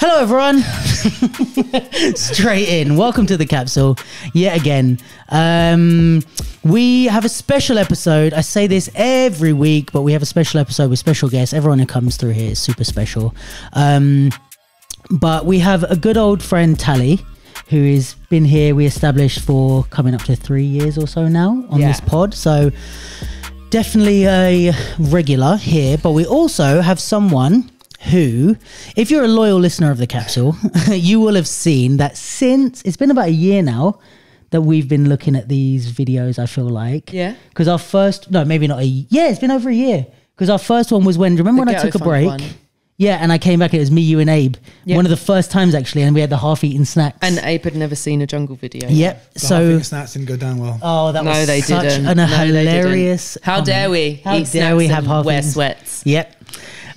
Hello, everyone. Straight in. Welcome to the capsule yet again. Um, we have a special episode. I say this every week, but we have a special episode with special guests. Everyone who comes through here is super special. Um, but we have a good old friend, Tali, who has been here. We established for coming up to three years or so now on Yeah. this pod. So definitely a regular here. But we also have someone who, if you're a loyal listener of the capsule, you will have seen that since it's been about a year now that we've been looking at these videos. I feel like Yeah. because our first no maybe not a yeah it's been over a year because our first one was when remember The when I took a break one. yeah and I came back it was me you and Abe Yeah. one of the first times actually and we had the half-eaten snacks And Abe had never seen a jungle video. yep The so half-eaten snacks didn't go down well. oh that No, was they such didn't. an No, they didn't. hilarious How comment. dare we? how eat dare we have and half wear eaten- sweats? Yep.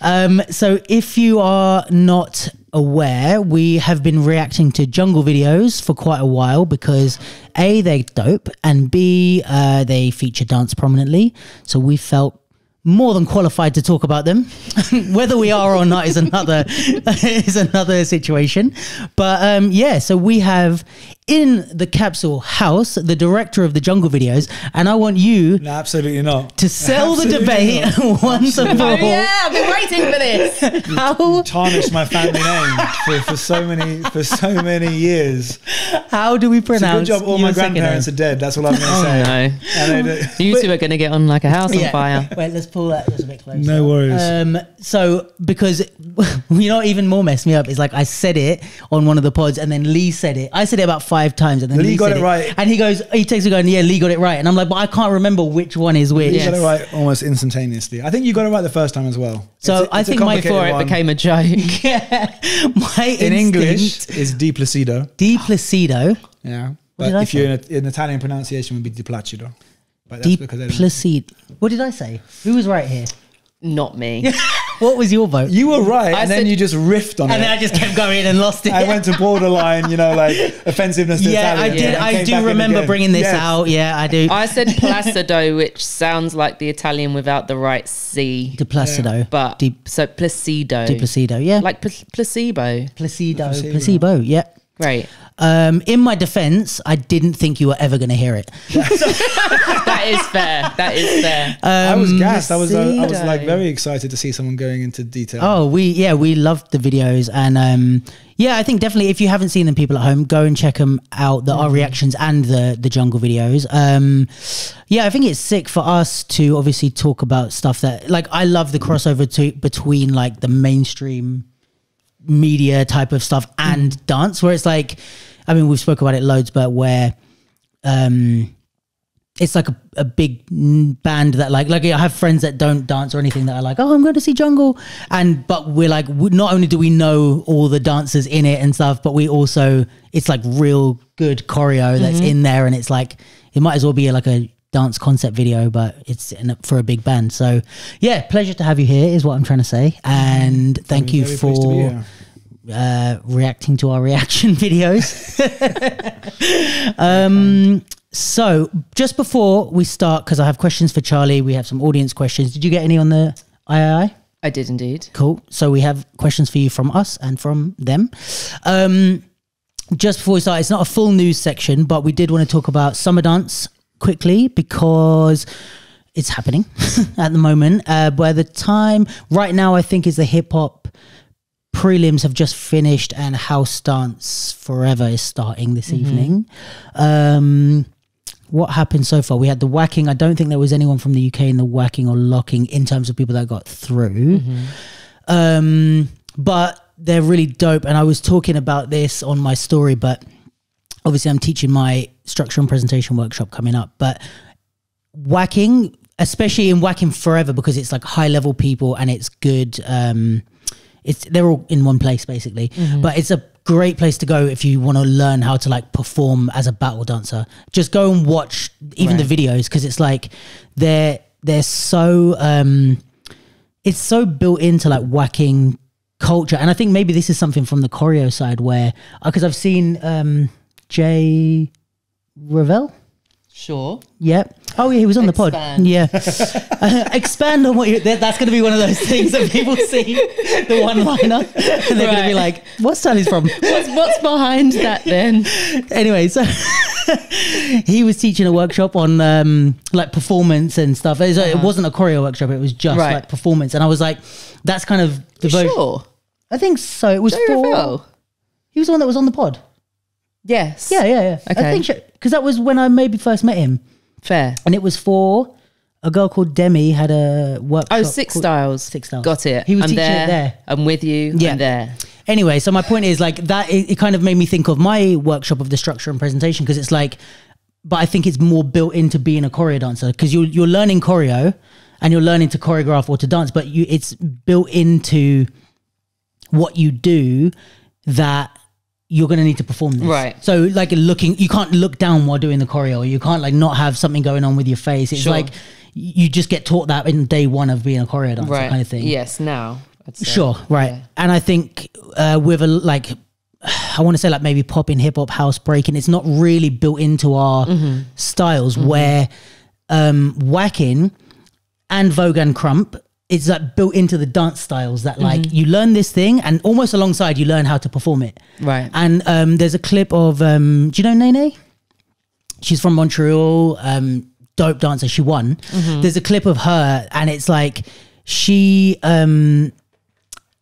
Um, so if you are not aware, we have been reacting to jungle videos for quite a while because A, they're dope, and B, uh, they feature dance prominently. So we felt more than qualified to talk about them. Whether we are or not is another is another situation. But um, yeah, so we have in the capsule house the director of the jungle videos, and I want you No, absolutely not. to sell the debate not. once and for Oh all. yeah, I've been waiting for this. How Tarnished my family name for, for so many for so many years. how do we It's a pronounce? good job all my second grandparents are dead. That's all I'm going to Oh say. no, And they do- you two are going to get on like a house on fire. Wait, let's pull that just a bit closer. No worries. Um, so because you know, what even more messed me up is like I said it on one of the pods, and then Lee said it. I said it about five times, and then Lee Lee, got said it right. And he goes, he takes it going, yeah, Lee got it right, and I'm like, but I can't remember which one is which. You Yes. got it right almost instantaneously. I think you got it right the first time as well. So It's a- I it's think my- complicated Before it one. became a joke. Yeah, my in English instinct- is Di Placido. Di Placido, Yeah, What but did I if you're in, a, in Italian pronunciation, would be Di Placido. But that's Di because. Placido. What did I say? Who was right here? Not me. What was your vote? you were right, I and then you just riffed on and it. And then I just kept going and lost it. I went to borderline, you know, like offensiveness to yeah, I did. and I do remember bringing this Yes. out. Yeah, I do. I said Placido, which sounds like the Italian without the right C. De Placido. But Di, so Placido. De Placido. Yeah. Like pl- placebo. placebo. Placebo. Placebo. Yeah. Great. Um, in my defense, I didn't think you were ever going to hear it. That is fair. That is fair. I was gassed. I was, uh, I was like very excited to see someone going into detail. Oh, we yeah, we loved the videos, and um, yeah, I think definitely if you haven't seen them, people at home, go and check them out. The our reactions and the the jungle videos. Um, yeah, I think it's sick for us to obviously talk about stuff that like I love the crossover to between like the mainstream media type of stuff and dance, where it's like, I mean, we've spoke about it loads, but where um it's like a, a big mm, band that like like I have friends that don't dance or anything that are like oh I'm going to see Jungle. And but we're like not only do we know all the dancers in it and stuff but we also it's like real good choreo that's in there and it's like it might as well be like a dance concept video but it's in a, for a big band so yeah pleasure to have you here is what I'm trying to say and thank you Very pleased to be for uh, reacting to our reaction videos. um, so just before we start, because I have questions for Charlie, we have some audience questions. Did you get any on the III? I did indeed. Cool. So we have questions for you from us and from them. Um, just before we start, it's not a full news section, but we did want to talk about summer dance quickly because it's happening at the moment. Uh, by the time right now, I think is the hip hop prelims have just finished and House Dance Forever is starting this evening. Um, what happened so far? We had the whacking. I don't think there was anyone from the UK in the whacking or locking in terms of people that got through. Um, but they're really dope. And I was talking about this on my story, but obviously I'm teaching my structure and presentation workshop coming up. But whacking, especially in whacking forever, because it's like high level people and it's good. Um, it's they're all in one place basically, but it's a great place to go if you want to learn how to like perform as a battle dancer. Just go and watch even the videos because it's like they're they're so um, it's so built into like whacking culture, and I think maybe this is something from the choreo side where because I've seen um, Jay Ravel. Sure. Yep. Oh yeah, he was on the pod. Expand. Yeah. Uh, expand on what you. That, that's going to be one of those things that people see the one liner and they're going to be like, "What's Sally's from?" What's what's behind that then? anyway, so he was teaching a workshop on um, like performance and stuff. It, was- it wasn't a choreo workshop; it was just Uh-huh. Right. like performance. And I was like, "That's kind of the You version." sure. I think so. It was Joe for. Ravel? He was the one that was on the pod. Yes. Yeah, yeah, yeah. I Okay. think because that was when I maybe first met him, Fair. and it was for a girl called Demi had a workshop. Oh, six called- styles. Six Styles. Got it. He was I'm teaching there. it there. I'm with you. Yeah. I'm there. Anyway, so my point is like that. It, it kind of made me think of my workshop of the structure and presentation because it's like, but I think it's more built into being a choreo dancer because you're you're learning choreo and you're learning to choreograph or to dance, but you it's built into what you do that you're going to need to perform this. Right. So like looking, you can't look down while doing the choreo. You can't like not have something going on with your face. It's Sure. like you just get taught that in day one of being a choreo dancer Right. kind of thing. Yes. Now. Sure, right. Yeah. And I think uh, with a like, I want to say like maybe pop in hip hop, house breaking. It's not really built into our Mm-hmm. styles. Where um, whacking and Vogue and Krump. It's like built into the dance styles that like Mm-hmm. you learn this thing and almost alongside you learn how to perform it. Right. And um, there's a clip of um, do you know Nene? She's from Montreal. Um, dope dancer. She won. Mm-hmm. There's a clip of her, and it's like she um,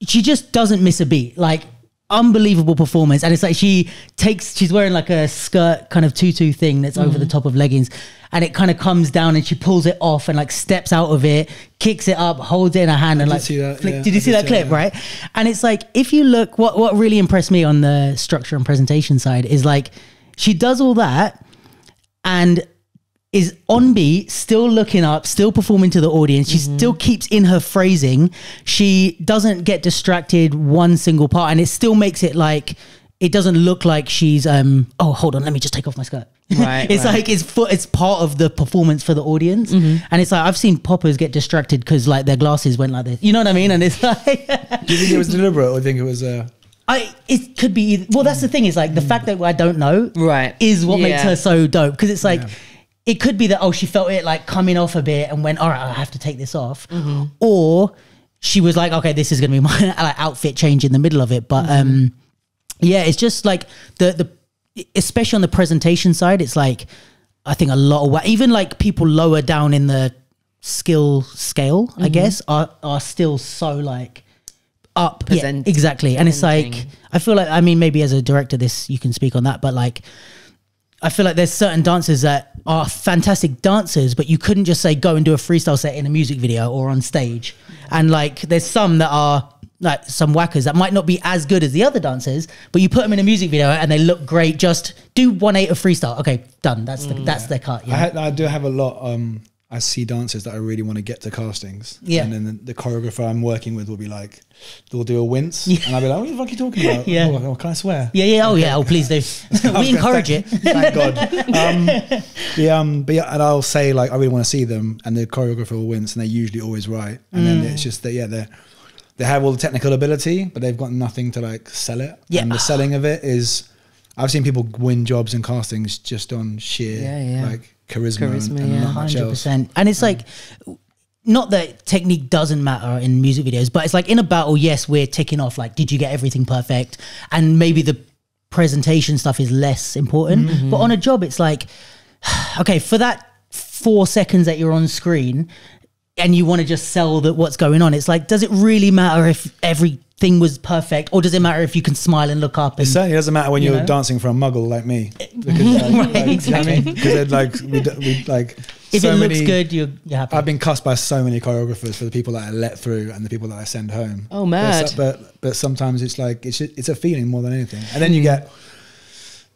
she just doesn't miss a beat. Like unbelievable performance, and it's like she takes. She's wearing like a skirt kind of tutu thing that's over the Mm-hmm. top of leggings. And it kind of comes down, and she pulls it off, and like steps out of it, kicks it up, holds it in her hand, and did like. see that, yeah, did you I see did that clip? that, yeah. Right, and it's like if you look, what what really impressed me on the structure and presentation side is like she does all that, and is on beat, still looking up, still performing to the audience. She still keeps in her phrasing. She doesn't get distracted one single part, and it still makes it like it doesn't look like she's um oh hold on let me just take off my skirt Right, it's right. like it's fo- it's part of the performance for the audience and it's like i've seen poppers get distracted because like their glasses went like this you know what i mean and it's like Do you think it was deliberate, or think it was? Uh, I it could be either, well that's the thing is like the fact that I don't know Right. is what makes her so dope because it's like it could be that oh she felt it like coming off a bit and went all right I have to take this off. Mm-hmm. or she was like okay this is gonna be my like, outfit change in the middle of it. But Mm-hmm. um yeah it's just like the the especially on the presentation side it's like I think a lot of even like people lower down in the skill scale I guess are are still so like up. Yeah, Present- exactly. And it's like i feel like i mean maybe as a director this you can speak on that but like i feel like there's certain dancers that are fantastic dancers but you couldn't just say go and do a freestyle set in a music video or on stage. And like there's some that are like some whackers that might not be as good as the other dancers but you put them in a music video and they look great. Just do one eight of freestyle. Okay done. That's the that's their cut I, yeah. I do have a lot. Um, I see dancers that I really want to get to castings. Yeah. And then the, the choreographer I'm working with will be like, they'll do a wince, and I'll be like, "What the fuck are you talking about? Yeah. Oh, can I swear? yeah yeah oh yeah oh please do we encourage it Thank God. Um, yeah, um, but yeah, and I'll say like I really want to see them, and the choreographer will wince, and they're usually always right. And then Mm. it's just that yeah, they they have all the technical ability, but they've got nothing to like sell it. Yeah. and the selling of it is, I've seen people win jobs and castings just on sheer Yeah, yeah. like charisma, Charisma, and, and yeah. Hundred percent, and it's like not that technique doesn't matter in music videos, but it's like in a battle, yes, we're ticking off like, did you get everything perfect? And maybe the presentation stuff is less important. Mm-hmm. But on a job, it's like, okay, for that four seconds that you're on screen, and you want to just sell that what's going on, it's like, does it really matter if everything was perfect, or does it matter if you can smile and look up? It certainly doesn't matter when You you're know? dancing for a muggle like me, because like, Right, like, exactly. because like we, we like if so it looks many- good, you're, you're happy. I've been cussed by so many choreographers for the people that I let through and the people that I send home. Oh, mad. But but, but sometimes it's like it's it's a feeling more than anything, and then you hmm. get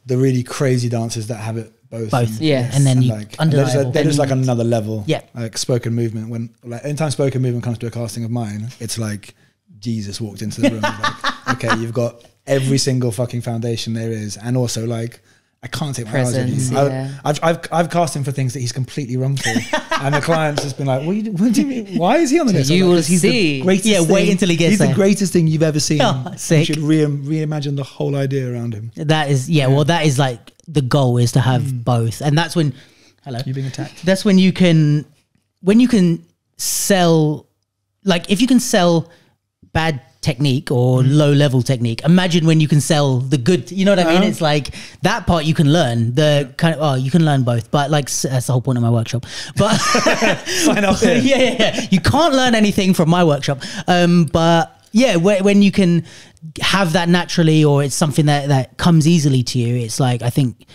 the really crazy dancers that have it both. Both, and, Yes. and then you like and they're, just, undeniable. they're just like another level. Yeah. like spoken movement. When like anytime spoken movement comes to a casting of mine, it's like Jesus walked into the room. like, okay, you've got every single fucking foundation there is, and also like. I can't take my eyes off Presence, you. I- yeah. I've, I've, I've cast him for things that he's completely wrong for. and the client's just been like, what, you, what do you mean? Why is he on the list? You like, will see. The greatest Yeah, wait thing- until he gets He's there. the greatest thing you've ever seen. Oh, you should re- reimagine the whole idea around him. That is, yeah, Well, that is like the goal is to have Mm. both, and that's when Hello. You being attacked? That's when you can, when you can sell, like if you can sell bad technique or Mm. low level technique. Imagine when you can sell the good. You know what I mean? Uh-huh. It's like that part you can learn. The kind of oh, you can learn both. But like that's the whole point of my workshop. But Sign up yeah, yeah, yeah. You can't learn anything from my workshop. Um, but yeah, whe- when you can have that naturally, or it's something that that comes easily to you, it's like I think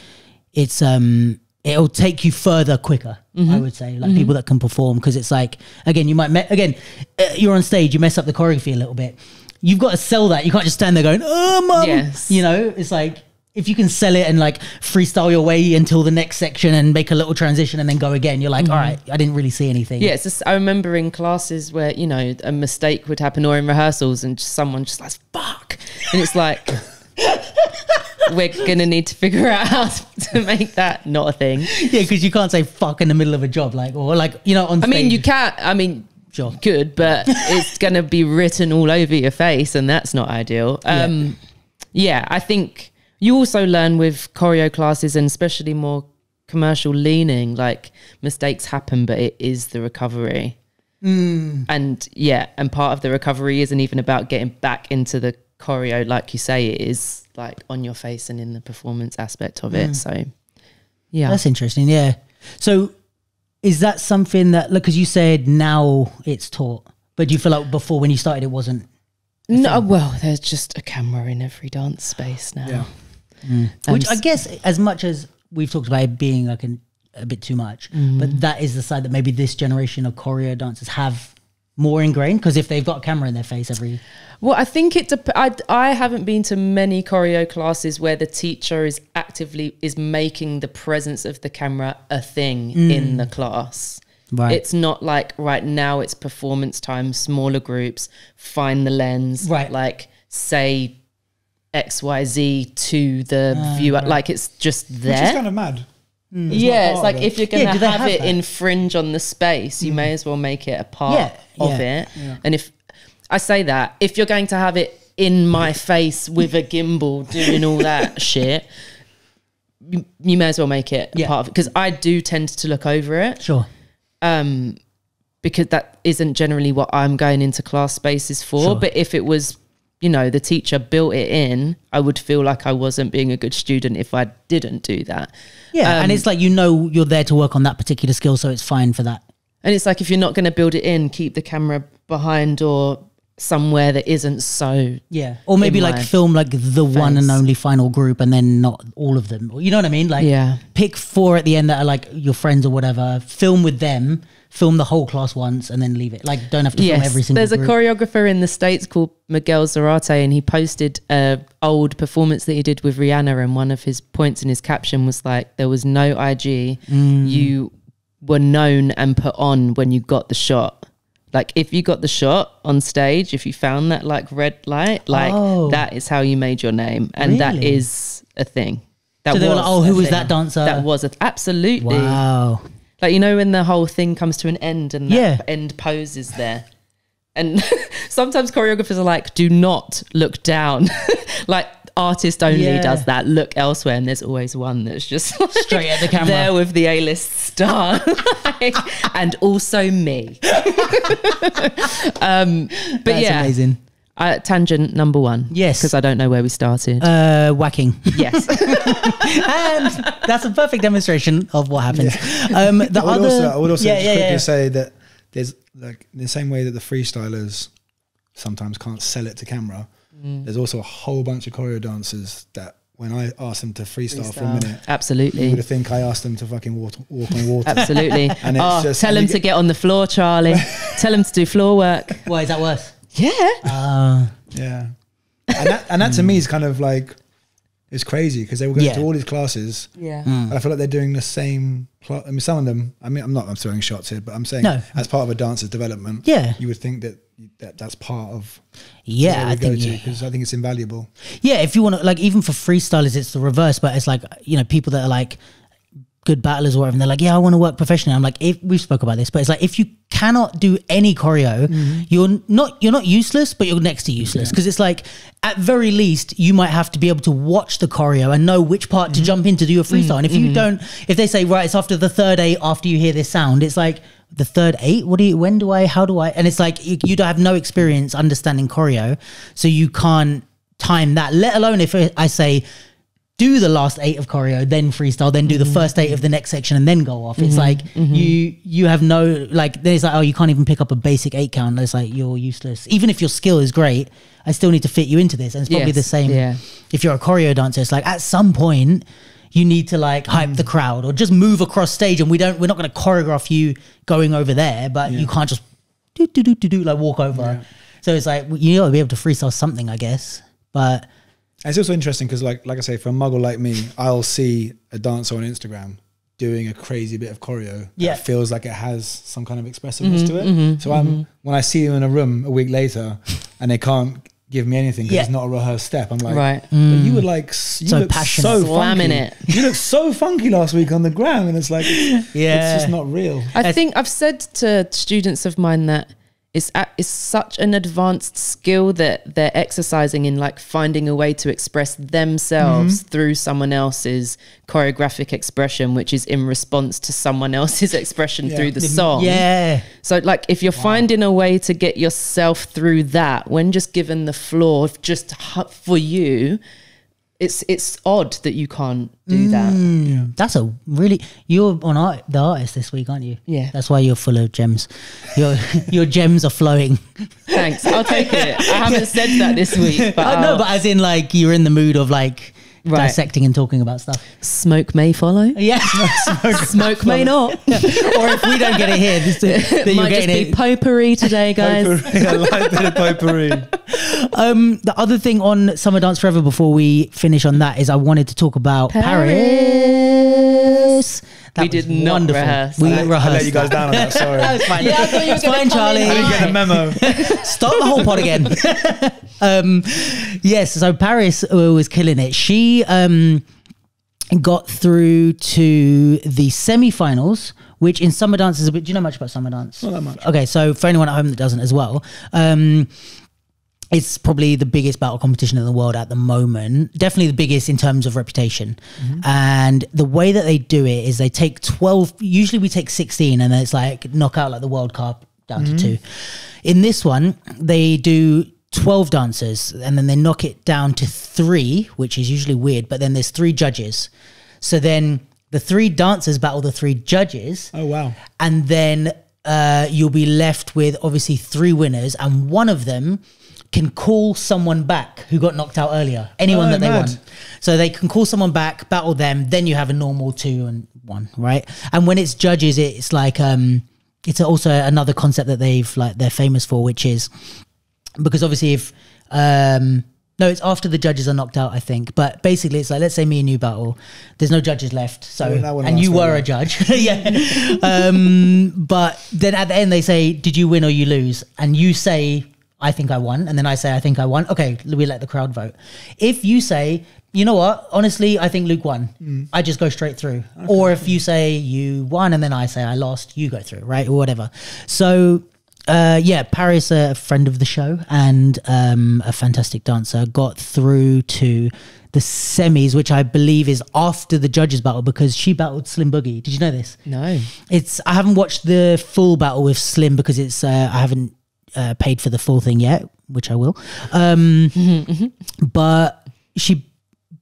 it's um it'll take you further quicker. Mm-hmm. I would say like people that can perform because it's like again you might me- again uh, you're on stage you mess up the choreography a little bit. You've got to sell that. You can't just stand there going oh mum. Yes. You know it's like. If you can sell it and like freestyle your way until the next section and make a little transition and then go again, you're like, all right, I didn't really see anything. Mm-hmm. Yeah, it's just, I remember in classes where, you know, a mistake would happen or in rehearsals and just someone just like, fuck. And it's like, we're going to need to figure out how to make that not a thing. Yeah, because you can't say fuck in the middle of a job, like or like you know on. I mean, you can't, I mean, Sure. good, but it's going to be written all over your face and that's not ideal. Um, yeah. I think you also learn with choreo classes and especially more commercial leaning, like mistakes happen, but it is the recovery. And yeah, and part of the recovery isn't even about getting back into the choreo, like you say, it is like on your face and in the performance aspect of it. So yeah. That's interesting. Yeah. So, is that something that look? Because you said now it's taught, but do you feel like before when you started it wasn't? no, well, there's just a camera in every dance space now. Yeah. And Which I guess, as much as we've talked about it being like an, a bit too much, Mm-hmm. but that is the side that maybe this generation of choreo dancers have more ingrained. Because if they've got a camera in their face every, Well, I think it. Dep- I I haven't been to many choreo classes where the teacher is actively is making the presence of the camera a thing in mm. the class. Right. It's not like right now. It's performance time, smaller groups. Find the lens. Right. Like say X Y Z to the ah, viewer. Like it's just Which is kind of mad. Yeah, it's like it. if you're going to do they have, have it that? infringe on the space, you may as well make it a part Yeah, of yeah. it. And if I say that, if you're going to have it in my face with a gimbal doing all that shit, you, you may as well make it a part of it. Because I do tend to look over it sure, um, because that isn't generally what I'm going into class spaces for. Sure. But if it was, you know, the teacher built it in, I would feel like I wasn't being a good student if I didn't do that. yeah, and Um, it's like you know you're there to work on that particular skill, so it's fine for that. And it's like if you're not going to build it in, keep the camera behind or somewhere that isn't so. Yeah, or maybe like film like the one and only final group, and then not all of them. You know what I mean? Like, Yeah. pick four at the end that are like your friends or whatever. Film with them. Film the whole class once, and then leave it. Like, don't have to film every single. there's a choreographer in the states called Miguel Zarate, and he posted a old performance that he did with Rihanna. And one of his points in his caption was like, "There was no IG. Mm. You were known and put on when you got the shot." Like if you got the shot on stage, if you found that like red light, like Oh. that is how you made your name, and that Really? is a thing. That So they were like, "Oh, who was thing. that dancer?" That was a, absolutely. Wow. Like you know when the whole thing comes to an end and that Yeah. end pose is there. And sometimes choreographers are like, do not look down. like artist only Yeah. does that. Look elsewhere. And there's always one that's just like Straight at the camera. there with the A-list star. Like, and also me. um, but That's yeah. amazing. Uh, tangent number one. Yes. Because I don't know where we started. Uh, whacking. yes. and that's a perfect demonstration of what happens. Um, the I would other, also, I would also yeah, just yeah, quickly yeah. say that there's like in the same way that the freestylers sometimes can't sell it to camera. Mm. There's also a whole bunch of choreo dancers that when I ask them to freestyle, for a minute. Absolutely. you Absolutely. would think I asked them to fucking walk, walk on water. Absolutely. And it's oh, just- tell and him you to get- get on the floor, Charlie. tell them to do floor work. Why is that worse? Yeah. Uh, Yeah, and that and that to me is kind of like it's crazy because they were going Yeah. to all these classes. Yeah. Mm. I feel like they're doing the same. Cl- I mean, some of them. I mean, I'm not. I'm throwing shots here, but I'm saying No. as part of a dancer's development. Yeah. you would think that that that's part of yeah, I go think to yeah. because I think it's invaluable. Yeah, if you want to, like, even for freestylers, it's the reverse. But it's like, you know, people that are like good battlers or whatever, and they're like, yeah, I want to work professionally. I'm like, if we spoke about this, but it's like if you cannot do any choreo, Mm-hmm. you're not you're not useless, but you're next to useless because it's like at very least, you might have to be able to watch the choreo and know which part Mm-hmm. to jump in to do a freestyle. And if you don't, if they say right, it's after the third eight after you hear this sound, it's like the third eight. What do you? When do I? How do I? And it's like you, you don't have no experience understanding choreo, so you can't time that. Let alone if I say do the last eight of choreo, then freestyle, then do Mm-hmm. the first eight of the next section, and then go off. It's mm-hmm. like mm-hmm. you you have no like. Then it's like oh you can't even pick up a basic eight count. It's like you're useless. Even if your skill is great, I still need to fit you into this, and it's probably Yes, the same. yeah. If you're a choreo dancer, it's like at some point you need to like hype mm. the crowd or just move across stage, and we don't we're not going to choreograph you going over there, but you can't just do do do do do like walk over. So it's like you got to be able to freestyle something, I guess. But it's also interesting because, like, like I say, for a muggle like me, I'll see a dancer on Instagram doing a crazy bit of choreo. Yeah. that feels like it has some kind of expressiveness mm-hmm, to it. Mm-hmm, so I'm mm-hmm. when I see them in a room a week later, and they can't give me anything because Yeah. it's not a rehearsed step. I'm like, Right. But you mm. were like, you So look passionate. so Slamming funky. it. You look so funky last week on the gram, and it's like, it's, Yeah. it's just not real. I think I've said to students of mine that it's it's such an advanced skill that they're exercising in like finding a way to express themselves Mm-hmm. through someone else's choreographic expression, which is in response to someone else's expression Yeah. through the song. yeah, So like if you're finding a way to get yourself through that when just given the floor just for you, it's it's odd that you can't do that. Mm. That's a really you're on art, the artist this week, aren't you? Yeah. That's why you're full of gems. Your your gems are flowing. Thanks. I'll take it. I haven't said that this week, but Uh, no, I'll- but as in like you're in the mood of like Right. dissecting and talking about stuff. smoke may follow. Yeah. Smoke may not. or if we don't get it here, this, then you're Might just getting be it. potpourri today, guys. Potpourri. I like a bit of potpourri. Um, the other thing on Summer Dance Forever before we finish on that is I wanted to talk about Paris. That We did not wonderful. rehearse We that. rehearsed. I let you guys down on that. Sorry. That's fine. Yeah, I thought you were It's gonna fine, come Charlie. in I didn't get the memo. Start the whole pod again. um, yes, so Paris uh, was killing it. She um, got through to the semi-finals, which in summer dance is a bit. Do you know much about summer dance? Not that much. Okay, so for anyone at home that doesn't as well. Um, it's probably the biggest battle competition in the world at the moment. Definitely the biggest in terms of reputation. And the way that they do it is they take 12, usually we take 16 and then it's like knockout like the World Cup down to two. In this one, they do 12 dancers and then they knock it down to three, which is usually weird, but then there's three judges. So then the three dancers battle the three judges Oh wow. and then uh, you'll be left with obviously three winners, and one of them can call someone back who got knocked out earlier. Anyone Oh, that they mad. want. So they can call someone back, battle them. Then you have a normal two and one, right? And when it's judges, it's like um, it's also another concept that they've like they're famous for, which is because obviously if um no it's after the judges are knocked out i think but basically it's like let's say me and you battle there's no judges left so Oh, and you were a judge yeah um but then at the end they say did you win or you lose and you say i think i won. And then i say i think i won. Okay we let the crowd vote. If you say you know what? Honestly i think luke won. Hmm. i just go straight through. Or if you say you won and then i say i lost you go through right? Or whatever. So uh, yeah, Paris, a friend of the show and um, a fantastic dancer, got through to the semis, which I believe is after the judges' battle because she battled Slim Boogie. Did you know this? No. It's I haven't watched the full battle with Slim because it's uh, I haven't uh, paid for the full thing yet, which I will. Um, but she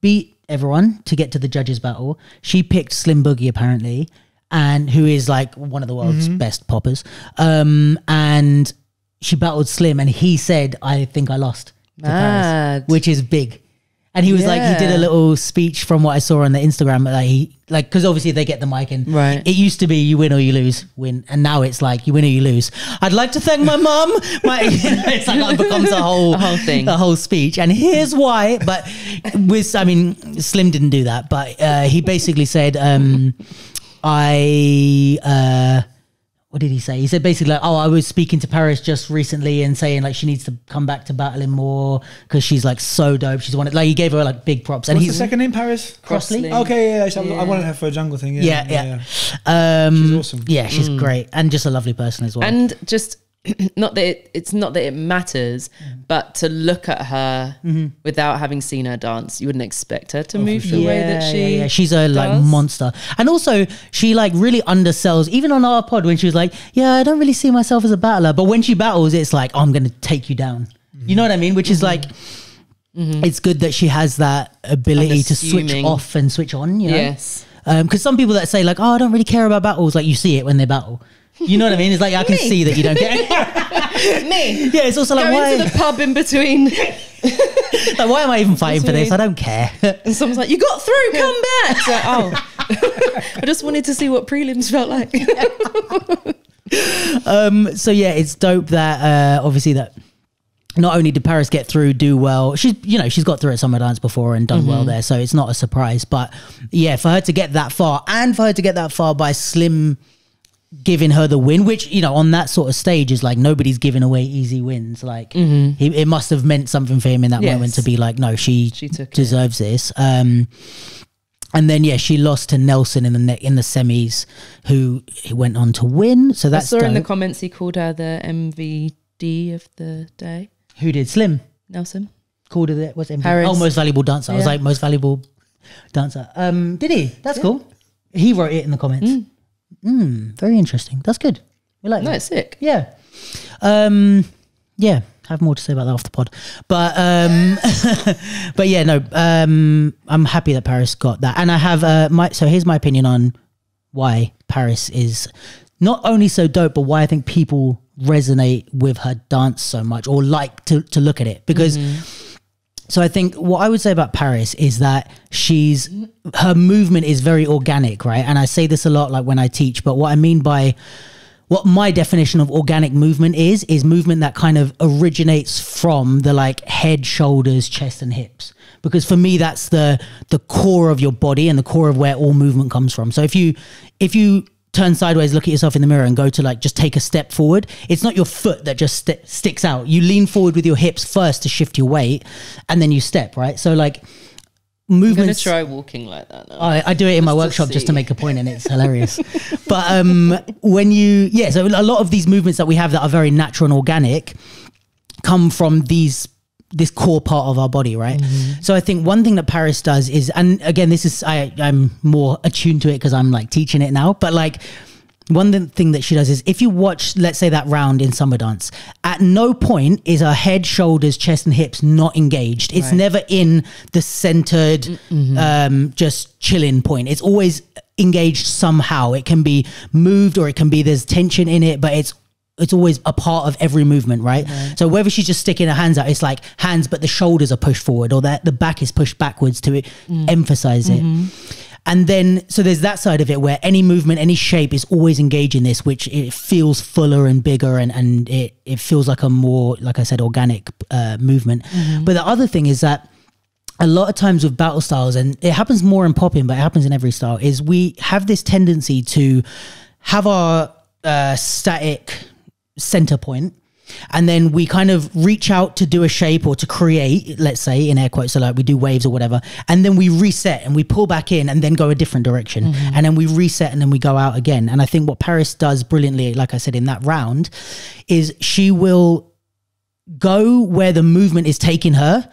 beat everyone to get to the judges' battle. She picked Slim Boogie apparently, and who is like one of the world's best poppers. Um, and she battled Slim, and he said, "I think I lost." to Paris," which is big. And he was like, he did a little speech from what I saw on the Instagram. Like he, like, because obviously they get the mic and Right. it used to be you win or you lose, win, and now it's like you win or you lose. I'd like to thank my mum. My, it's like it becomes a whole, A whole thing. a whole speech. And here's why. But with, I mean, Slim didn't do that, but uh, he basically said, um, I. Uh, what did he say? He said basically like, oh, I was speaking to Paris just recently and saying like she needs to come back to battling more because she's like so dope. She's wanted like he gave her like big props and What's he's the second name? Paris. Crossley. Crossley. Okay, yeah, yeah, I- I wanted her for a jungle thing. Yeah, Yeah, yeah. Um, She's awesome. Yeah, she's great and just a lovely person as well. And just not that it, it's not that it matters, Mm. but to look at her Mm-hmm. without having seen her dance, you wouldn't expect her Oh, to move the way that she. Yeah, she's a like monster. And also she like really undersells even on our pod when she was like yeah i don't really see myself as a battler. But when she battles it's like i'm gonna take you down. You know what i mean? Which is like it's good that she has that ability to switch off and switch on you know? Yes. because some people that say like oh i don't really care about battles like you see it when they battle you know what i mean? It's like i can see that you don't care. Me. yeah it's also like Go why, into the pub in between, like why am i even fighting for this? I don't care. And someone's like, "You got through. Come back." It's like, oh, I just wanted to see what prelims felt like. um so yeah it's dope that uh obviously that not only did paris get through do well she's you know she's got through at summer dance before and done well there so it's not a surprise but yeah for her to get that far and for her to get that far by slim giving her the win which you know on that sort of stage is like nobody's giving away easy wins like he, it must have meant something for him in that Yes. moment to be like no she, She took it. deserves this um and then yeah, she lost to Nelson in the in the semis, who he went on to win. So I that's saw in the comments he called her the MVD of the day. who did Slim Nelson. called it what's it? Paris. Oh, most valuable dancer. I was like most valuable dancer. Um, did he? That's cool. He wrote it in the comments. Mm. Very interesting. That's good. We like No, that. sick. Yeah. Um, yeah. I have more to say about that off the pod, but um, but yeah, no. Um, I'm happy that Paris got that, and I have uh, my. So here's my opinion on why Paris is not only so dope, but why I think people resonate with her dance so much or like to to look at it because. So I think what I would say about Paris is that she's her movement is very organic, right? And I say this a lot like when I teach, but what I mean by what my definition of organic movement is is movement that kind of originates from the like head, shoulders, chest and hips. Because for me that's the the core of your body and the core of where all movement comes from. So if you if you turn sideways, look at yourself in the mirror and go to like just take a step forward, it's not your foot that just st- sticks out. You lean forward with your hips first to shift your weight and then you step, right? So like I'm gonna movements try walking like that now. I, I do it in my Just to workshop just to make a point, and it's hilarious. but um, when you, yeah, so a lot of these movements that we have that are very natural and organic come from these this core part of our body, right? Mm-hmm. So I think one thing that Paris does is, and again, this is I I'm more attuned to it because I'm like teaching it now, but like. One thing that she does is if you watch, let's say, that round in summer dance, at no point is her head, shoulders, chest, and hips not engaged. It's never in the centered, mm, mm-hmm. um, just chilling point. It's always engaged somehow. It can be moved or it can be there's tension in it, but it's it's always a part of every movement, right? So whether she's just sticking her hands out, it's like hands, but the shoulders are pushed forward, or that the back is pushed backwards to emphasize it. And then, so there's that side of it where any movement, any shape is always engaging this, which it feels fuller and bigger and, and it, it feels like a more, like I said, organic uh, movement. But the other thing is that a lot of times with battle styles, and it happens more in popping, but it happens in every style, is we have this tendency to have our uh, static center point and then we kind of reach out to do a shape or to create let's say in air quotes so like we do waves or whatever and then we reset and we pull back in and then go a different direction. Mm-hmm. And then we reset and then we go out again. And i think what paris does brilliantly like i said in that round is she will go where the movement is taking her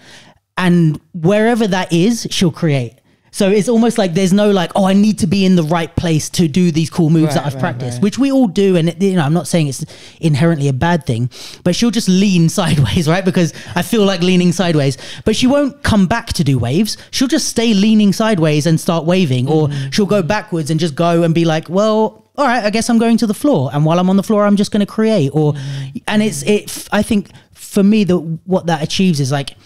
and wherever that is she'll create so it's almost like there's no like oh i need to be in the right place to do these cool moves that i've right, practiced right. which we all do. And it, you know i'm not saying it's inherently a bad thing but she'll just lean sideways right? Because i feel like leaning sideways. But she won't come back to do waves. She'll just stay leaning sideways and start waving or mm. she'll go backwards and just go and be like well all right i guess i'm going to the floor. And while i'm on the floor i'm just going to create or mm. and it's it i think for me the what that achieves is like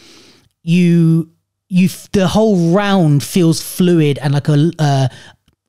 you you the whole round feels fluid and like a uh,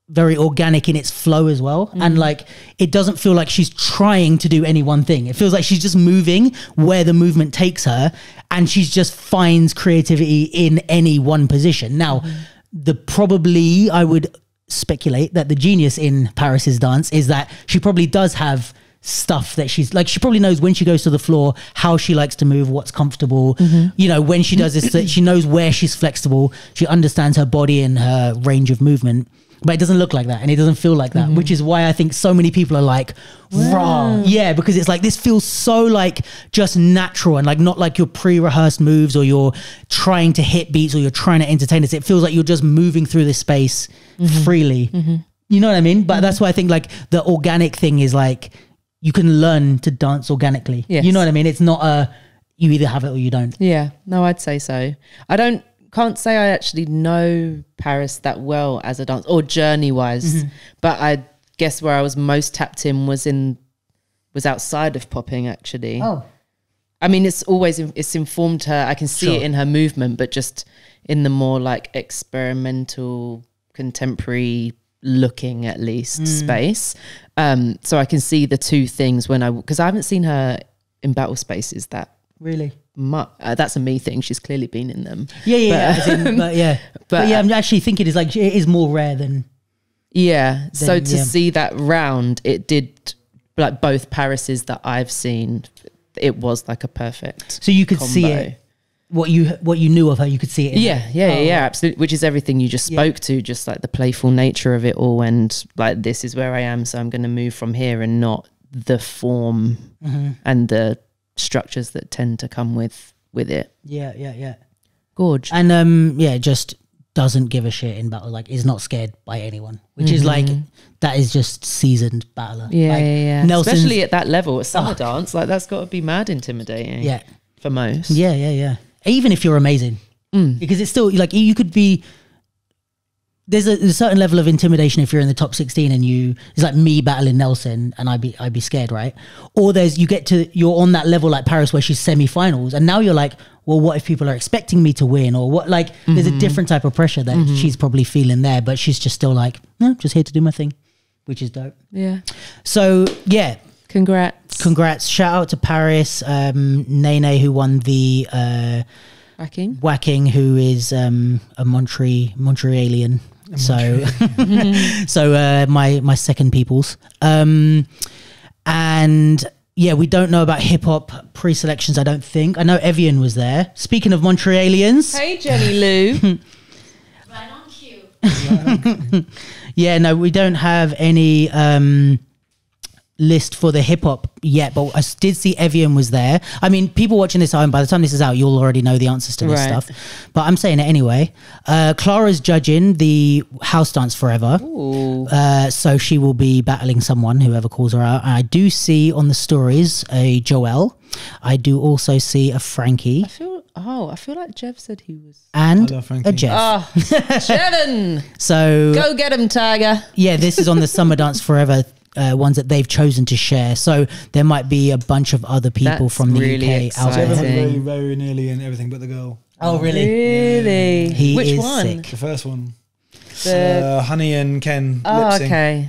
very organic in its flow as well. And like it doesn't feel like she's trying to do any one thing. It feels like she's just moving where the movement takes her and she's just finds creativity in any one position. Now the probably i would speculate that the genius in paris's dance is that she probably does have stuff that she's like she probably knows when she goes to the floor how she likes to move what's comfortable. Mm-hmm. You know when she does this that she knows where she's flexible. She understands her body and her range of movement. But it doesn't look like that and it doesn't feel like that, which mm-hmm. is why I think so many people are like, raw. Yeah, because it's like this feels so like just natural and like not like your pre rehearsed moves or you're trying to hit beats or you're trying to entertain us. It feels like you're just moving through this space mm-hmm. freely. You know what I mean? But that's why I think like the organic thing is like you can learn to dance organically. Yes. You know what I mean? It's not a you either have it or you don't. Yeah, no, I'd say so. I don't can't say I actually know Paris that well as a dance or journey wise, Mm-hmm. but I guess where I was most tapped in was in was outside of popping actually. Oh. I mean, it's always it's informed her. I can see Sure. it in her movement, but just in the more like experimental, contemporary looking at least space. Um, so I can see the two things when I because I haven't seen her in battle spaces that Really? mu- uh, that's a me thing. She's clearly been in them. Yeah, yeah, yeah. But- as in- but yeah. But, but- yeah, I'm actually thinking it's like it is more rare than Yeah. so to yeah. see that round, it did like both Parises that I've seen. It was like a perfect. so you could see it. What you what you knew of her, you could see it. In Yeah, her. yeah, yeah, Oh. yeah, absolutely. Which is everything you just Yeah. spoke to, just like the playful nature of it all, and like this is where I am, so I'm going to move from here, and not the form Mm-hmm. and the structures that tend to come with with it. yeah, yeah, yeah. Gorge. And um, yeah, just doesn't give a shit in battle. Like, is not scared by anyone, which is like that is just seasoned battler. Mm-hmm. Yeah, like, yeah, yeah. Nelson's- Especially at that level, at summer Oh. dance, like that's got to be mad intimidating. Yeah. for most. Yeah, yeah, yeah. Even if you're amazing, Mm. because it's still like you could be. There's a, a certain level of intimidation if you're in the top 16 and you it's like me battling Nelson and I'd be I'd be scared, right? Or there's you get to you're on that level like Paris where she's semi-finals and now you're like, well, what if people are expecting me to win or what? Like there's Mm-hmm. a different type of pressure that she's probably feeling there, but she's just still like, no, just here to do my thing, which is dope. Yeah. So yeah, Congrats. congrats! Shout out to Paris, um, Nene who won the. Uh, Whacking. Whacking, who is um, a Montre Montrealian. So, so uh, my my second peoples, um, and yeah, we don't know about hip hop pre-selections. I don't think. I know Evian was there. Speaking of Montrealians, Hey, Jenny Lou. Right on cue. yeah, no, we don't have any um, list for the hip hop yet, but I did see Evian was there. I mean, people watching this at home, by the time this is out, you'll already know the answers to this Right. stuff. But I'm saying it anyway. Uh, Clara's judging the house dance forever. Ooh. Uh, so she will be battling someone, whoever calls her out. I do see on the stories a Joel. I do also see a Frankie I feel. Oh, I feel like Jeff said he was. and I love Frankie. a Jeff. Oh, Jevon, so go get him, Tiger. yeah, this is on the Summer Dance Forever uh, ones that they've chosen to share. So there might be a bunch of other people That's from the really UK out there. Exciting. very, very nearly in everything but the girl. Oh, really? Really? He Which is one? sick. The first one. The. Uh, Honey and Ken oh, lip sync. okay.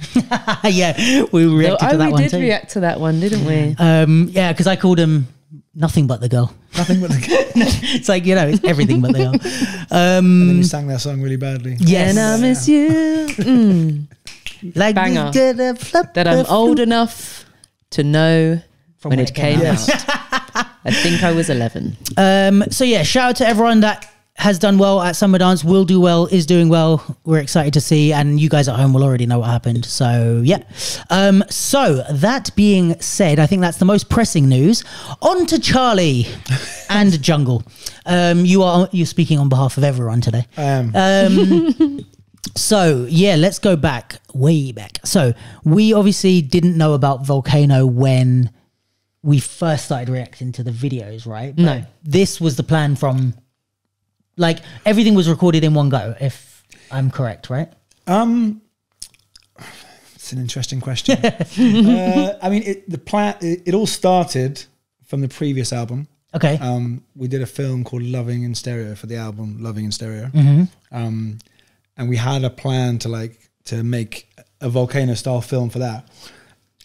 yeah, we reacted oh, to that we one We did too. react to that one, didn't we? Um, yeah, because I called him nothing but the girl. Nothing but the girl. it's like you know, it's everything but the girl. and then Um, he sang that song really badly. yes, And I miss you. Mm. Like Banger. we did a flip That I'm the old enough to know From when when it it came came out. out. I think I was 11. Um, so yeah, shout out to everyone that has done well at Summer Dance, will do well, is doing well. We're excited to see, and you guys at home will already know what happened. So yeah. Um, so that being said, I think that's the most pressing news. On to Charlie and Jungle. Um, you are you're speaking on behalf of everyone today. I am. Um, so yeah, let's go back way back. So we obviously didn't know about Volcano when we first started reacting to the videos, right? But No. this was the plan from like everything was recorded in one go. If I'm correct, right? Um, it's an interesting question. uh, I mean, it, the plan. It, it all started from the previous album. Okay. Um, we did a film called Loving in Stereo for the album Loving in Stereo, Mm-hmm. um, and we had a plan to like to make a volcano style film for that,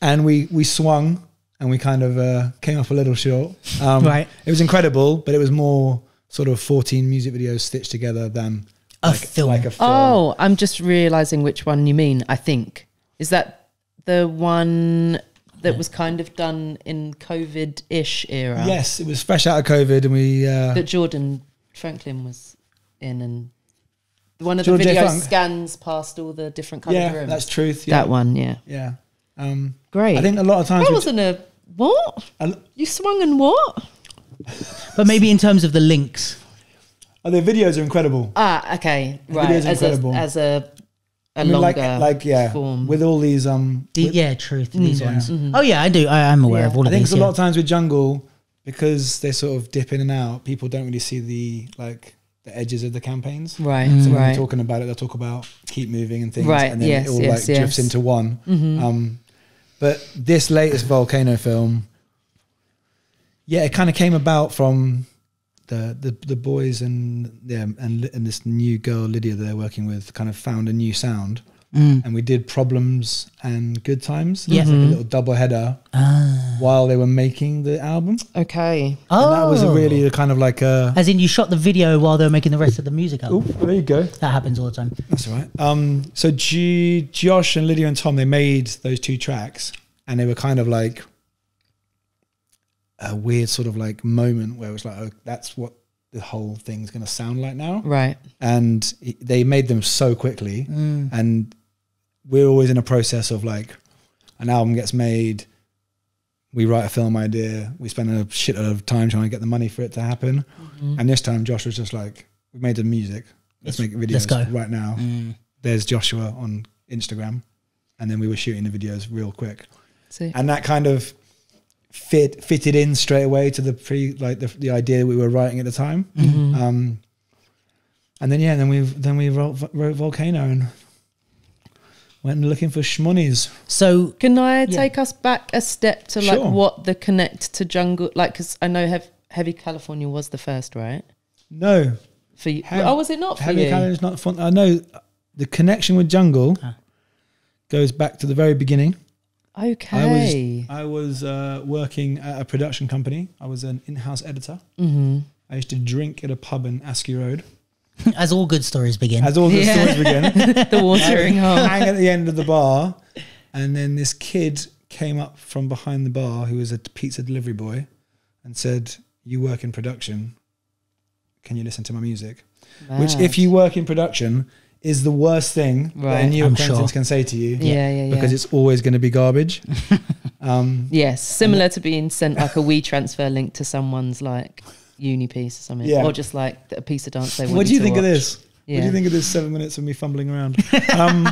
and we we swung and we kind of uh, came up a little short. Um, Right. It was incredible, but it was more sort of fourteen music videos stitched together than A like, film. Like a film. Oh, I'm just realizing which one you mean. I think is that the one that was kind of done in COVID-ish era. Yes, it was fresh out of COVID, and we uh, that Jordan Franklin was in, and one of the George J. videos scans past all the different coloured Yeah, rooms. that's truth. Yeah. That one, yeah. Yeah. Um, Great. I think a lot of times. that wasn't a what? a- You swung and what? But maybe in terms of the links. oh, the videos are incredible. Ah, okay, right. video's As incredible. a as a a I mean, longer like, like yeah, form. with all these um. The, with- yeah, truth. These yeah. ones. Oh yeah, I do. I, I'm aware Yeah. of all I of think these. it's a lot of times with jungle because they sort of dip in and out. People don't really see the like the edges of the campaigns. right, So when right. they're talking about it, they'll talk about keep moving and things, Right, and then yes, it all yes, like drifts into one. Mhm. Um, but this latest volcano film, yeah, it kind of came about from the the, the boys and yeah, and and this new girl Lydia that they're working with kind of found a new sound, Mm. and we did Problemz and good times. Yeah. It's like a little double header Ah. while they were making the album, okay. Oh, and that was a really kind of like a. As in, you shot the video while they were making the rest of the music Oh, there you go. That happens all the time. That's all right. Um, so G- Josh and Lydia and Tom, they made those two tracks, and they were kind of like a weird sort of like moment where it was like, oh, that's what the whole thing's going to sound like now. Right. And it- they made them so quickly, Mm. and we're always in a process of like, an album gets made. We write a film idea. We spend a shit load of time trying to get the money for it to happen. Mm-hmm. And this time, Josh was just like, "We made the music. Let's make videos let's go." right now." Mm. there's Joshua on Instagram, and then we were shooting the videos real quick, See. and that kind of fit fitted in straight away to the pre like the, the idea we were writing at the time. Mhm. Um, and then yeah, then we then we wrote, wrote Volcano and went looking for shmonies. So Can I Yeah. take us back a step to like Sure. what the connect to jungle like? Because I know Hev- Heavy California was the first, right? No, For you. Hev- oh, was it not for Heavy you? Cannon is not fun. I know the connection with Jungle Ah. goes back to the very beginning. Okay. I was uh, working at a production company. I was an in-house editor. mm-hmm. I used to drink at a pub in Askew Road, as all good stories begin. as all the Yeah. stories begin. the watering hole. Hang at the end of the bar, and then this kid came up from behind the bar, who was a pizza delivery boy, and said, "You work in production. Can you listen to my music?" Which, if you work in production, is the worst thing that a Right. new I'm acquaintance sure. can say to you. yeah, yeah, yeah. Because it's always going to be garbage. um, yes, similar to being sent like a WeTransfer link to someone's like uni piece or something, Yeah. or just like a piece of dance they want. what do you to think of watch. this? What do you think of this seven minutes of me fumbling around? um,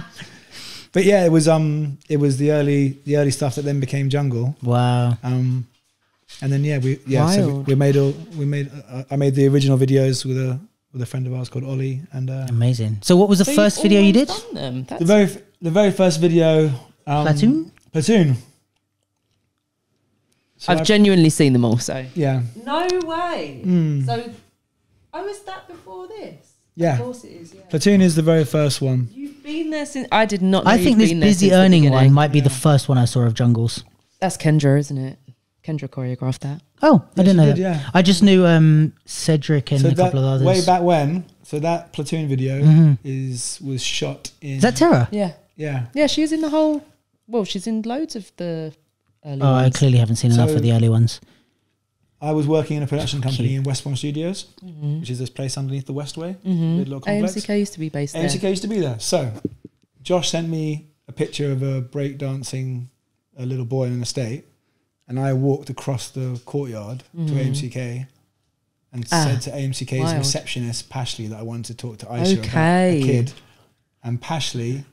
but yeah, it was um, it was the early the early stuff that then became Jungle. wow. Um, and then yeah, we yeah, so we, we made all we made. Uh, I made the original videos with a with a friend of ours called Ollie, and uh, Amazing. So what was the So first video you did? done them. The very the very first video. Um, Platoon? Platoon. So I've I- genuinely seen them also. Yeah. no way. Mm. So, oh, is that before this? Yeah. Of course it is. Yeah. Platoon is the very first one. You've been there since. I did not. Know I you'd think this been busy since earning one might be the first one I saw of Jungles. That's Kendra, isn't it? Kendra choreographed that. Oh, I didn't know you that. yeah. I just knew um, Cedric and so a that couple of others. way back when, so that Platoon video Mhm. is was shot in. Is that Terra? Yeah. Yeah. Yeah, she she's in the whole. Well, she's in loads of the early Oh, I clearly haven't seen enough So- of the early ones. I was working in a production company Cute. in Westbourne Studios, Mhm. which is this place underneath the Westway. Mhm. Little complex. AMCK used to be based there. AMCK used to be there. So, Josh sent me a picture of a breakdancing a little boy in an estate, and I walked across the courtyard to Mhm. AMCK and Ah, said to AMCK's wild. receptionist Pashley that I wanted to talk to Aisha about Okay. a kid, and Pashley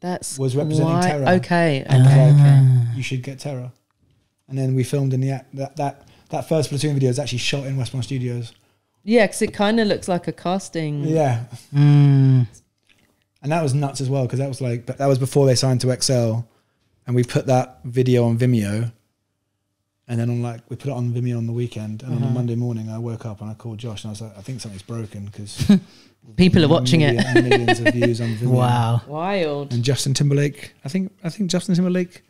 That's was representing why- Terra. Okay. Okay. And was like, Ah. You should get Terra. And then we filmed in the act that that that first platoon video is actually shot in Westbourne Studios. Yeah, because it kind of looks like a casting. Yeah, Mm. and that was nuts as well because that was like but that was before they signed to XL, and we put that video on Vimeo. And then on like we put it on Vimeo on the weekend, and on Uh-huh. a Monday morning I woke up and I called Josh and I was like, I think something's broken because People are watching it. Millions of views on Vimeo. Wow. Wild. And Justin Timberlake, I think I think Justin Timberlake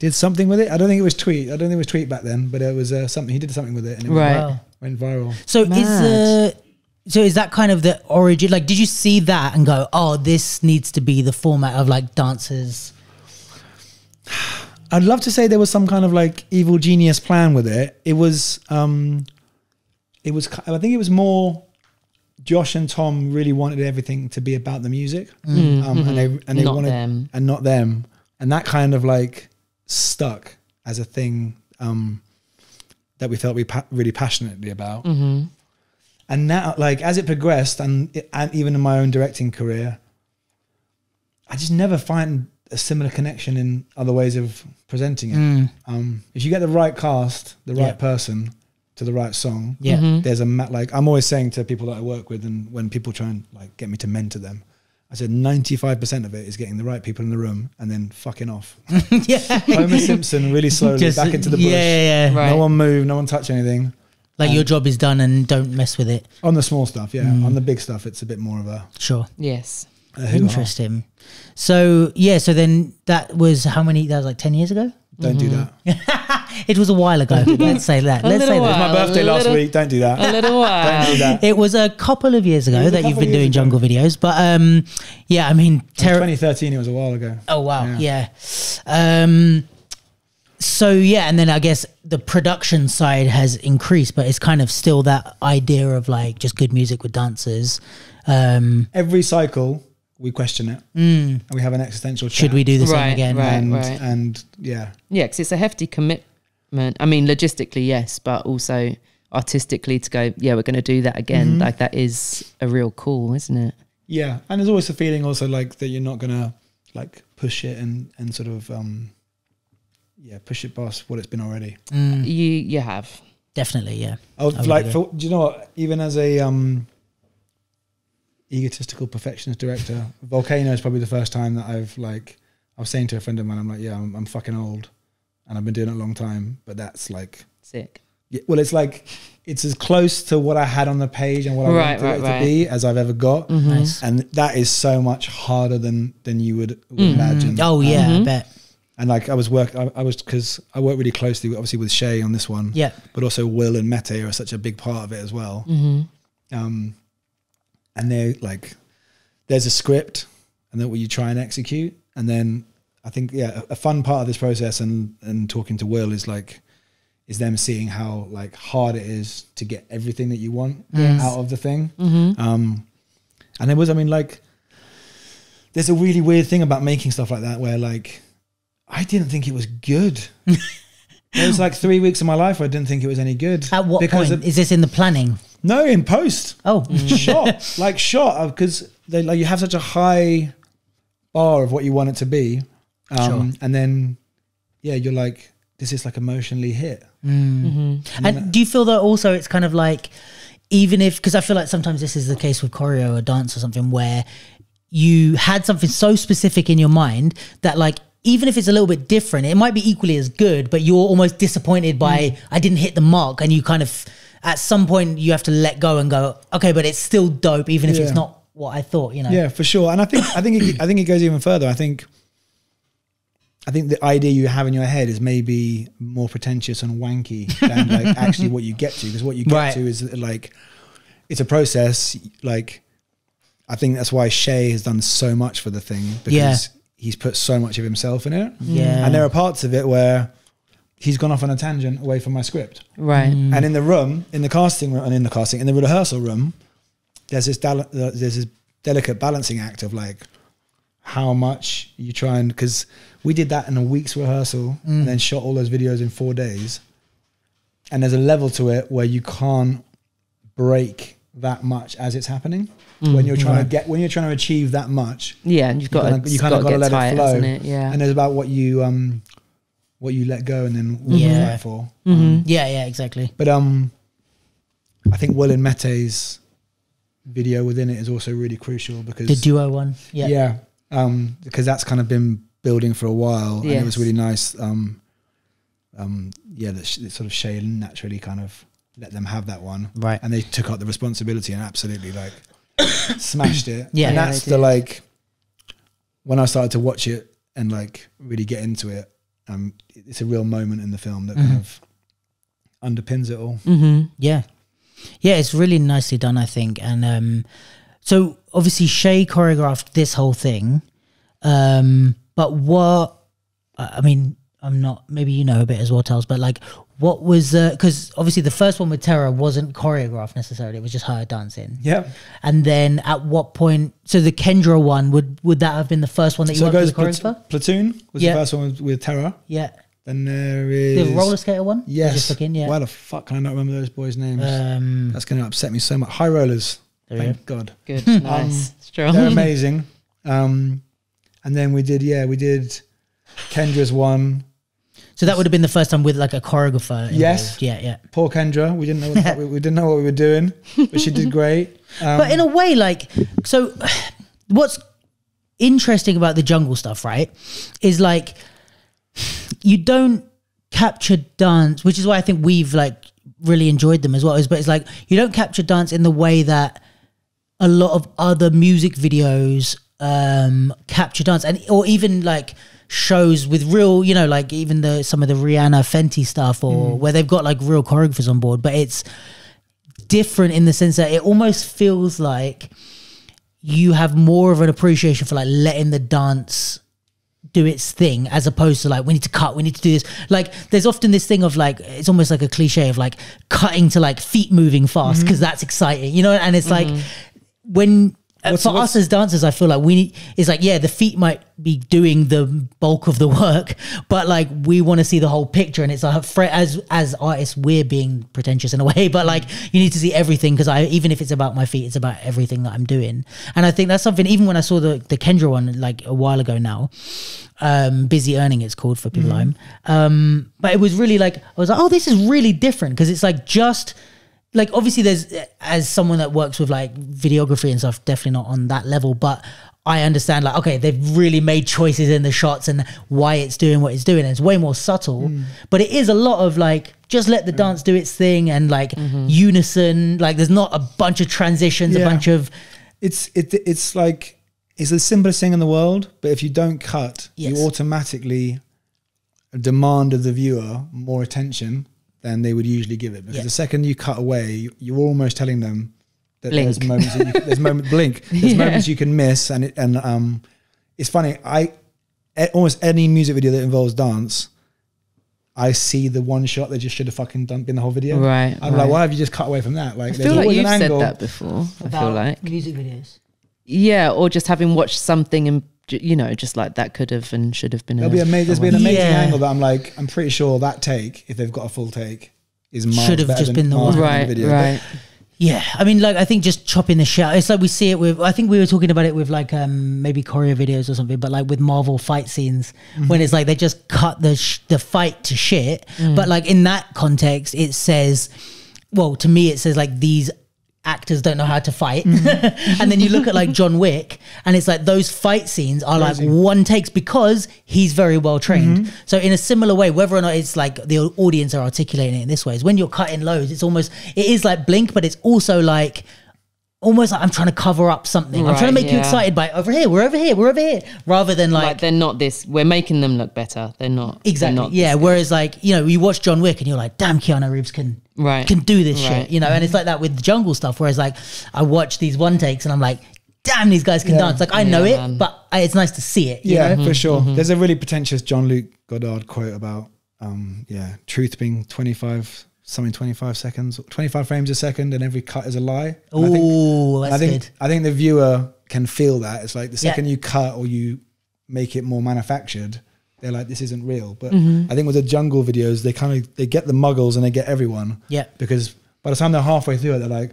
did something with it. I don't think it was tweet. I don't think it was tweet back then, but it was uh, something. He did something with it, and it Right. Wow. went, went viral. So Mad. is uh, so is that kind of the origin? Like, did you see that and go, "Oh, this needs to be the format of like dancers"? I'd love to say there was some kind of like evil genius plan with it. It was, um, it was. I think it was more Josh and Tom really wanted everything to be about the music, Mm, um, and they and they Not wanted them. and not them, and that kind of like stuck as a thing um, that we felt we pa- really passionately about. Mm-hmm. And now, like as it progressed, and and even in my own directing career, I just never find a similar connection in other ways of presenting it. Mm, Um, if you get the right cast, the right Yeah. person to the right song, yeah. Mhm. there's a ma- like I'm always saying to people that I work with, and when people try and like get me to mentor them, I said 95% of it is getting the right people in the room and then fucking off. yeah. Homer Simpson really slowly Just- back into the bush. Yeah, yeah, yeah. Right. No one move, no one touch anything. Like your job is done and don't mess with it. On the small stuff, yeah. Mm. On the big stuff, it's a bit more of a, Sure. Yes. a. Interesting. So yeah, so then that was how many? That was like ten years ago. Don't do Mm-hmm. that. It was a while ago. Let's say that. Let's say little that. while. My birthday last little- week. Don't do that. A little while. Don't do that. It was a couple of years ago that you've been doing ago. jungle videos, but um, yeah, I mean, ter- 2013, it was a while ago. Oh wow, Yeah. yeah. Um so yeah, and then I guess the production side has increased, but it's kind of still that idea of like just good music with dancers. Um Every cycle, we question it, and we have an existential. should we do the same again? right. And right. and yeah, Yeah, because it's a hefty commitment. I mean, logistically, yes, but also artistically to go, yeah, we're going to do that again. Mm-hmm. Like that is a real call, isn't it? yeah, and there's always a feeling also like that you're not gonna like push it and and sort of um yeah push it past what it's been already. Mm, You you have. definitely, yeah. Oh, would like agree. for, do you know what? Even as a um egotistical perfectionist director, Volcano is probably the first time that I've like I was saying to a friend of mine, I'm like, yeah, I'm, I'm fucking old, and I've been doing it a long time, but that's like, Sick. yeah, well, it's like it's as close to what I had on the page and what I Right, wanted right, it right. to be as I've ever got, Mm-hmm. Nice. and that is so much harder than than you would, would Mm. imagine. Oh yeah, I Mhm. bet. And like I was work, I, I was because I work really closely, obviously with Shay on this one, Yeah. but also Will and Mette are such a big part of it as well. Mm-hmm. um, and they like there's a script and then what you try and execute and then i think yeah a, fun part of this process and and talking to will is like is them seeing how like hard it is to get everything that you want Yes. out of the thing. Mm-hmm. um and there was i mean like there's a really weird thing about making stuff like that where like i didn't think it was good. It was like three weeks of my life where i didn't think it was any good At what because point? of- is this in the planning? no in post. Oh, shot. Like shot because they like you have such a high bar of what you want it to be um and then yeah you're like this is like emotionally hit Mm-hmm. And do you feel that also it's kind of like, even if, because I feel like sometimes this is the case with choreo or dance or something where you had something so specific in your mind that like, even if it's a little bit different, it might be equally as good, but you're almost disappointed by, I didn't hit the mark. And you kind of, at some point, you have to let go and go, okay, but it's still dope, even if it's not what I thought, you know? yeah for sure and i think i think it, i think it goes even further i think i think the idea you have in your head is maybe more pretentious and wanky than like actually what you get to because what you get Right. to is like it's a process like i think that's why shay has done so much for the thing because Yeah. he's put so much of himself in it Yeah. and there are parts of it where he's gone off on a tangent away from my script Right. Mm. and in the room in the casting room and in the casting in the rehearsal room there's this dal- there's this delicate balancing act of like how much you try and because we did that in a week's rehearsal and then shot all those videos in four days and there's a level to it where you can't break that much as it's happening when you're trying to get when you're trying to achieve that much Yeah, and you've got kinda- to you you kinda got to let it flow. it? Yeah. and it's about what you um what you let go and then what you Yeah. for Mhm. Yeah, yeah, exactly. But um, I think Will and Mette's video within it is also really crucial because The duo one. Yeah. yeah, um, because that's kind of been building for a while, and it was really nice. Um, um, yeah, that sort of Shay naturally kind of let them have that one, Right. and they took up the responsibility and absolutely like smashed it. Yeah. and Yeah, that's the like when I started to watch it and like really get into it. Um, it's a real moment in the film that Mm-hmm. kind of underpins it all. Mm-hmm. Yeah. Yeah, it's really nicely done, I think. And um so obviously Shay choreographed this whole thing. Um but what I I mean, I'm not maybe you know a bit as well, Tels, but like what was because obviously the first one with Terra wasn't choreographed necessarily; it was just her dancing. Yeah. And then at what point? So the Kendra one would would that have been the first one that you So it worked with the choreographer? Plat- Platoon was Yeah. the first one with, with Terra. Yeah, Then there is the roller skater one. You Yes. just looking, yeah. Why the fuck can I not remember those boys' names? Um, That's going to upset me so much. High Rollers. There we Thank God. Good, Hmm. nice, strong. They're amazing. Um, and then we did, yeah, we did Kendra's one. so that would have been the first time with like a choreographer. Involved. Yes. Yeah, yeah. Poor Kendra. We didn't know what we, we didn't know what we were doing, but she did great. Um, but in a way, like, so what's interesting about the jungle stuff, right, is like you don't capture dance, which is why I think we've like really enjoyed them as well. Is but it's like you don't capture dance in the way that a lot of other music videos um capture dance and or even like shows with real you know like even the some of the rihanna fenty stuff or where they've got like real choreographers on board but it's different in the sense that it almost feels like you have more of an appreciation for like letting the dance do its thing as opposed to like we need to cut we need to do this. Like there's often this thing of like it's almost like a cliche of like cutting to like feet moving fast because that's exciting you know? And it's like when uh, What's- for what's- us as dancers i feel like we need it's like yeah the feet might be doing the bulk of the work but like we want to see the whole picture and it's like as as artists we're being pretentious in a way but like you need to see everything because i even if it's about my feet it's about everything that i'm doing. And i think that's something even when i saw the the kendra one like a while ago now um busy earning it's called for people home um but it was really like i was like oh this is really different because it's like just like obviously there's as someone that works with like videography and stuff definitely not on that level but i understand like okay they've really made choices in the shots and why it's doing what it's doing and it's way more subtle hmm. but it is a lot of like just let the hmm. dance do its thing and like mm-hmm. unison like there's not a bunch of transitions a bunch of it's it, it's like it's the simplest thing in the world, but if you don't cut, Yes. you automatically demand of the viewer more attention than they would usually give it. Because Yeah. the second you cut away, you- you're almost telling them that there's moments that you, there's moment blink. There's moments you can miss, and it, and um, it's funny. I almost any music video that involves dance. I see the one shot they just should have fucking done in the whole video. Right, I'm right. like, why have you just cut away from that? Like, I there's feel like you've an said that before. I feel like music videos yeah, or just having watched something and j- you know, just like that could have and should have been. There'll a- be amazing. There's a been an amazing Yeah. angle that I'm like, I'm pretty sure that take, if they've got a full take, is miles Should have just been the one. right, the video. right. Yeah, I mean, like I think just chopping the shit. out- It's like we see it with. I think we were talking about it with like um maybe choreo videos or something, but like with Marvel fight scenes when it's like they just cut the sh- the fight to shit. But like in that context, it says, well, to me, it says like these actors don't know how to fight, mm-hmm. and then you look at like John Wick, and it's like those fight scenes are like one takes because he's very well trained. Mm-hmm. So in a similar way, whether or not it's like the audience are articulating it in this way, is when you're cutting loads, it's almost it is like blink, but it's also like almost like I'm trying to cover up something. I'm trying to Right, make you excited by over here, we're over here, we're over here, rather than Like, like. they're not this. We're making them look better. They're not they're Exactly. not yeah. Whereas, like you know, you watch John Wick and you're like, "Damn, Keanu Reeves can Right. can do this Right. shit," you know. And it's like that with the jungle stuff. Whereas, like, I watch these one takes and I'm like, "Damn, these guys can Yeah. dance." Like, I know Yeah, it, man. but I, it's nice to see it. You Yeah, know? for sure. There's a really pretentious John Luke Goddard quote about, um, yeah, truth being 25, something 25 seconds, 25 frames a second, and every cut is a lie. And I think- Oh, that's I think good. I think the viewer can feel that. It's like the Yeah. second you cut or you make it more manufactured, they're like, this isn't real. But Mm-hmm. I think with the jungle videos, they kind of they get the muggles and they get everyone. Yeah. Because by the time they're halfway through it, they're like,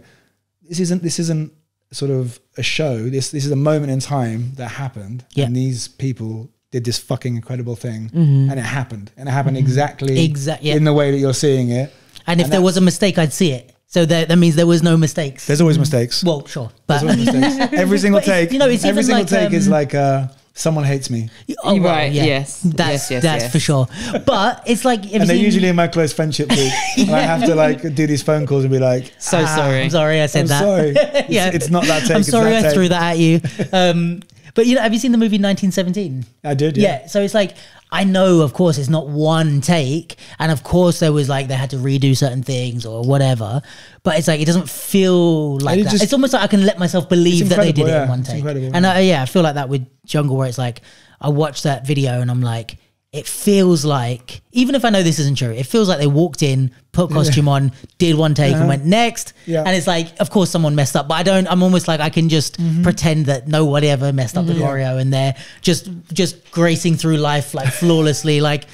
this isn't this isn't sort of a show. This this is a moment in time that happened, Yeah. and these people did this fucking incredible thing, and it happened, and it happened exactly Exact- yeah. in the way that you're seeing it. And if And there was a mistake, I'd see it. So that, that means there was no mistakes. There's always mistakes. well, sure, There's but always mistakes. Every single But take, you know, it's every single like, take is um, like uh, someone hates me, oh, well, Right, yeah. yes, that's yes, yes, that's yes. for sure. But it's like, and they're usually in my close friendship group, and I have to like do these phone calls and be like, So Ah, sorry. I'm sorry, I said I'm that. sorry, Yeah. it's not that take. I'm sorry that I take. threw that at you. Um, but you know, have you seen the movie 1917? I did, Yeah. yeah. So it's like I know, of course, it's not one take, and of course there was like they had to redo certain things or whatever. But it's like it doesn't feel like it that. just- it's almost like I can let myself believe that they did incredible, it in one take. and yeah. I, yeah, I feel like that with Jungle, where it's like I watch that video and I'm like. It feels like even if I know this isn't true, it feels like they walked in, put costume on, did one take, and uh-huh. went next. Yeah. And it's like, of course, someone messed up, but I don't. I'm almost like I can just mm-hmm. pretend that nobody ever messed up the mm-hmm. choreo, and they're just just gracing through life like flawlessly, like.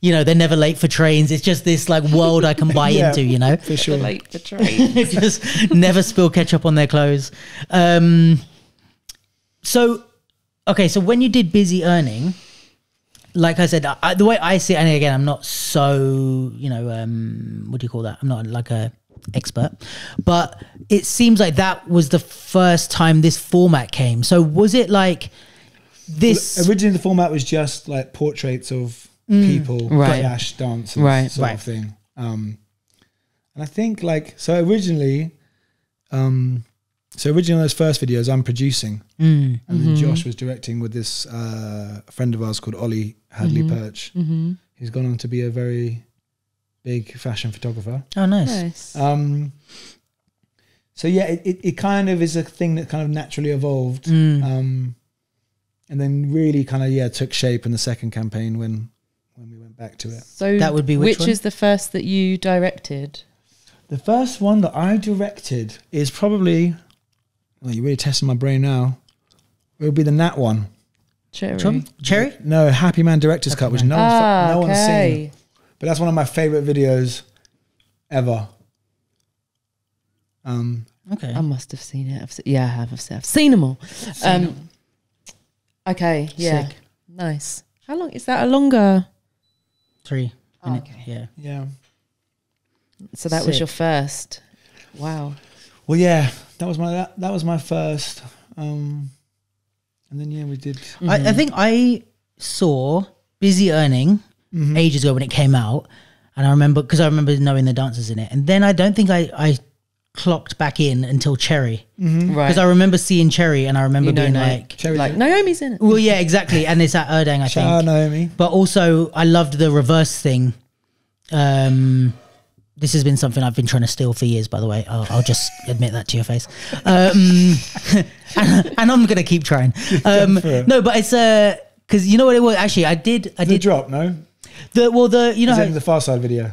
You know, they're never late for trains. It's just this like world I can buy Yeah. into, you know? For sure. Late for train. just never spill ketchup on their clothes. Um, so, okay, so when you did busy earning, like I said, I, the way I see it, and again, I'm not so, you know, um, what do you call that? I'm not like a expert, but it seems like that was the first time this format came. So was it like this? Originally, the format was just like portraits of people, Right. dash dancers, Right. sort Right. of thing. Um, and I think like so originally, um, so originally those first videos I'm producing, Mm, and then Josh was directing with this uh, friend of ours called Ollie Hadlee Pearch, who's gone on to be a very big fashion photographer. oh, nice. nice. Um, so yeah, it, it, it kind of is a thing that kind of naturally evolved, Mm. um, and then really kind of yeah took shape in the second campaign when when we went back to it. So That would be which one? is the first that you directed? The first one that I directed is probably. Well, you're really testing my brain now. It would be the Nat one. Cherry. Which? Cherry? No, Happy Man Director's Cut, which no, one's, Ah, no one's seen. But that's one of my favorite videos ever. Um, Okay. I must have seen it. I've se- yeah, I have. I've seen, I've seen them all. Um, okay. Yeah. Sick. Nice. How long is that? A longer. Three. Oh, okay. Yeah. yeah. So that was your first. Wow. Well, yeah, that was my that, that was my first. Um, and then yeah, we did. I, I think I saw Busy Earning ages ago when it came out, and I remember because I remember knowing the dancers in it, and then I don't think I I clocked back in until Cherry Right. because I remember seeing Cherry and I remember You know, being no. like, Cherry like Naomi's in it. well, yeah, exactly, and it's at Erdang, I Shout out think. Naomi. But also, I loved the reverse thing. Um, this has been something I've been trying to steal for years, by the way. I'll, I'll just admit that to your face. Um, and, and I'm gonna keep trying. Um, no, but it's uh, because you know what it was. Actually, I did. I The did drop, no? the well, the you know, Is how- the Pharcyde video?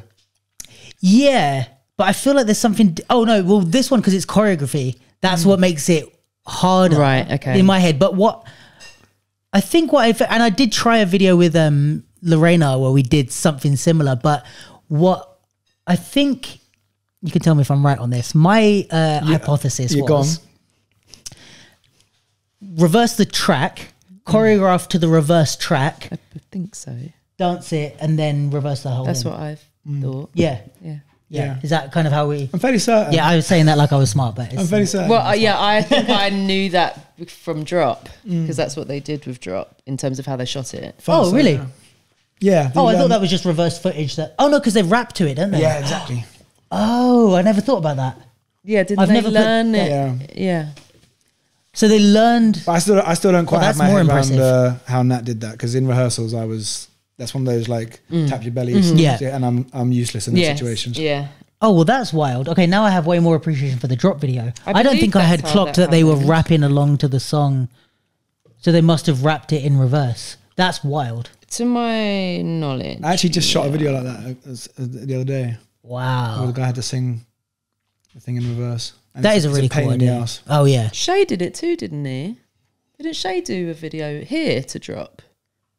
yeah. But I feel like there's something. Oh no, well, this one because it's choreography. That's what makes it harder, Right, okay. in my head. But what I think what I and I did try a video with um Lorena where we did something similar. But what I think you can tell me if I'm right on this. My uh, hypothesis You're gone. was reverse the track, choreograph to the reverse track, I think so. dance it, and then reverse the whole. That's thing. what I've thought. Yeah, Yeah. yeah, Yeah. Is that kind of how we? I'm fairly certain. Yeah, I was saying that like I was smart, but I'm it's, fairly certain. Well, uh, yeah, I think I knew that from Drop because that's what they did with Drop in terms of how they shot it. Far oh Side, really? Yeah. Yeah, Oh, I the, thought um, that was just reverse footage. That oh no, because they rap to it, don't they? Yeah, exactly. Oh, I never thought about that. Yeah, didn't I've they never put- learn it? Yeah. Yeah. So they learned. But I still, I still don't quite Well, have that's my more head impressive. around uh, how Nat did that because in rehearsals I was. That's one of those like tap your belly, Yeah. and I'm I'm useless in those Yes. situations. Yeah. Oh well, that's wild. Okay, now I have way more appreciation for the drop video. I, I don't believe think I had how clocked that that they were happened. rapping along to the song. So they must have rapped it in reverse. That's wild. To my knowledge. I actually just shot a video like that uh, as- as the other day. Where Wow, the guy had to sing the thing in reverse. And that it's- is a really pain cool in the idea. ass. Oh yeah. Shay did it too, didn't he? Didn't Shay do a video here to drop?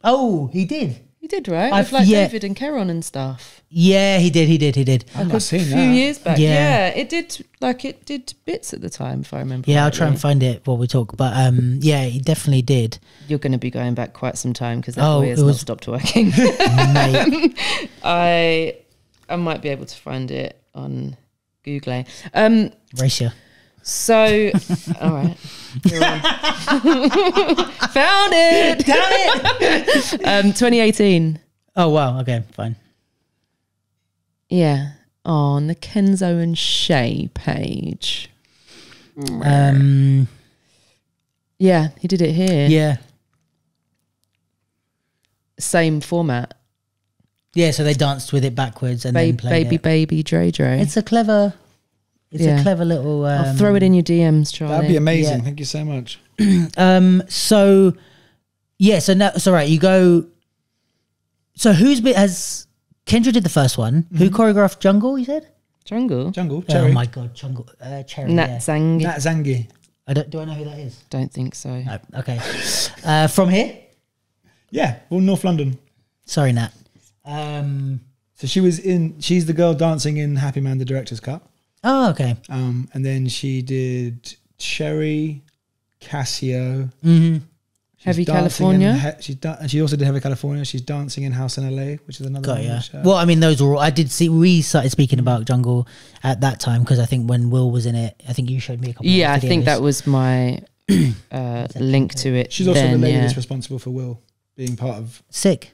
Oh, he did. He did, right? I've- With like yeah. David and Keron and stuff. Yeah, he did. He did. He did. I've not A seen few that. years back. Yeah. Yeah. It did like it did bits at the time, if I remember. Yeah, I'll try and find it while we talk. But um, yeah, he definitely did. You're gonna be going back quite some time because that Oh, boy has it not was- stopped working. I I might be able to find it on Google. Um Racia. So all right. Found it! Damn it! um 2018. Oh wow. Okay, fine. Yeah. On the Kenzo and Shay page. Um, Yeah, he did it here. yeah, Same format. yeah. So they danced with it backwards and Baby, then played baby, it. baby, Dre Dre. It's a clever. It's Yeah. a clever little. Um, I'll throw it in your DMs, Charlie. That'd be amazing. Yeah. Thank you so much. Um. So, yeah. So now, so right. You go. So who's been has Kendra did the first one? Who choreographed Jungle? You said. Jungle. Jungle, Cherry, Oh my god, Jungle, uh, Cherry. Nat yeah. Zang. Nat Zangi. I don't. Do I know who that is? Don't think so. No. Okay. Uh, from here. Yeah, well, North London. Sorry, Nat. Um. So she was in. She's the girl dancing in Happy Man, the director's cut. Oh, okay. Um, and then she did Cherry, Casio. hmm Heavy California? He- she's da- and she also did Heavy California. She's dancing in House in LA, which is another Got yeah. which, uh, Well, I mean, those were. all I did see. We started speaking about Jungle at that time because I think when Will was in it, I think you showed me a couple. Yeah, I think that was my uh, link to it. she's also then, the lady yeah. that's responsible for Will being part of sick.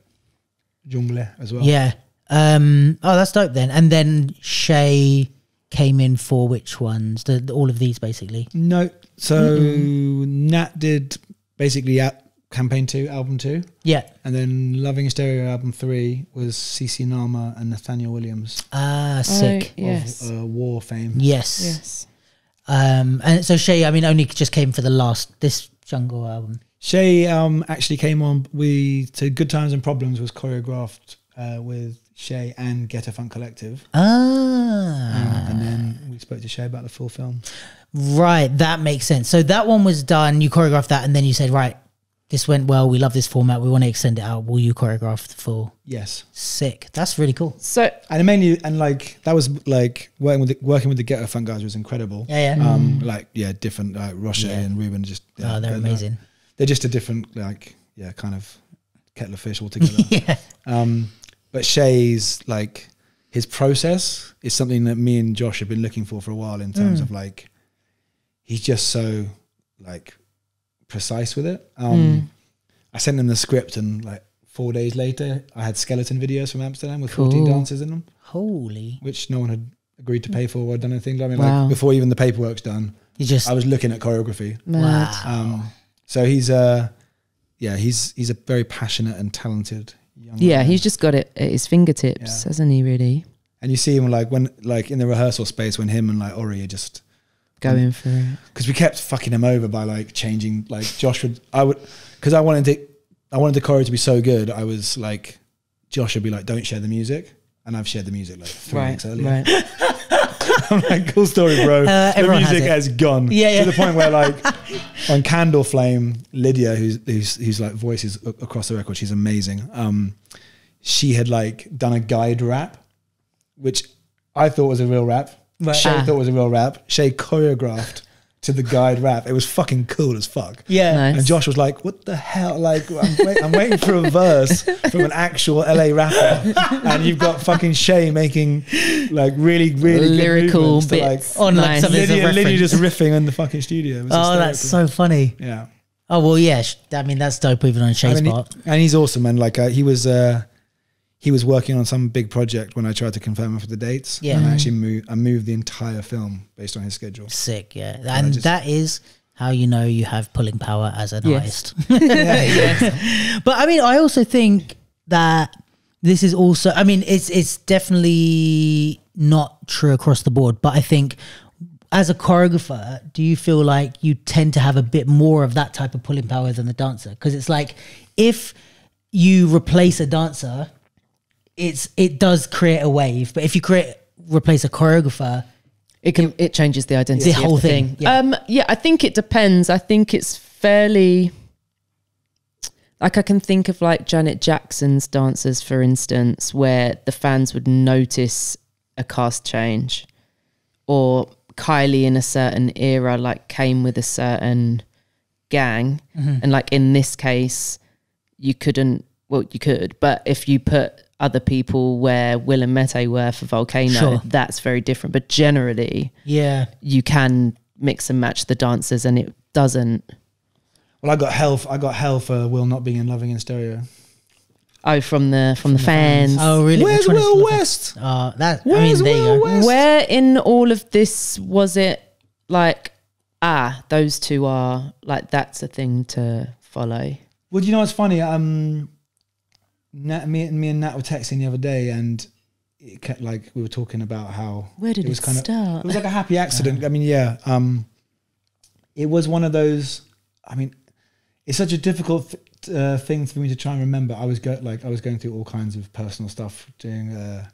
Jungle as well. Yeah. Um. Oh, that's dope then. And then Shay came in for which ones? The, the- all of these basically. No, so Nat did basically at campaign two, album two, Yeah. and then Loving Stereo album three was CC Nama and Nathaniel Williams Ah, sick. Oh, yes. of uh, War fame. Yes. yes. Um. And so Shay, I mean, only just came for the last this Jungle album. Shay um, actually came on. We to Good Times and Problemz was choreographed uh, with Shay and Ghetto Funk Collective, Ah. and then we spoke to Shay about the full film. Right, that makes sense. So that one was done. You choreographed that, and then you said, "Right, this went well. We love this format. We want to extend it out. Will you choreograph the full?" Yes, Sick. That's really cool. So and mainly and like that was like working with the, working with the Ghetto Funk guys was incredible. Yeah, yeah. Um, like yeah, different like Rocher Yeah. and Ruben just yeah, oh, they're amazing. They're just a different like yeah, kind of kettle of fish altogether. yeah. Um, but Shay's like his process is something that me and Josh have been looking for for a while in terms Mm. of like he's just so like precise with it. Um, I sent him the script and like four days later, I had skeleton videos from Amsterdam with 14 Cool. dances in them, Holy. which no one had agreed to pay for or done anything. I mean, Wow. like before even the paperwork's done, You just I was looking at choreography. wow. Um, so he's uh, yeah, he's he's a very passionate and talented young. Yeah, man. he's just got it at his fingertips, Yeah. hasn't he? Really and you see him like when like in the rehearsal space when him and like Ori are just going for it. because we kept fucking him over by like changing like Josh would I would because I wanted to I wanted the choreo to be so good I was like Josh would be like don't share the music and I've shared the music like three Right, weeks earlier right. I'm like cool story bro Uh, the everyone has music has, gone Yeah, yeah. to the point where like on Candle Flame Lydia who's who's, who's like voices across the record she's amazing um she had like done a guide rap which I thought was a real rap Right. Shay Ah. thought was a real rap. Shay choreographed to the guide rap. It was fucking cool as fuck. yeah. Nice. And Josh was like, "What the hell? Like, I'm, wait, I'm waiting for a verse from an actual LA rapper, and you've got fucking Shay making like really, really good lyrical movements to, bits. On, like, Nice. something- Like, There's a Lydia, Lydia just riffing in the fucking studio. It was Oh, that's so funny. yeah. Oh well, yeah. I mean, that's dope even on I Shay's mean, he- part. and he's awesome. And like, uh, he was. Uh, he was working on some big project when I tried to confirm him for the dates. Yeah. And I mm-hmm. actually moved, I moved the entire film based on his schedule. Sick. Yeah. And just- that is how you know you have pulling power as an Yes. artist. yes. But I mean, I also think that this is also. I mean, it's it's definitely not true across the board. But I think as a choreographer, do you feel like you tend to have a bit more of that type of pulling power than the dancer? Because it's like if you replace a dancer, it's it does create a wave. But if you create replace a choreographer, It can it changes the identity The whole of the thing, thing. yeah. Um yeah, I think it depends. I think it's fairly like I can think of like Janet Jackson's dancers for instance where the fans would notice a cast change or Kylie in a certain era like came with a certain gang and like in this case you couldn't well you could but if you put other people where Will and Mette were for Volcano Sure. that's very different but generally yeah, you can mix and match the dancers and it doesn't Well, I got hell. I got hell for Will not being in Loving in Stereo. oh from the from, the, fans, Oh, really? Where's Which Will the- West? Uh, that I mean, there Will you go. West? where in all of this was it like ah those two are like that's a thing to follow Well, do you know what's funny? Um, Nat, me, me and Nat were texting the other day, and it kept, like we were talking about how where did it it, was kind of start it was like a happy accident. I mean, yeah. Um, it was one of those. I mean, it's such a difficult uh, thing for me to try and remember. I was go- like I was going through all kinds of personal stuff during uh,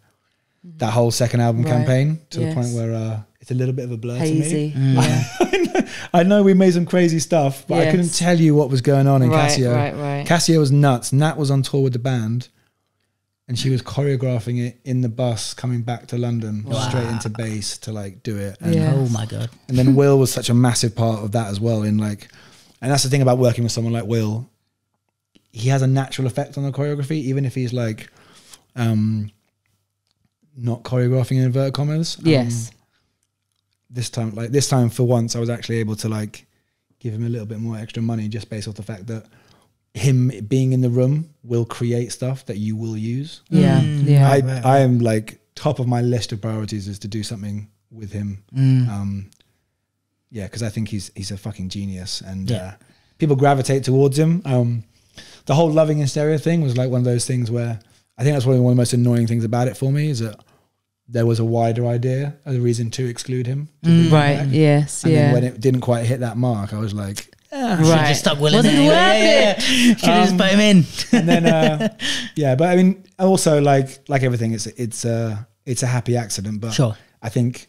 that whole second album Right. campaign to the point where uh, it's a little bit of a blur Hazy. to me. Yeah. I know we made some crazy stuff, but I couldn't tell you what was going on in right, Casio. right, right. Casio was nuts. Nat was on tour with the band, and she was choreographing it in the bus coming back to London, Wow. straight into bass to like do it. And, Yeah. Oh my god. and then Will was such a massive part of that as well. In like, and that's the thing about working with someone like Will. He has a natural effect on the choreography, even if he's like, um, not choreographing in inverted commas. Um, yes. This time like this time for once i was actually able to like give him a little bit more extra money just based off the fact that him being in the room will create stuff that you will use yeah. Mm. Yeah. i right, i am like top of my list of priorities is to do something with him Mm. um yeah because i think he's he's a fucking genius and Yeah. uh, people gravitate towards him um the whole loving in stereo thing was like one of those things where i think that's probably one of the most annoying things about it for me is that there was a wider idea as a reason to exclude him to Mm. right. back. Yes. And yeah. then when it didn't quite hit that mark, I was like, ah. Should've right. just stuck Will in Wasn't there. worth Yeah, it. yeah, yeah. Should have just Um, put him in. and then uh, yeah, but I mean, also like like everything, it's it's uh it's a happy accident, but Sure. I think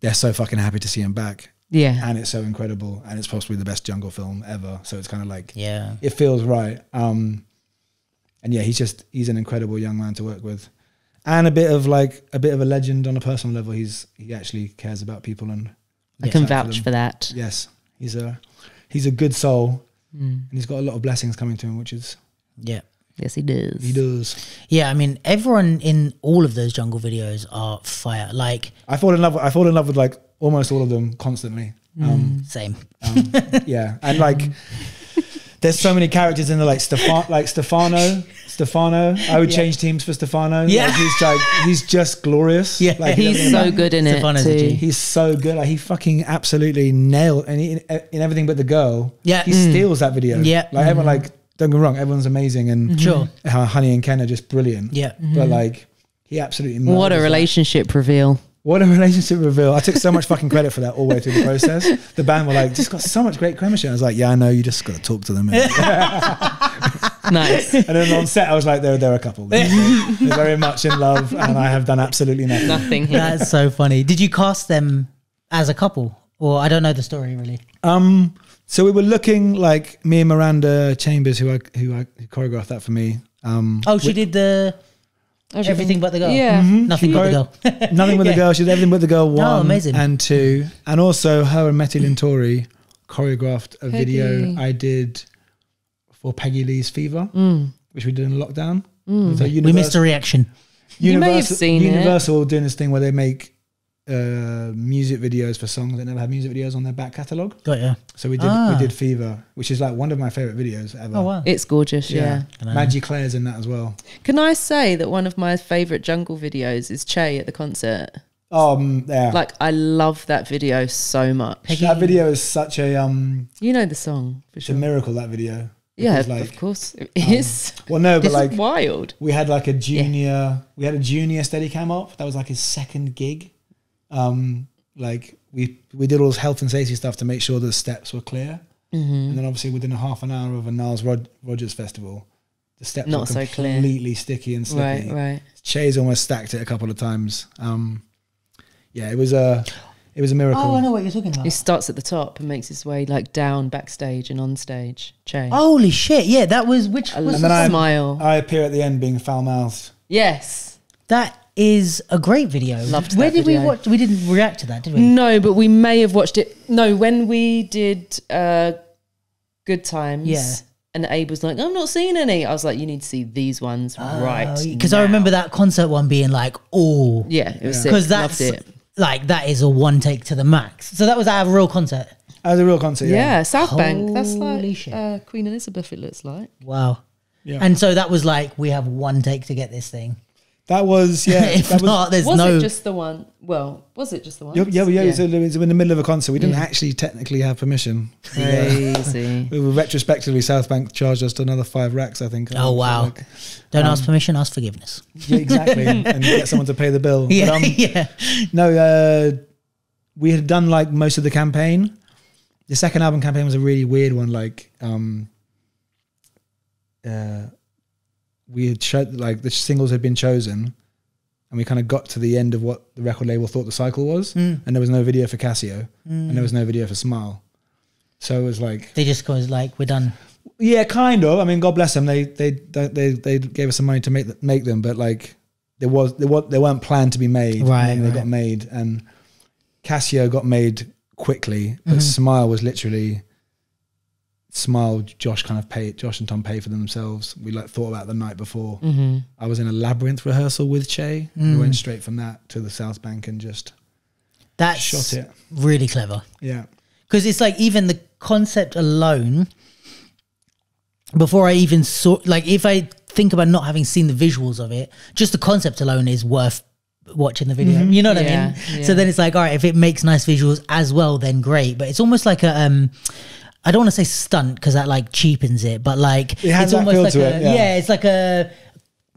they're so fucking happy to see him back, Yeah. and it's so incredible, and it's possibly the best jungle film ever. So it's kind of like Yeah. it feels right. Um, and yeah, he's just he's an incredible young man to work with, and a bit of like a bit of a legend on a personal level. He's he actually cares about people and I can out for vouch for that. Yes, he's a he's a good soul, Mm. and he's got a lot of blessings coming to him, which is Yeah. Yes, he does. he does. Yeah, I mean, everyone in all of those jungle videos are fire. Like, I fall in love. I fall in love with like almost all of them constantly. Um, same. um, yeah, and like there's so many characters in there, like Stefan, like Stefano. Stefano, I would Yeah. change teams for Stefano. Yeah. Like, he's like he's just glorious. Yeah. like, He's so good in it Stefano's a too. He's so good. Like he fucking absolutely nailed and he, in, in everything but the girl. Yeah. he Mm. steals that video. Yeah. like everyone like don't get me wrong, everyone's amazing and Sure. how Honey and Ken are just brilliant. Yeah. but like he absolutely What a murders that. relationship reveal. What a relationship reveal. I took so much fucking credit for that all the way through the process. The band were like, just got so much great chemistry. I was like, yeah, I know, you just got to talk to them. and then on set, I was like, they're, they're a couple. They're, they're very much in love, and I have done absolutely nothing. Nothing here. That's so funny. Did you cast them as a couple? Or I don't know the story really. Um, so we were looking like me and Miranda Chambers, who I who I who choreographed that for me. Um, Oh, she did the everything but the girl. Yeah. Nothing She but the girl. Nothing but Yeah. the girl. She did everything but the girl. One Oh, amazing. and two, and also her and Mette Linturi choreographed a Peggy. video I did for Peggy Lee's Fever, Mm. which we did in lockdown. So we missed a reaction. You may have Universal, it. Doing this thing where they make uh, music videos for songs that never had music videos on their back catalogue. Got you. So we did Ah. we did Fever, which is like one of my favorite videos ever. Oh wow. It's gorgeous, yeah. Yeah. Maggie Claire's in that as well. Can I say that one of my favourite jungle videos is Che at the concert? Um, yeah, Like, I love that video so much. Peggy- that video is such a um, You know the song, for it's sure. a miracle. That video. Yeah, like, of course it is. Well, no, but like wild. we had like a junior, we had a junior Steadicam up. That was like his second gig. Um, like we we did all this health and safety stuff to make sure the steps were clear. Mm-hmm. And then obviously within a half an hour of a Niles Rod- Rodgers festival, the steps Not were so clear. completely sticky and Right, slippy. right. Chase almost stacked it a couple of times. Um, yeah, it was a it was a miracle. Oh, I know what you're talking about. He starts at the top and makes his way like down backstage and on stage. Change. Holy shit! Yeah, that was which I was love then smile. I appear at the end being foul mouthed. yes. that is a great video. Loved Where that did we watch? We didn't react to that, did we? No, but we may have watched it. No, when we did uh, Good Times. Yeah. And Abe was like, I'm not seeing any. I was like, you need to see these ones right. Because I remember that concert one being like, oh, Yeah, it was Yeah. sick. because Loved that's it. Like that is a one take to the max. So that was our real concert. As a real concert, Yeah, yeah. South Bank. That's like shit. uh, Queen Elizabeth, it looks like. Wow. Yeah. And so that was like we have one take to get this thing. That was yeah. if that was, not, there's was no. it just the one? Well, was it just the one? yeah, yeah, yeah, It, was, it was in the middle of a concert. We didn't actually technically have permission. We, uh, Crazy. we were retrospectively, South Bank charged us another five racks, I think. Oh, wow. like, don't um, ask permission, ask forgiveness. yeah, exactly, and get someone to pay the bill. But, Yeah, um, yeah. no, uh, we had done like most of the campaign, the second album campaign was a really weird one. Like, um, uh, we had cho- like the singles had been chosen, and we kind of got to the end of what the record label thought the cycle was, Mm. and there was no video for Casio, and there was no video for Smile. So it was like, They just goes like, we're done. yeah, kind of. I mean, God bless them. They they they they gave us some money to make make them, but like there was they was they weren't planned to be made. and Right, then they got made, and Casio got made quickly, but Mhm. Smile was literally Smile. Josh kind of paid. Josh and Tom paid for themselves. We like thought about the night before. Mm-hmm. I was in a Labrinth rehearsal with Che. We Mm. went straight from that to the South Bank and just That's shot it. really clever. Yeah. because it's like even the concept alone before i even saw like if i think about not having seen the visuals of it just the concept alone is worth watching the video you know what i mean yeah. so then it's like all right if it makes nice visuals as well then great but it's almost like a um I don't want to say stunt because that like cheapens it, but like It has it's that almost feel like to a it, yeah. it's like a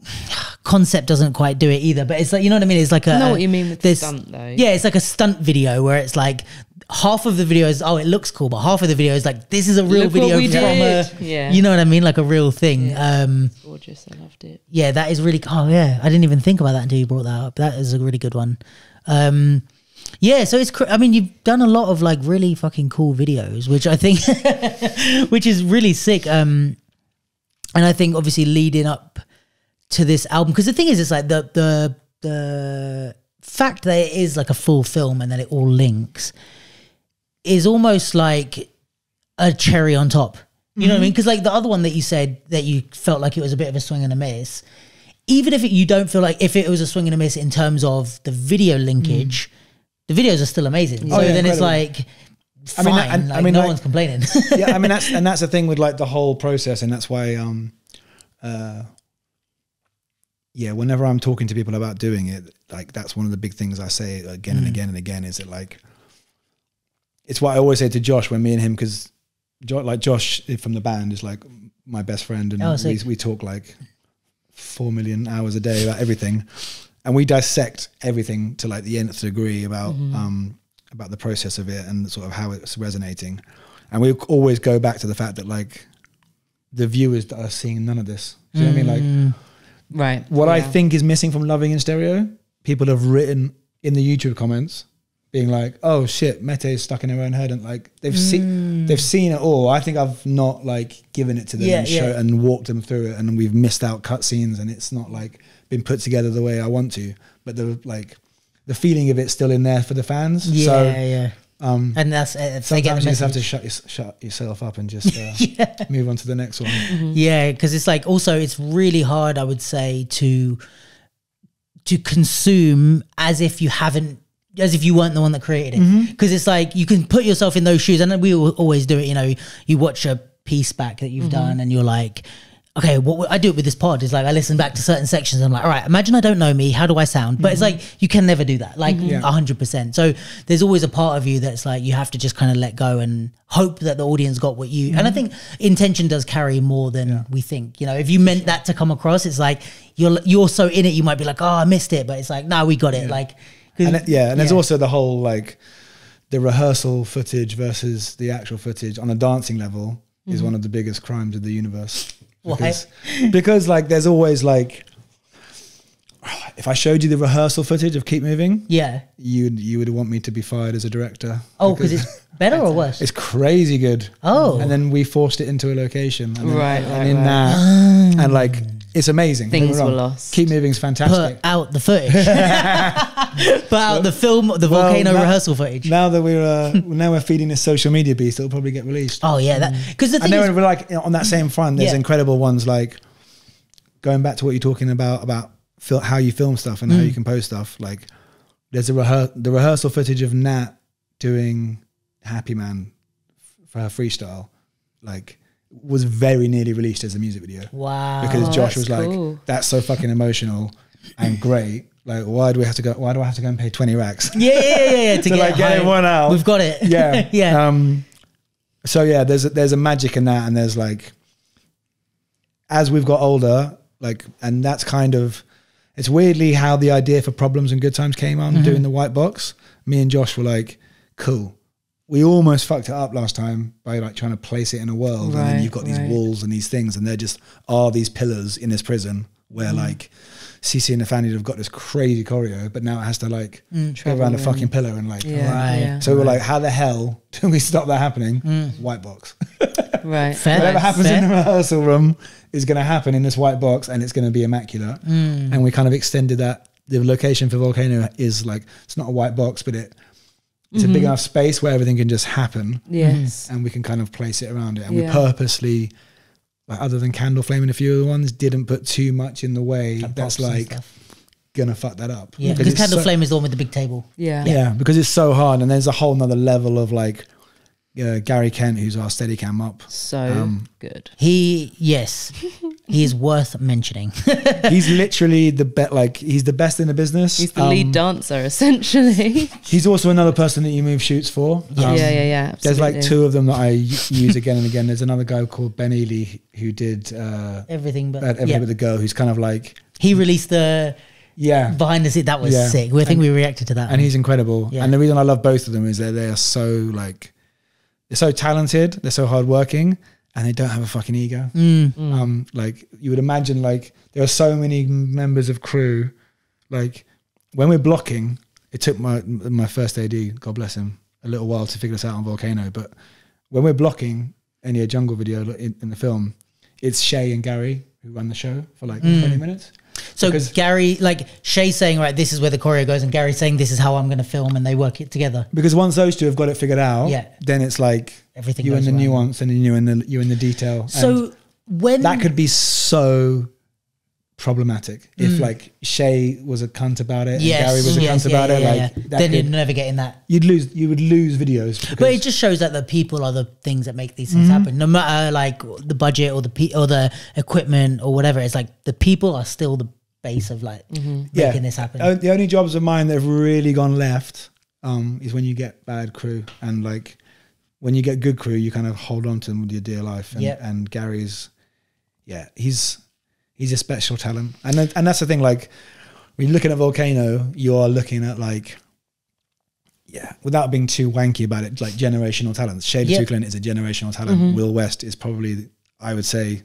concept doesn't quite do it either. But it's like you know what I mean. It's like a I know what you mean with this- stunt, though. Yeah, it's like a stunt video where it's like half of the video is oh it looks cool, but half of the video is like this is a real Look video we from did. a Yeah. you know what I mean, like a real thing. Um, Gorgeous. I loved it. yeah, that is really. Oh yeah, I didn't even think about that until you brought that up. That is a really good one. Um, yeah, so it's. cr- I mean, you've done a lot of like really fucking cool videos, which I think, which is really sick. Um, and I think obviously leading up to this album, because the thing is, it's like the the the fact that it is like a full film and that it all links is almost like a cherry on top. You know what I mean? Because like the other one that you said that you felt like it was a bit of a swing and a miss. Even if it, you don't feel like if it was a swing and a miss in terms of the video linkage, the videos are still amazing. so Oh, yeah, then it's incredible. like, I fine. mean, and- like, I mean, no like- one's complaining. yeah, I mean that's and that's the thing with like the whole process, and that's why um uh yeah, whenever I'm talking to people about doing it, like that's one of the big things I say again Mm. and again and again is that like it's what I always say to Josh when me and him because like Josh from the band is like my best friend and Oh, we, we talk like four million hours a day about everything and we dissect everything to like the nth degree about Mm-hmm. um about the process of it and sort of how it's resonating. And we always go back to the fact that like the viewers that are seeing none of this. Do you know what I mean? Like Right. what I think is missing from Loving in Stereo, people have written in the YouTube comments, being like, "Oh shit, Mette is stuck in her own head," and like they've seen they've seen it all. I think I've not like given it to them Yeah, and, show, yeah. and walked them through it, and we've missed out cut scenes, and it's not like been put together the way I want to. But the like the feeling of it's still in there for the fans. yeah, so yeah. um, And that's uh, if sometimes you just have to shut, your, shut yourself up and just uh, move on to the next one. Yeah, because it's like also it's really hard, I would say, to to consume as if you haven't as if you weren't the one that created it. Mm-hmm. Because it's like you can put yourself in those shoes, and we al- always do it. You know, you watch a piece back that you've mm-hmm. done, and you're like. Okay, what I do it with this pod is like I listen back to certain sections. And I'm like, all right, imagine I don't know me. How do I sound? But it's mm-hmm. like you can never do that, like a hundred percent. So there's always a part of you that's like you have to just kind of let go and hope that the audience got what you. And I think intention does carry more than we think. You know, if you meant that to come across, it's like you're you're so in it, you might be like, oh, I missed it, but it's like, no, we got it. Like, 'cause- and it- yeah, and there's also the whole like the rehearsal footage versus the actual footage on a dancing level is mm-hmm. one of the biggest crimes of the universe. Why? Because, because like there's always like if I showed you the rehearsal footage of Keep Moving, yeah. you would you would want me to be fired as a director. Oh, because it's better or worse? it's crazy good. Oh. and then we forced it into a location, and then, Right, and right, in right. that, ah. and like it's amazing. Don't get me Things were lost. Keep Moving's Put fantastic. out the footage. Put out the film, the Well, volcano now- rehearsal footage. Now that we're uh, now we're feeding this social media beast, it'll probably get released. Oh yeah, that because the and thing then is, we're like you know, on that same front. There's Yeah. incredible ones like going back to what you're talking about about fil- how you film stuff and how Mm. you compose stuff. Like there's a rehe- the rehearsal footage of Nat doing Happy Man f- for her freestyle. Like was very nearly released as a music video wow. because Josh was like, cool. "That's so fucking emotional and great. Like, why do we have to go? Why do I have to go and pay twenty racks?" yeah, yeah, yeah, yeah. To, to get, like get everyone out. We've got it. yeah, yeah. Um, so yeah, there's a, there's a magic in that, and there's like, as we've got older, like, and that's kind of, it's weirdly how the idea for Problemz and good times came on Mm-hmm. doing the white box. Me and Josh were like, cool. We almost fucked it up last time by like trying to place it in a world, and then you've got these right. walls and these things, and they're just are these pillars in this prison where Mm. like Cece and Nathaniel have got this crazy choreo, but now it has to like go around a fucking pillar and like. Yeah, Right. yeah. So we're like, how the hell do we stop that happening? Mm. White box. right. Fair. Whatever happens Fair. in the rehearsal room is going to happen in this white box, and it's going to be immaculate. Mm. And we kind of extended that. The location for volcano is like it's not a white box, but it it's a big mm-hmm. enough space where everything can just happen, Yes. and we can kind of place it around it. And Yeah. we purposely, like other than candle flame and a few other ones, didn't put too much in the way Like that's like gonna fuck that up. Yeah, because it's Candle so- Flame is the one with the big table. Yeah. yeah. because it's so hard, and there's a whole nother level of like uh, Gary Kent, who's our Steadicam up. So Um, good. He, yes, he is worth mentioning. he's literally the best. Like he's the best in the business. He's the Um, lead dancer, essentially. He's also another person that you move shoots for. Um, yeah, yeah, yeah. There's like two of them that I use again and again. There's another guy called Ben Ely who did uh, Everything, but Everything yeah. with the Girl, who's kind of like, he released the yeah, behind the scene. That was Yeah. sick. We I think And- we reacted to that. and he's incredible. Yeah. And the reason I love both of them is that they are so like, they're so talented, they're so hardworking, and they don't have a fucking ego. Mm. Um, like you would imagine, like there are so many members of crew. Like when we're blocking, it took my my first AD, God bless him, a little while to figure this out on Volcano. But when we're blocking any a jungle video in, in the film, it's Shay and Gary who run the show for like Mm. twenty minutes. So Because- Gary, like Shay saying, right, this is where the choreo goes, and Gary saying, this is how I'm going to film, and they work it together. Because once those two have got it figured out, Yeah. then it's like Everything you and the around. nuance and you and the you and the detail. So when that could be so problematic if Mm. like Shay was a cunt about it yes, and Gary was a yes, cunt yeah, about yeah, it yeah, like yeah. then could- you'd never get in that. you'd lose you would lose videos But it just shows that the people are the things that make these things Mm-hmm. happen. No matter like the budget or the pe- or the equipment or whatever, it's like the people are still the base of like making this happen. Uh, the only jobs of mine that have really gone left um, is when you get bad crew and like when you get good crew you kind of hold on to them with your dear life and, Yep. and Gary's yeah he's he's a special talent and and that's the thing like when you're looking at Volcano you are looking at like yeah without being too wanky about it like generational talents Shady Yep. Tuklin is a generational talent Will West is probably I would say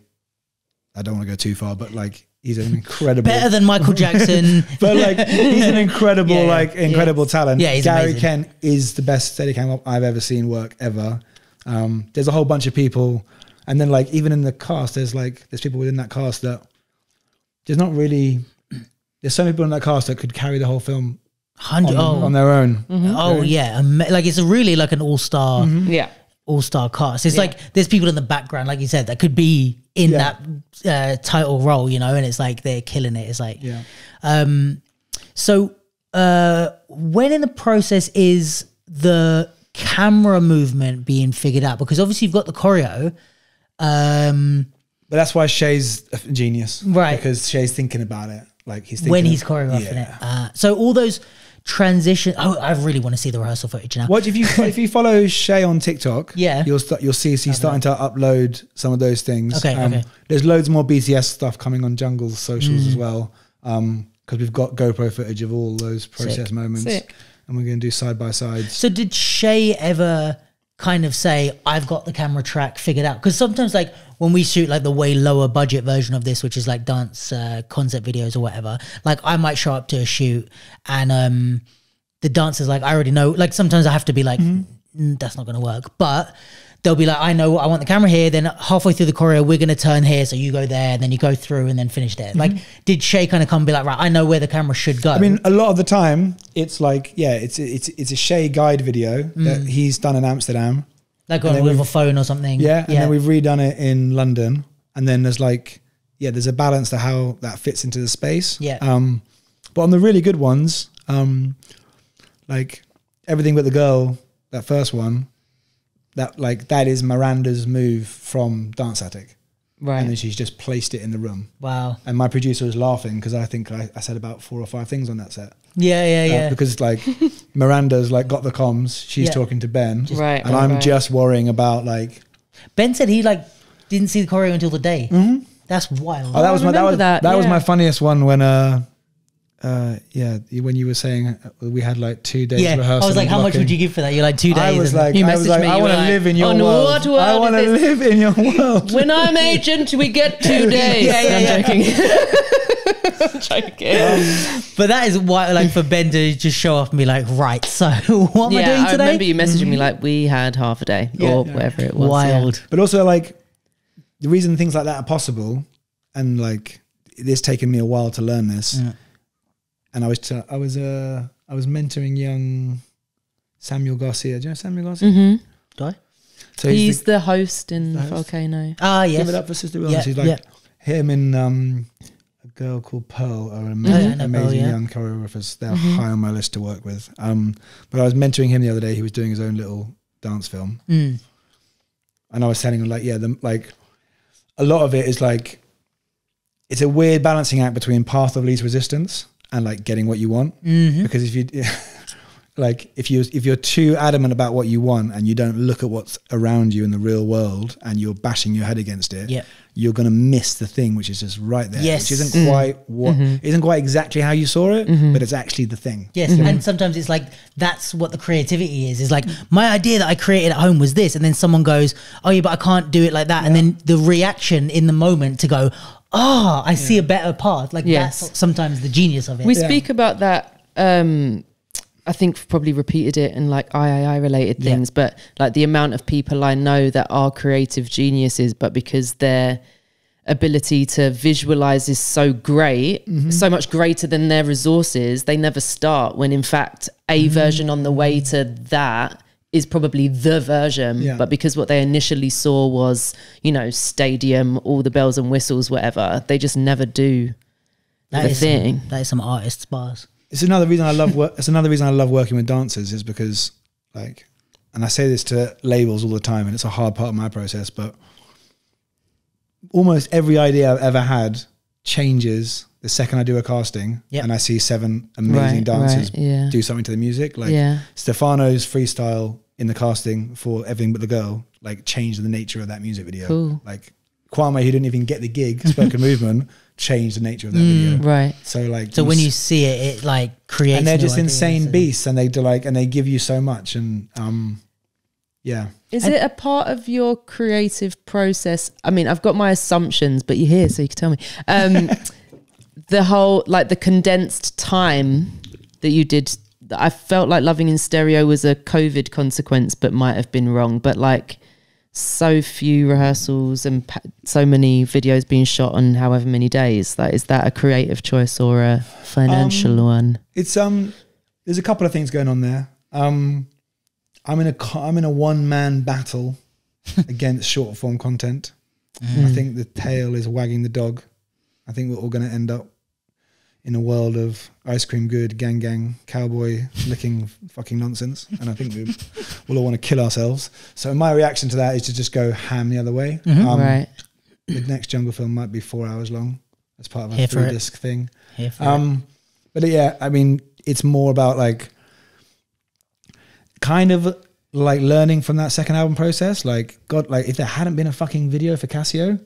I don't want to go too far but like he's an incredible Better than Michael Jackson. but like he's an incredible, Yeah, yeah. like incredible talent. Yeah, he's Gary amazing. Kent is the best Steadicam I've ever seen work ever. Um, there's a whole bunch of people, and then like even in the cast, there's like there's people within that cast that there's not really. There's so many people in that cast that could carry the whole film Hundred. on, Oh, on their own. oh yeah. Like it's a really like an all star. Mm-hmm. Yeah. all star cast. It's Yeah. like there's people in the background, like you said, that could be in Yeah. that uh, title role, you know, and it's like they're killing it. It's like, Yeah. um, so uh, when in the process is the camera movement being figured out? Because obviously you've got the choreo. Um, But that's why Shay's a genius, Right. Because Shay's thinking about it, like he's thinking when he's choreographing Yeah. it. Uh, so all those transition. Oh, I really want to see the rehearsal footage now. What if you if you follow Shay on TikTok? Yeah. you'll start you'll see he's starting to upload some of those things. Um, Okay, okay. There's loads more BTS stuff coming on Jungle's socials Mm. as well. Um, because we've got GoPro footage of all those process Sick. moments, Sick. and we're going to do side by sides. So did Shay ever kind of say, "I've got the camera track figured out"? Because sometimes, like when we shoot like the way lower budget version of this, which is like dance uh, concept videos or whatever, like I might show up to a shoot and um the dancers like I already know. Like sometimes I have to be like, "Mm, "That's not going to work," but. They'll be like, I know I want the camera here. Then halfway through the choreo, we're gonna turn here, so you go there, and then you go through, and then finish there. Like, did Shay kind of come and be like, right, I know where the camera should go? I mean, a lot of the time, it's like yeah, it's it's it's a Shay guide video that Mm. he's done in Amsterdam. On then with a phone or something. Yeah, and then we've redone it in London, and then there's like, yeah, there's a balance to how that fits into the space. Yeah. Um, but on the really good ones, um, like everything but the girl, that first one, that like that is Miranda's move from Dance Attic, and then she's just placed it in the room. wow. And my producer was laughing because I think I, I said about four or five things on that set. Yeah, yeah, Uh, yeah. because like Miranda's like got the comms, she's Yeah. talking to Ben, Right, and right, I'm right. just worrying about like Ben said he like didn't see the choreo until the day. That's wild. Oh, that I was my that was that, that, was my funniest one when uh uh, yeah, when you were saying uh, we had like two days Yeah, rehearsal. I was like, and how much would you give for that? You're like two days. I was like, You I was messaged like, me, I want were to like, live in your "On world. what I want to live in your world. when I'm agent, we get two days. Yeah, yeah, I'm yeah. joking. I'm joking. but that is why, like, for Ben to just show off and be like, right, so what am I yeah, doing I today? remember you messaging me like we had half a day Yeah. or Yeah. whatever it was. Wild. But also, like, the reason things like that are possible, and like, it's taken me a while to learn this. Yeah. And I was, t- I was, uh, I was mentoring young Samuel Garcia. Do you know Samuel Garcia? hmm Do I? So He's, he's, the, the host in the host. Volcano. Ah, yes. give it up for Sister Wellness. Yeah, he's like yeah. him and um, a girl called Pearl are Oh, amazing, I know amazing Pearl, yeah. young choreographers. They're Mhm. high on my list to work with. Um, but I was mentoring him the other day. He was doing his own little dance film. Mm. and I was telling him like, yeah, the, like a lot of it is like it's a weird balancing act between path of least resistance and like getting what you want. hmm Because if you like if you if you're too adamant about what you want and you don't look at what's around you in the real world and you're bashing your head against it, Yeah. you're gonna miss the thing which is just right there. Yes. Which isn't Mm. quite what Mhm. isn't quite exactly how you saw it, Mhm. but it's actually the thing. Yes, and sometimes it's like that's what the creativity is. Is like my idea that I created at home was this, and then someone goes, "Oh yeah, but I can't do it like that," and then the reaction in the moment to go, "Oh, I see a better path." Like Yes. that's sometimes the genius of it. We Yeah. speak about that. Um, I think probably repeated it in like III related Yeah. things, but like the amount of people I know that are creative geniuses, but because their ability to visualize is so great, mm-hmm. so much greater than their resources, they never start when in fact a mm-hmm. version on the way to that is probably the version Yeah. but because what they initially saw was you know stadium all the bells and whistles whatever they just never do That the is thing. Some, that is some artist bars. it's another reason I love work. It's another reason I love working with dancers is because like, and I say this to labels all the time, and it's a hard part of my process, but almost every idea I've ever had changes the second I do a casting, Yep. and I see seven amazing Right, dancers right, yeah. do something to the music. Like yeah Stefano's freestyle in the casting for Everything But the Girl, like changed the nature of that music video. Cool. Like Kwame, who didn't even get the gig, spoken movement, changed the nature of that Mm. video. right So like, So when s- you see it, it like creates. and they're just insane and- beasts and they do like and they give you so much and um yeah Is And- it a part of your creative process? I mean, I've got my assumptions, but you're here, so you can tell me. Um, the whole, like the condensed time that you did, I felt like Loving in Stereo was a COVID consequence, but might have been wrong. But like so few rehearsals and pa- so many videos being shot on however many days, like, is that a creative choice or a financial Um, one? it's um there's a couple of things going on there um i'm in a co- i'm in a one man battle against short form content Mm. i think the tail is wagging the dog i think we're all going to end up in a world of ice cream good gang gang cowboy licking fucking nonsense and i think we, we'll all want to kill ourselves so my reaction to that is to just go ham the other way Mhm. um, right. the next jungle film might be four hours long as part of a three it. disc thing it. um, but yeah, I mean, it's more about like kind of like learning from that second album process. Like, God, like if there hadn't been a fucking video for Casio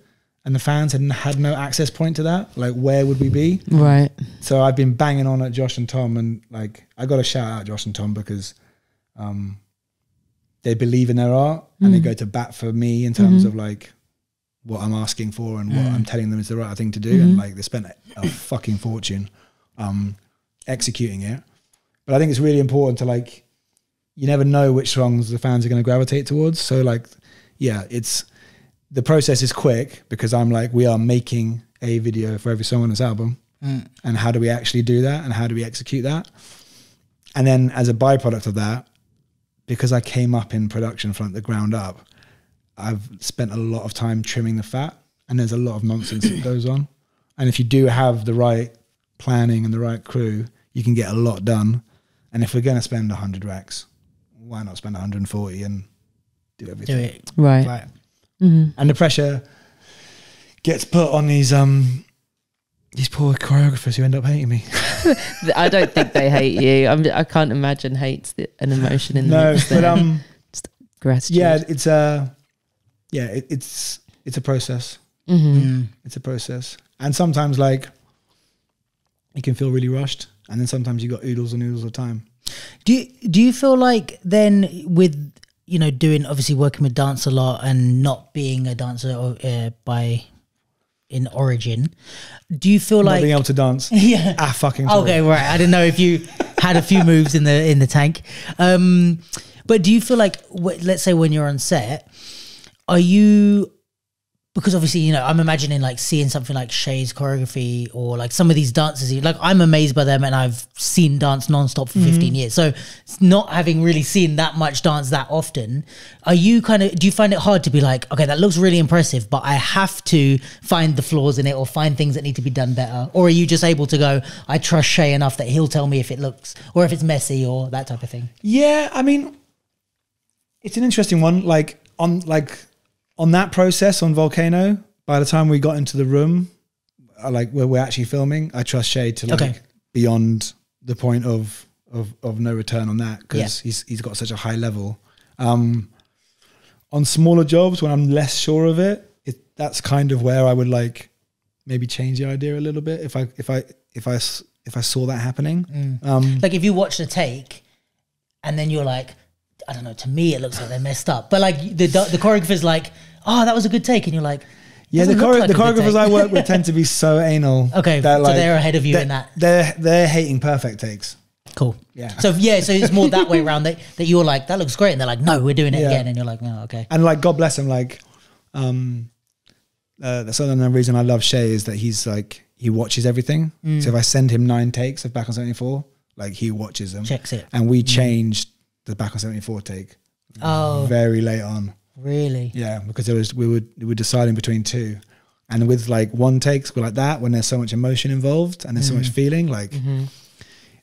and the fans had had no access point to that, like where would we be? Right. So I've been banging on at Josh and Tom, and like I got to shout out Josh and Tom because um, they believe in their art and they Mm. go to bat for me in terms Mhm. of like what I'm asking for and what Mm. I'm telling them is the right thing to do. And Mhm. like they spent a fucking fortune um, executing it. But I think it's really important to like you never know which songs the fans are going to gravitate towards. So like, yeah, it's the process is quick because I'm like, we are making a video for every song on this album Mm. and how do we actually do that and how do we execute that and then as a byproduct of that because i came up in production from the ground up i've spent a lot of time trimming the fat and there's a lot of nonsense that goes on and if you do have the right planning and the right crew you can get a lot done and if we're going to spend 100 racks why not spend 140 and do everything Do it. Right. Right. Mhm. and the pressure gets put on these um these poor choreographers who end up hating me I don't think they hate you. I'm, I can't imagine hate's the, an emotion in the no mix but there. um gratitude. yeah it's a yeah it, it's it's a process Mhm. Mm. it's a process and sometimes like it can feel really rushed. And then sometimes you got oodles and oodles of time. Do you, do you feel like then with you know doing obviously working with dance a lot and not being a dancer uh, by in origin, do you feel Not like being able to dance. yeah? Ah, fucking. all. Okay, right. I didn't know if you had a few moves in the in the tank. Um, but do you feel like, let's say, when you're on set, are you? Because obviously, you know, I'm imagining like seeing something like Shay's choreography or like some of these dancers. Like, I'm amazed by them, and I've seen dance nonstop for mm-hmm. 15 years. So, not having really seen that much dance that often, are you kind of? Do you find it hard to be like, okay, that looks really impressive, but I have to find the flaws in it or find things that need to be done better? Or are you just able to go, I trust Shay enough that he'll tell me if it looks or if it's messy or that type of thing? Yeah, I mean, it's an interesting one. Like on like on that process on Volcano, by the time we got into the room, uh, like where we're actually filming, I trust Shay to like Okay. beyond the point of of of no return on that because Yeah. he's he's got such a high level. Um, on smaller jobs, when I'm less sure of it, it that's kind of where I would like maybe change the idea a little bit if I if I if I if I saw that happening. Um, Like if you watch the take and then you're like, I don't know, to me it looks like they messed up. But like the the choreographer's like, oh, that was a good take. And you're like, Yeah, the, chore- the like good choreographers I work with tend to be so anal. Okay, so they're ahead of you in that. They're they're hating perfect takes. Cool. Yeah. So yeah, so it's more that way around that, that you're like, that looks great. And they're like, no, we're doing it Yeah. again. And you're like, no, okay. And like God bless him, like um uh, that's another reason I love Shay is that he's like he watches everything. Mm. So if I send him nine takes of back on seventy four, like he watches them. Checks it. And we changed the back on seventy four take Oh, very late on. Really? Yeah, because it was we were we were deciding between two. And with like one takes we're like that, when there's so much emotion involved and there's so much Mm. feeling, like Mm-hmm.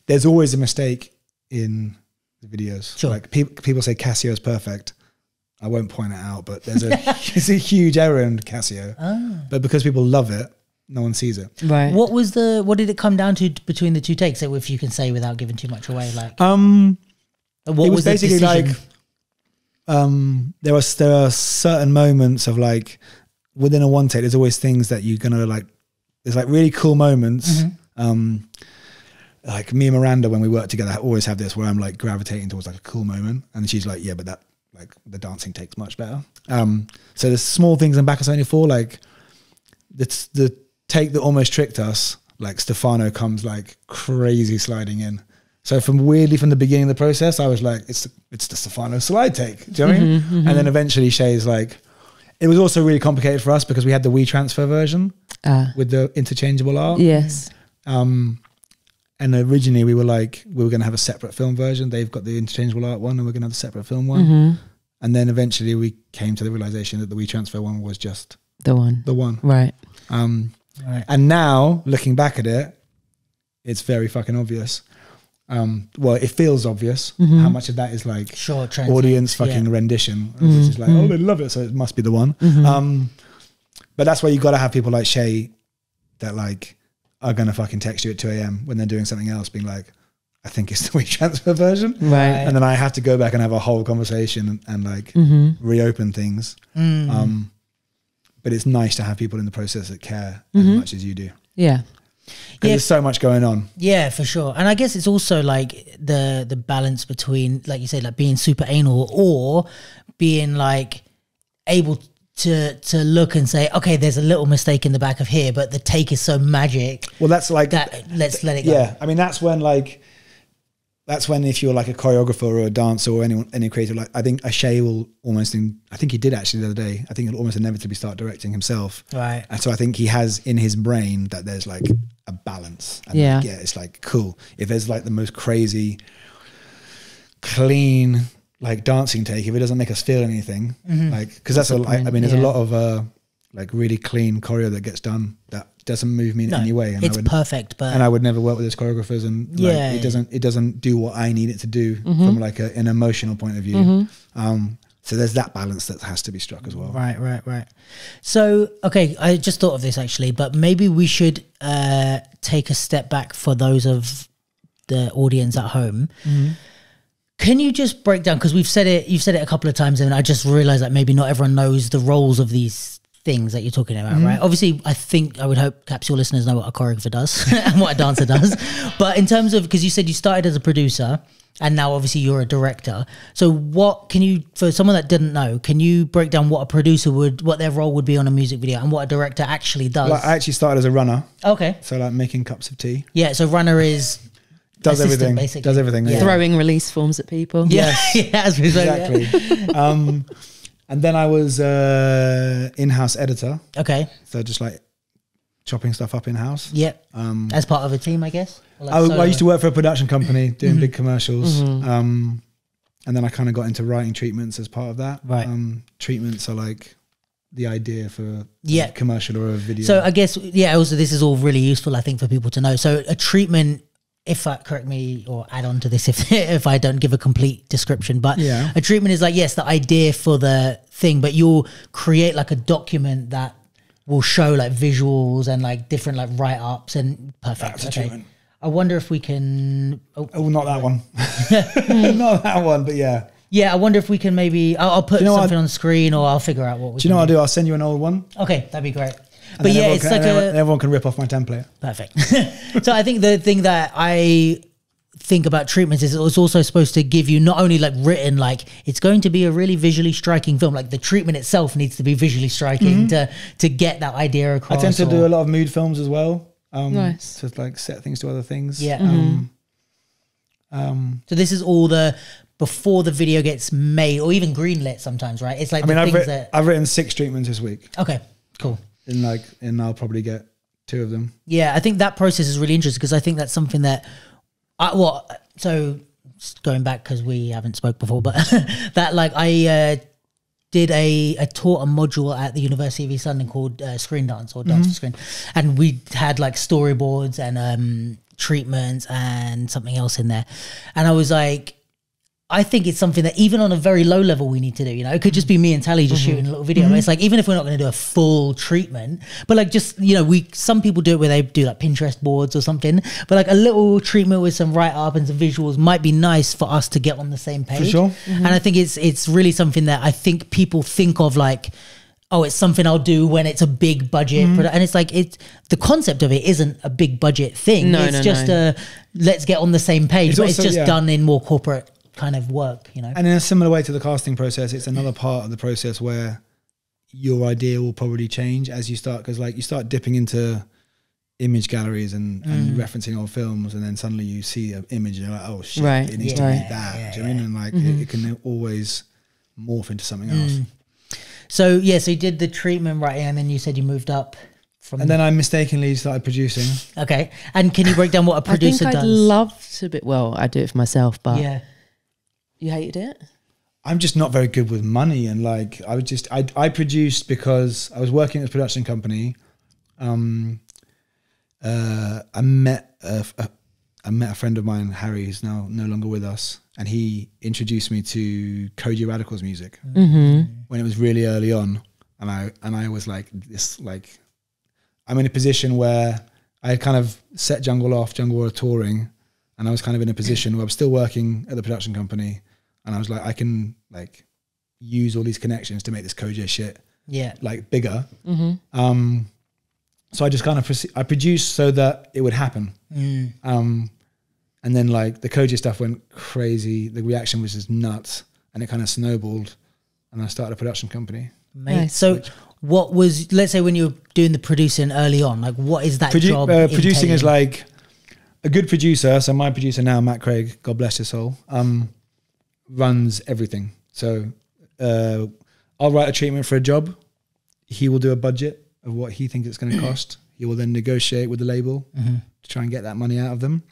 there's always a mistake in the videos. Sure. Like pe- people say Casio is perfect. I won't point it out, but there's a there's a huge error in Casio. Ah. But because people love it, no one sees it. Right. What was the, what did it come down to between the two takes? So if you can say without giving too much away, like Um, what it was, was, basically decision? like um, there was there are certain moments of like within a one take. There's always things that you're gonna like. There's like really cool moments. Mm-hmm. Um, like me and Miranda when we work together, I always have this where I'm like gravitating towards like a cool moment, and she's like, "Yeah, but that like the dancing takes much better." Um, so there's small things in back on 74 like it's the take that almost tricked us. Like Stefano comes like crazy sliding in. So from weirdly from the beginning of the process, I was like, it's it's the Stefano slide take. Do you know what I mean? And then eventually Shay's like, it was also really complicated for us because we had the WeTransfer version Ah, with the interchangeable art. yes. Um, and originally we were like, we were going to have a separate film version. They've got the interchangeable art one, and we're going to have a separate film one. hmm And then eventually we came to the realization that the WeTransfer one was just The one. the one. Right. Um, Right. and now looking back at it, it's very fucking obvious. Um, well, it feels obvious Mm-hmm. how much of that is like Sure, audience fucking yeah. rendition. It's just like, oh, they love it, so it must be the one. Um, but that's why you got to have people like Shay that like are gonna fucking text you at 2 a.m. when they're doing something else, being like, I think it's the WeTransfer version. Right. And then I have to go back and have a whole conversation and, and like Mm-hmm. reopen things. Mm. Um, but it's nice to have people in the process that care Mm-hmm. as much as you do. Yeah. Because Yeah. there's so much going on. Yeah, for sure. And I guess it's also like the the balance between, like you say, like being super anal or being like able to to look and say, okay, there's a little mistake in the back of here, but the take is so magic Well, that's like that let's let it go. Yeah, I mean that's when like that's when if you're like a choreographer or a dancer or anyone any creative like I think Ashay will almost in, I think he did actually the other day I think he'll almost inevitably start directing himself Right. and so I think he has in his brain that there's like a balance and Yeah. like, yeah it's like cool if there's like the most crazy clean like dancing take if it doesn't make us feel anything like because that's a I, I mean there's Yeah. a lot of uh like really clean choreo that gets done that doesn't move me in No, any way and it's I would perfect, but and I would never work with those choreographers, and like, Yeah. it doesn't it doesn't do what I need it to do Mm-hmm. from like a, an emotional point of view. Um, so there's that balance that has to be struck as well. Right, right, right. So, okay, I just thought of this actually, but maybe we should uh, take a step back for those of the audience at home. Can you just break down because we've said it, you've said it a couple of times, and I just realized that maybe not everyone knows the roles of these things that you're talking about, Mm-hmm. right? Obviously, I think I would hope perhaps your listeners know what a choreographer does and what a dancer does. But in terms of because you said you started as a producer and now obviously you're a director. So what can you for someone that didn't know, can you break down what a producer would what their role would be on a music video and what a director actually does? Like, I actually started as a runner, okay. so like making cups of tea, Yeah, so runner is does everything, basically. does everything. Yeah. yeah. Throwing release forms at people. yeah, yeah, as we said, yeah. exactly. um, and then I was uh, in-house editor, Okay. so just like chopping stuff up in-house. Yeah. Um, As part of a team, I guess. Like I, I used to work for a production company doing Mm-hmm. big commercials. Um, and then I kind of got into writing treatments as part of that. Right. Um, treatments are like the idea for a Yeah. commercial or a video. So I guess yeah. Also, this is all really useful, I think, for people to know. So a treatment, if I correct me or add on to this, if if I don't give a complete description, but Yeah. a treatment is like yes, the idea for the thing, but you'll create like a document that will show like visuals and like different like write ups and perfect. That's a okay. treatment. I wonder if we can. Oh, oh, not that one. not that one, but yeah. yeah, I wonder if we can maybe. I'll, I'll put you know something on the screen, or I'll figure out what. We Do you know I'll do? I'll send you an old one. Okay, that'd be great. And But yeah, everyone it's can, like and a everyone, everyone can rip off my template. Perfect. so I think the thing that I think about treatments is it's also supposed to give you not only like written like it's going to be a really visually striking film like the treatment itself needs to be visually striking to to get that idea across I tend to or- do a lot of mood films as well. Um, Nice. To like set things to other things. Yeah. Um, um, so this is all the before the video gets made or even greenlit sometimes right it's like I mean, the I've, things writ- that I've written six treatments this week, okay cool and like, and I'll probably get two of them. Yeah, I think that process is really interesting because I think that's something that, I, well, so going back because we haven't spoke before, but that like I uh, did a I taught a module at the University of East London called uh, Screen Dance or Dance for Screen, and we had like storyboards and um, treatments and something else in there, and I was like. I think it's something that even on a very low level we need to do. You know, it could just be me and Tali just mm-hmm. shooting a little video. Mm-hmm. It's like even if we're not going to do a full treatment, but like just you know, we some people do it where they do like Pinterest boards or something. But like a little treatment with some write up and some visuals might be nice for us to get on the same page. sure. And mm-hmm. I think it's it's really something that I think people think of like. Oh, it's something I'll do when it's a big budget, Mm-hmm. and it's like it's the concept of it isn't a big budget thing. No, it's no, just no. a let's get on the same page, It's but it's just yeah. done in more corporate kind of work, you know. And in a similar way to the casting process, it's another part of the process where your idea will probably change as you start because like you start dipping into image galleries and, and Mm. referencing old films and then suddenly you see an image and you're like oh shit Right, it needs yeah, to yeah, be that yeah, do you know what I mean and like it, it can always morph into something else Mm. So yeah, so you did the treatment writing, and then you said you moved up from. and then I mistakenly started producing okay, and can you break down what a producer I think I'd does? love to be. Well, I do it for myself, but yeah, you hated it. I'm just not very good with money and like I was just I I produced because I was working at a production company. Um, uh, I met a, a, I met a friend of mine, Harry, who's now no longer with us, and he introduced me to Kojey Radical's music Mm-hmm. when it was really early on, and I and I was like this like I'm in a position where I had kind of set Jungle off, Jungle were touring, and I was kind of in a position where I was still working at the production company, and I was like, I can like use all these connections to make this Kojey shit yeah, like bigger. Mm-hmm. Um, so I just kind of proce- I produced so that it would happen. Mm. Um, and then like the Kojey stuff went crazy. The reaction was just nuts, and it kind of snowballed. And I started a production company. Mate. Nice. So what was let's say when you were doing the producing early on, like what is that Produ- job? uh, producing is like a good producer. So my producer now, Matt Craig, God bless his soul, um, runs everything. So uh, I'll write a treatment for a job. He will do a budget of what he thinks it's going to cost. He will then negotiate with the label Mm-hmm. to try and get that money out of them.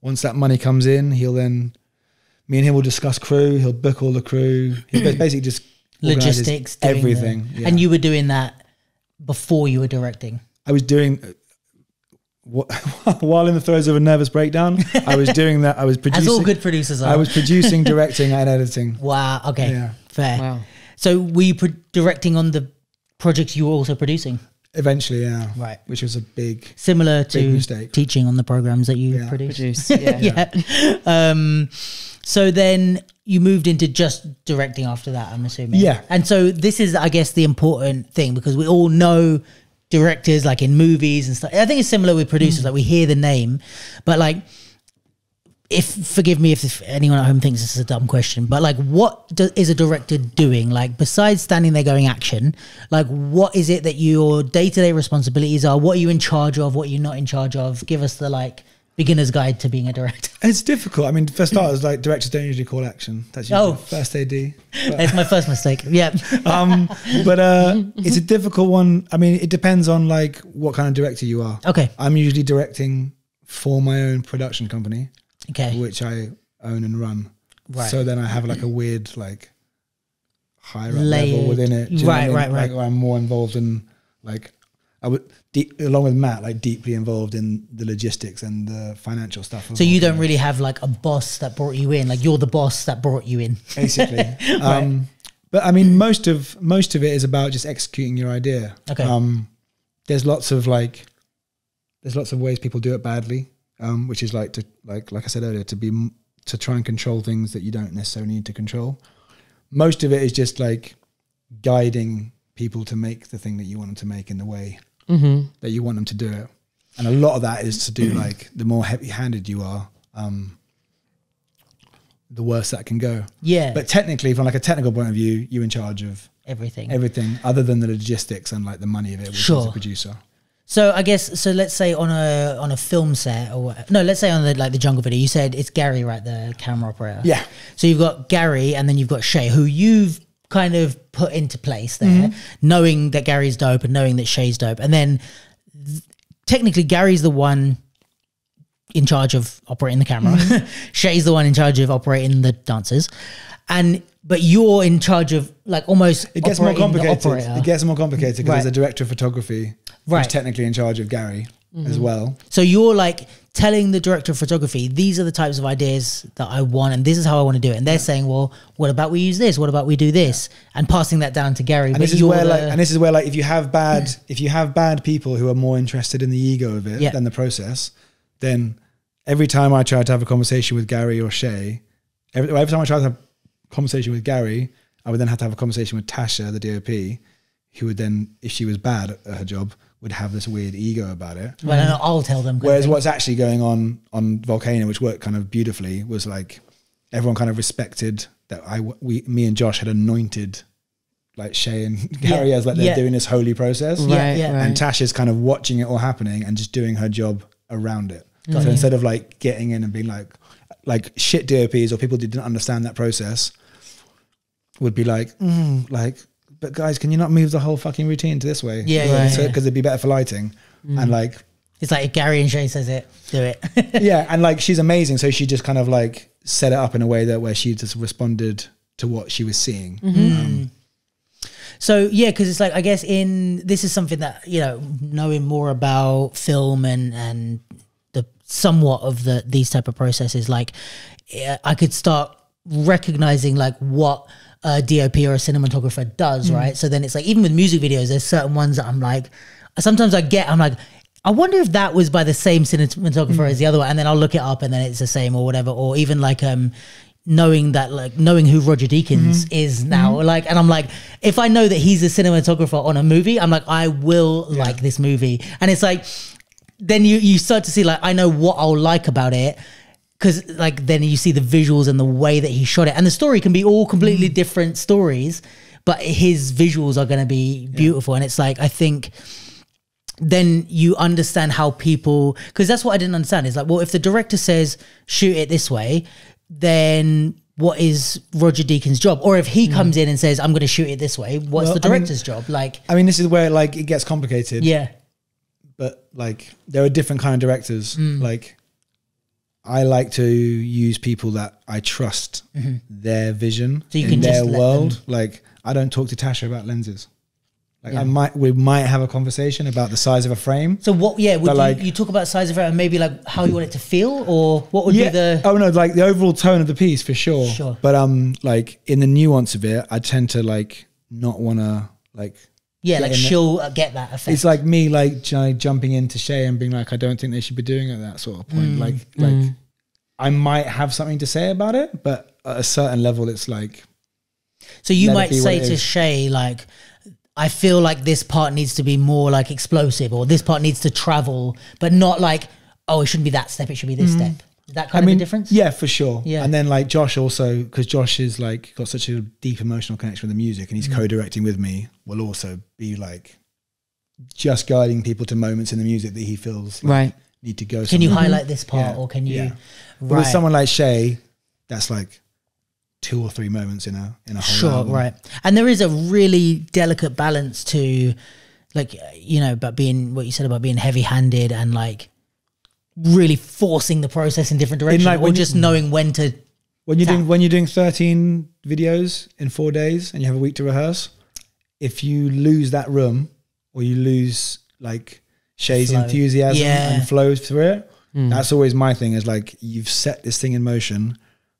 Once that money comes in, he'll then me and him will discuss crew. He'll book all the crew. He ba- basically just logistics, everything. yeah. and you were doing that before you were directing. I was doing while in the throes of a nervous breakdown. I was doing that. I was producing. As all good producers are. I was producing, directing, and editing. wow. Okay. Yeah. Fair. Wow. So were you pro- directing on the projects you were also producing? Eventually, yeah. Right. Which was a big. Similar Big to mistake. teaching on the programs that you Yeah. produce. Produce. Yeah. yeah. Um, so then you moved into just directing after that. I'm assuming. Yeah. And so this is, I guess, the important thing because we all know directors like in movies and stuff. I think it's similar with producers. Mm. Like we hear the name, but like if forgive me if, if anyone at home thinks this is a dumb question, but like, what do, is a director doing? Like, besides standing there going action, like, what is it that your day to day responsibilities are? What are you in charge of? What you're you not in charge of? Give us the like beginner's guide to being a director. It's difficult. I mean, for starters, like directors don't usually call action. That's usually Oh. first AD. That's my first mistake. Yeah. Um, but uh, it's a difficult one. I mean, it depends on like what kind of director you are. Okay. I'm usually directing for my own production company, Okay. which I own and run. Right. So then I have like a weird like higher level within it. You know I Right, mean? right, right. Like I'm more involved in like I would deep, along with Matt, like deeply involved in the logistics and the financial stuff. So you don't really have like a boss that brought you in. Like you're the boss that brought you in. basically. um, but I mean, most of most of it is about just executing your idea. Okay. Um, there's lots of like, there's lots of ways people do it badly, um, which is like to like like I said earlier to be to try and control things that you don't necessarily need to control. Most of it is just like guiding people to make the thing that you want them to make in the way that you want them to do it. And a lot of that is to do like the more heavy-handed you are, um, the worse that can go. Yeah. But technically, from like a technical point of view, you're in charge of everything. everything other than the logistics and like the money of it, which is Sure. the producer. So I guess so. Let's say on a on a film set or what- no, let's say on the like the jungle video. You said it's Gary, right? The camera operator. Yeah. So you've got Gary, and then you've got Shay, who you've kind of put into place there, Mm-hmm. knowing that Gary's dope and knowing that Shay's dope, and then th- technically Gary's the one in charge of operating the camera. Mm-hmm. Shay's the one in charge of operating the dancers, and but you're in charge of like almost It gets more complicated. It gets more complicated because Right. there's a director of photography Right. who's technically in charge of Gary as well. So you're like telling the director of photography, these are the types of ideas that I want, and this is how I want to do it. And they're saying, well, what about we use this? What about we do this? And passing that down to Gary. And this is where the- like, and this is where like, if you have bad, if you have bad people who are more interested in the ego of it Yeah. than the process, then every time I try to have a conversation with Gary or Shay, every, every time I try to have a conversation with Gary, I would then have to have a conversation with Tasha, the DOP, who would then, if she was bad at her job, would have this weird ego about it. well, no, I'll tell them. Whereas thing. what's actually going on on Volcano, which worked kind of beautifully, was like everyone kind of respected that I, we, me and Josh had anointed like Shay and Gary Yeah, as like they're yeah. doing this holy process, Yeah, Right, yeah. right. and Tasha's kind of watching it all happening and just doing her job around it. Got so you. instead of like getting in and being like like shit DOPs or people who didn't understand that process would be like mm, like but guys can you not move the whole fucking routine to this way Yeah, yeah, so yeah. because it'd be better for lighting and like it's like if Gary and Shay says it, do it. yeah, and like she's amazing. So she just kind of like set it up in a way that where she just responded to what she was seeing. Um, So yeah, because it's like I guess in this is something that you know knowing more about film and and the somewhat of the these type of processes, like I could start recognizing like what a DOP or a cinematographer does, mm. right? So then it's like even with music videos, there's certain ones that I'm like, sometimes I get, I'm like. I wonder if that was by the same cinematographer as mm. the other one, and then I'll look it up, and then it's the same or whatever, or even like um, knowing that like knowing who Roger Deakins mm-hmm. is mm-hmm. now like and I'm like if I know that he's a cinematographer on a movie I'm like I will like this movie. And it's like then you you start to see like I know what I'll like about it because like then you see the visuals and the way that he shot it. And the story can be all completely different stories but his visuals are going to be beautiful. And it's like I think then you understand how people because that's what I didn't understand is like well if the director says shoot it this way then what is Roger Deakins' job? Or if he comes in and says I'm going to shoot it this way what's Well, the I mean- director's job? Like I mean, this is where like it gets complicated. yeah. But like there are different kind of directors. Mm. Like I like to use people that I trust their vision Mm-hmm. So you can their world. Like I don't talk to Tasha about lenses. Like I might, we might have a conversation about the size of a frame. so what yeah would you, like- you talk about size of it and maybe like how you want it to feel or what would be the oh no, like the overall tone of the piece for sure. Sure. But um, like in the nuance of it, I tend to like not want to like. Yeah like she'll uh, get that effect It's like me like j- jumping into Shay and being like, I don't think they should be doing it at that sort of Mm. point. Like, like I might have something to say about it, but at a certain level, it's like So you might say to is. Shay, like, I feel like this part needs to be more like explosive, or this part needs to travel, but not like, oh, it shouldn't be that step; it should be this step. That kind of the difference? Yeah, for sure. Yeah. And then like Josh also, because Josh is like got such a deep emotional connection with the music, and he's Mm. co-directing with me, will also be like just guiding people to moments in the music that he feels like Right. need to go. Can you highlight this part, Yeah, or can you? yeah. Right. with someone like Shay, that's like two or three moments in a in a whole Sure, album. right. And there is a really delicate balance to, like, you know, about being what you said about being heavy-handed and like really forcing the process in different directions, like, or when you- just knowing when to. When you're Tap. doing when you're doing 13 videos in four days and you have a week to rehearse, if you lose that room or you lose like Shay's Flow. enthusiasm Yeah. and flows through it, that's always my thing. Is like you've set this thing in motion,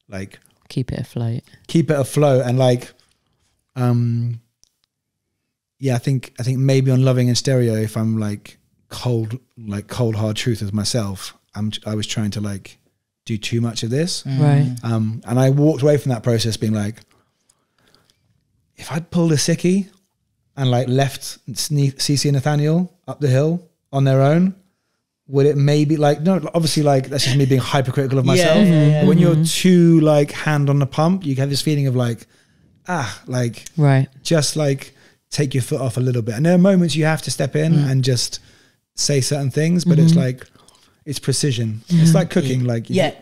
like Keep it afloat. keep it afloat and like, um, yeah, I think I think maybe on loving in stereo, if I'm like cold, like cold hard truth with myself, I'm I was trying to like do too much of this. Right. Um, and I walked away from that process being like, if I'd pulled a sickie and like left Sne- CC and Nathaniel up the hill on their own, would it maybe like no? Obviously, like that's just me being hypercritical of myself. yeah, yeah. But when you're too like hand on the pump, you have this feeling of like, ah, like Right. just like take your foot off a little bit. And there are moments you have to step in Mm. and just say certain things, but it's mm-hmm. like it's precision. It's like cooking. Like you- Yeah,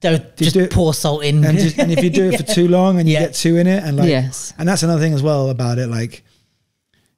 don't just do it- pour salt in. and, just, and if you do it for too long and you Yeah. get too in it and like Yes. and that's another thing as well about it like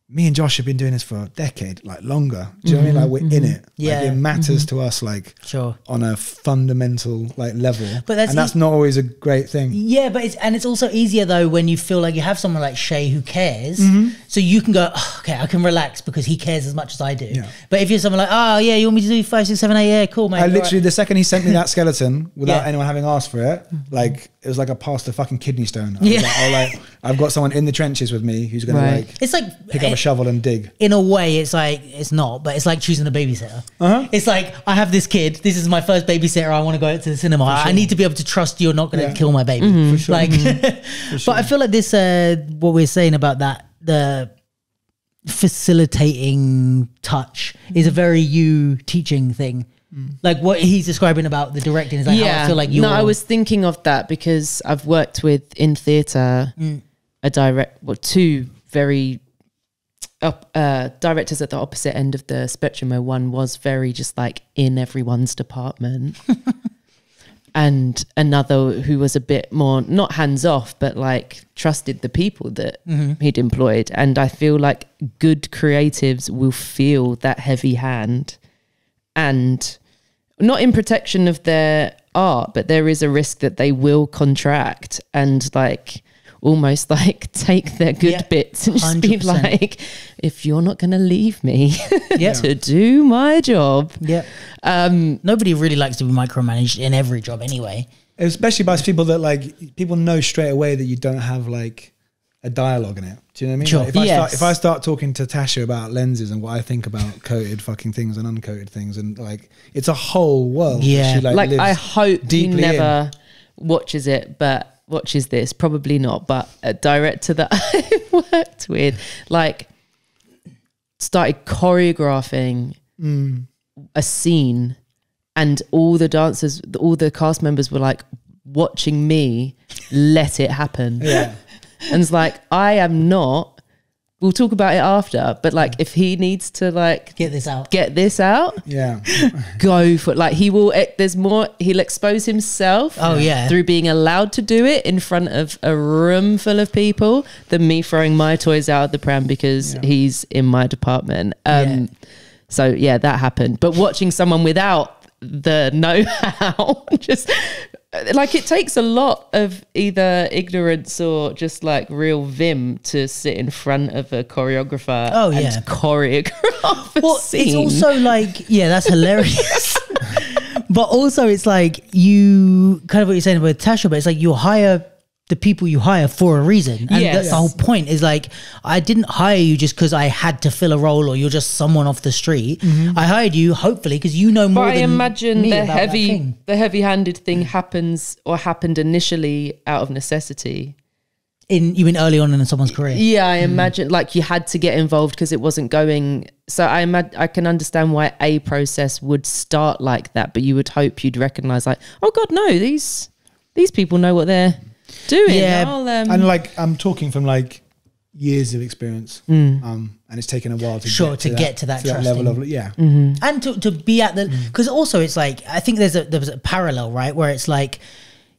me and Josh have been doing this for a decade like longer do you know what I mean like we're in it Mm-hmm. Yeah. like, it matters to us like sure. on a fundamental like level But that's and that's not always a great thing Yeah, but it's and it's also easier though when you feel like you have someone like Shay who cares, Mm-hmm. so you can go, "Oh, okay, I can relax because he cares as much as I do. Yeah. But if you're someone like, oh yeah, you want me to do five, six, seven, eight, yeah, cool, mate. I all literally right." the second he sent me that skeleton without Yeah. anyone having asked for it like it was like a past a fucking kidney stone I was Yeah. like, like I've got someone in the trenches with me who's gonna Right. like it's like pick up a shovel and dig in a way, it's like it's not, but it's like choosing a babysitter. Uh-huh. It's like I have this kid. This is my first babysitter. I want to go out to the cinema. I need to be able to trust you're not going to Yeah. kill my baby. For sure. Like, but I feel like this. Uh, what we're saying about that the facilitating touch is a very you teaching thing. Like what he's describing about the directing is like how I feel like you. no, I was thinking of that because I've worked with in theatre Mm. A direct, well, two very up, uh, directors at the opposite end of the spectrum. Where one was very just like in everyone's department, and another who was a bit more not hands off, but like trusted the people that Mm-hmm. he'd employed. And I feel like good creatives will feel that heavy hand and not in protection of their art, but there is a risk that they will contract and like almost like take their good Yeah, bits and just be 100%. like, if you're not going to leave me Yeah. to do my job. Yeah. Um, Nobody really likes to be micromanaged in every job anyway. especially by people that like people know straight away that you don't have like a dialogue in it. Do you know what I mean? Sure. Like, if I start if I start talking to Tasha about lenses and what I think about coated fucking things and uncoated things and like it's a whole world. Yeah. she, like, lives I hope he deeply in. never watches it, but watches this. Probably not. But a director that I worked with, like, started choreographing Mm. a scene, and all the dancers, all the cast members were like watching me let it happen. Yeah. And it's like, I am not. We'll talk about it after, but like, if he needs to like Get this out. get this out, Yeah. go for it. Like he will. eh, There's more. He'll expose himself. Oh, yeah. through being allowed to do it in front of a room full of people than me throwing my toys out of the pram because Yeah. he's in my department. Um, Yeah. So yeah, that happened. But watching someone without the know-how, just like it takes a lot of either ignorance or just like real vim to sit in front of a choreographer. Oh, and yeah. choreograph. A Well, it's also like, yeah, that's hilarious. but also, it's like you kind of what you're saying about Tasha, but it's like you hire the people you hire for a reason. And Yes. that's the whole point is like, I didn't hire you just because I had to fill a role or you're just someone off the street. Mm-hmm. I hired you hopefully because you know more But I imagine the heavy, the heavy-handed thing happens or happened initially out of necessity. In, you mean early on in someone's career? Yeah, I mm-hmm. imagine like you had to get involved because it wasn't going. So I I can understand why a process would start like that, but you would hope you'd recognize like, oh God, no, these these people know what they're doing. Yeah, I'll, um, and like I'm talking from like years of experience, um, and it's taken a while to Sure, get to to get to that level trusting. of yeah. and to, to be at the Mm. because also it's like i think there's a there was a parallel right where it's like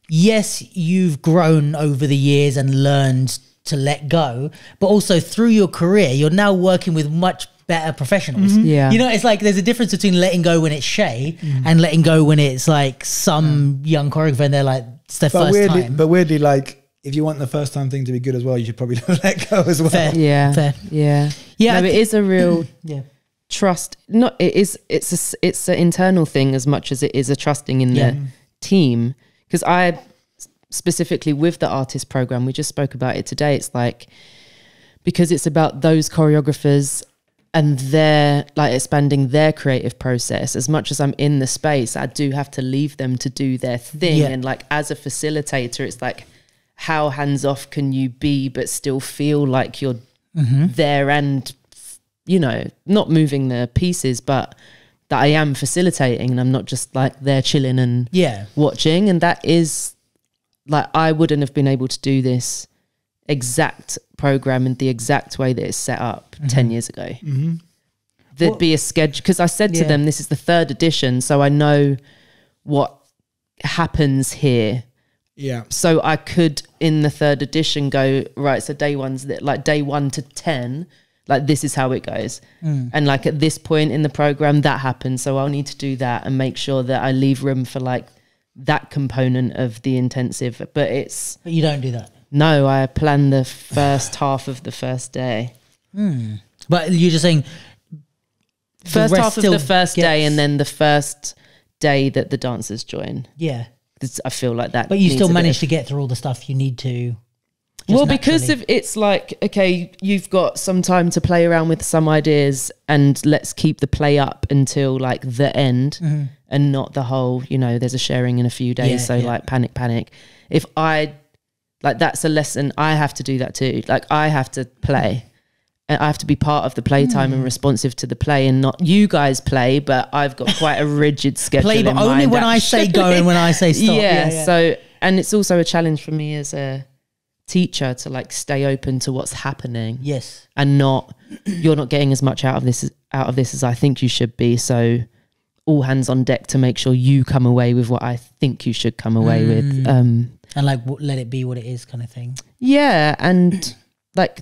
yes you've grown over the years and learned to let go but also through your career you're now working with much better professionals Mm-hmm. Yeah. you know it's like there's a difference between letting go when it's shay Mm. and letting go when it's like some young choreographer and they're like it's their But first weirdly, time but weirdly, like if you want the first time thing to be good as well, you should probably let go as well. fair yeah, fair yeah, Yeah, I No, it thi- is a real yeah trust. Not it is. It's a, s- it's an internal thing as much as it is a trusting in Yeah. the team. Because I specifically with the artist program, we just spoke about it today. It's like because it's about those choreographers and their like expanding their creative process. As much as i'm in the space i do have to leave them to do their thing. Yeah. and like as a facilitator it's like how hands off can you be but still feel like you're mm-hmm. there and you know not moving the pieces but that i am facilitating and i'm not just like there chilling and yeah. watching. And that is like i wouldn't have been able to do this exact program and the exact way that it's set up mm-hmm. 10 years ago. Mm-hmm. There'd What- be a schedule because i said to Yeah. them this is the third edition so i know what happens here. Yeah, so i could in the third edition go right so day one's like day one to 10 like this is how it goes. Mm. And like at this point in the program that happens so i'll need to do that and make sure that i leave room for like that component of the intensive. But it's but you don't do that no i plan the first half of the first day. Hmm. But you're just saying first half of the first day and then the first day that the dancers join. Yeah. 'Cause i feel like that but you still manage of- to get through all the stuff you need to well because naturally. of it's like okay you've got some time to play around with some ideas and let's keep the play up until like the end mm-hmm. and not the whole you know there's a sharing in a few days. Yeah, so yeah. like panic panic. If i like that's a lesson. I have to do that too. Like i have to play. And i have to be part of the playtime Hmm. and responsive to the play and not you guys play but i've got quite a rigid schedule play, but only when I say go and when I say stop. yeah, so and it's also a challenge for me as a teacher to like stay open to what's happening yes, and not you're not getting as much out of this out of this as I think you should be. So all hands on deck to make sure you come away with what I think you should come away Mm. with um and like w- let it be what it is, kind of thing. yeah and like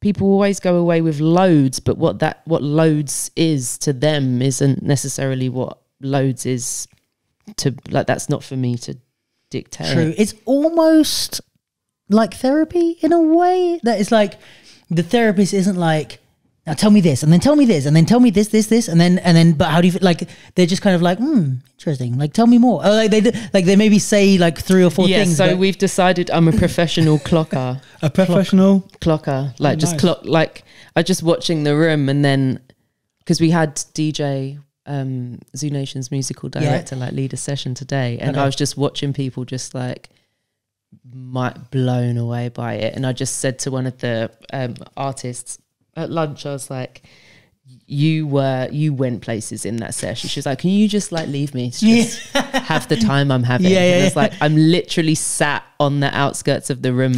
people always go away with loads but what that what loads is to them isn't necessarily what loads is to like that's not for me to dictate True. It's almost like therapy in a way. That is like the therapist isn't like now tell me this and then tell me this and then tell me this this this and then and then but how do you feel? like they're just kind of like hmm interesting like tell me more or like they like they maybe say like three or four yeah, things so but- we've decided I'm a professional clocker. a professional. Clocker. Like just nice. clock like I just watching the room and then because we had DJ um Zoo Nation's musical Yeah. director like lead a session today and Okay. I was just watching people just like might blown away by it and I just said to one of the um artists at lunch I was like you were you went places in that session. She was like, "Can you just like leave me to just have the time I'm having?" Yeah, yeah, and it's yeah. like I'm literally sat on the outskirts of the room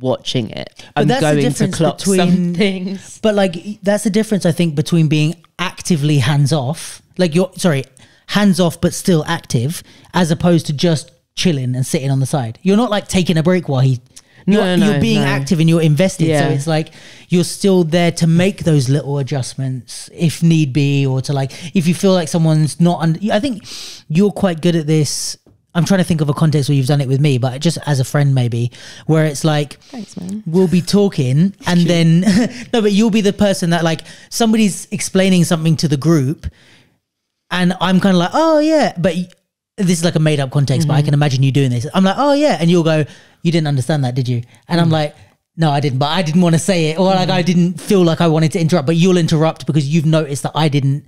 watching it. I'm that's the going to difference clock some between- things. But like that's the difference I think between being actively hands off, like you're sorry, hands off but still active, as opposed to just chilling and sitting on the side. You're not like taking a break while he. No, you're, no, no, you're being no. active and you're invested, so it's like you're still there to make those little adjustments if need be, or to like if you feel like someone's not. Und- I think you're quite good at this. I'm trying to think of a context where you've done it with me, but just as a friend, maybe, where it's like Thanks, man. we'll be talking and then no but you'll be the person that like somebody's explaining something to the group and i'm kind of like oh yeah but y- this is like a made up context, but I Mm-hmm. can imagine you doing this. I'm like, oh yeah, and you'll go, you didn't understand that, did you? And Mm. I'm like. No, I didn't, but I didn't want to say it, or like I didn't feel like I wanted to interrupt. But you'll interrupt because you've noticed that I didn't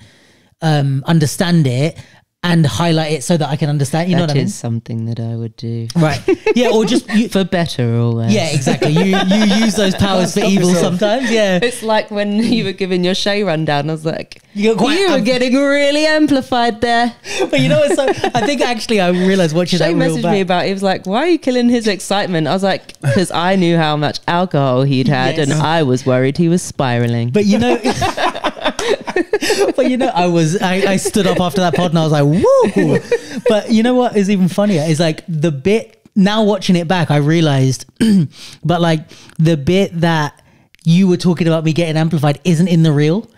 um, understand it and highlight it so that I can understand. You know That what I mean? is something that I would do. Right. Yeah, or just you, For better or worse. yeah, exactly. You you use those powers for evil yourself. sometimes. Yeah. It's like when you were giving your Shay rundown, I was like, You you, got quite were am- getting really amplified there. But you know what? So I think actually I realized watching Shay that real messaged back. me about it. He was like, why are you killing his excitement? I was like, because I knew how much alcohol he'd had Yes. and I was worried he was spiraling. But you know, but you know, I was I, I stood up after that pod and I was like, woo. But you know what is even funnier is like the bit now watching it back, I realized, but like the bit that you were talking about me getting amplified isn't in the reel.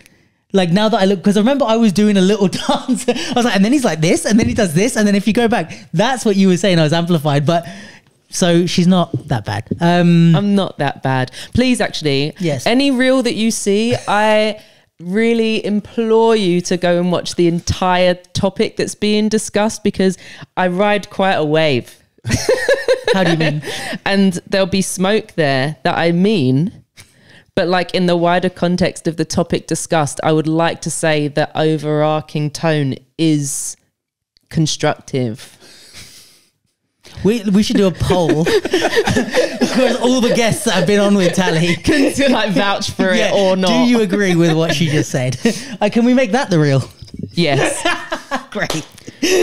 Like now that I look, because I remember I was doing a little dance. I was like, and then he's like this, and then he does this, and then if you go back, that's what you were saying. I was amplified, but so she's not that bad. Um, I'm not that bad. Please, actually, Yes. Any reel that you see, I really implore you to go and watch the entire topic that's being discussed because I ride quite a wave, how do you mean? and there'll be smoke there that I mean. But like in the wider context of the topic discussed, I would like to say that overarching tone is constructive. We we should do a poll because all the guests that have been on with Tali. to like vouch for it or not. Do you agree with what she just said? uh, can we make that the reel? Yes. Great.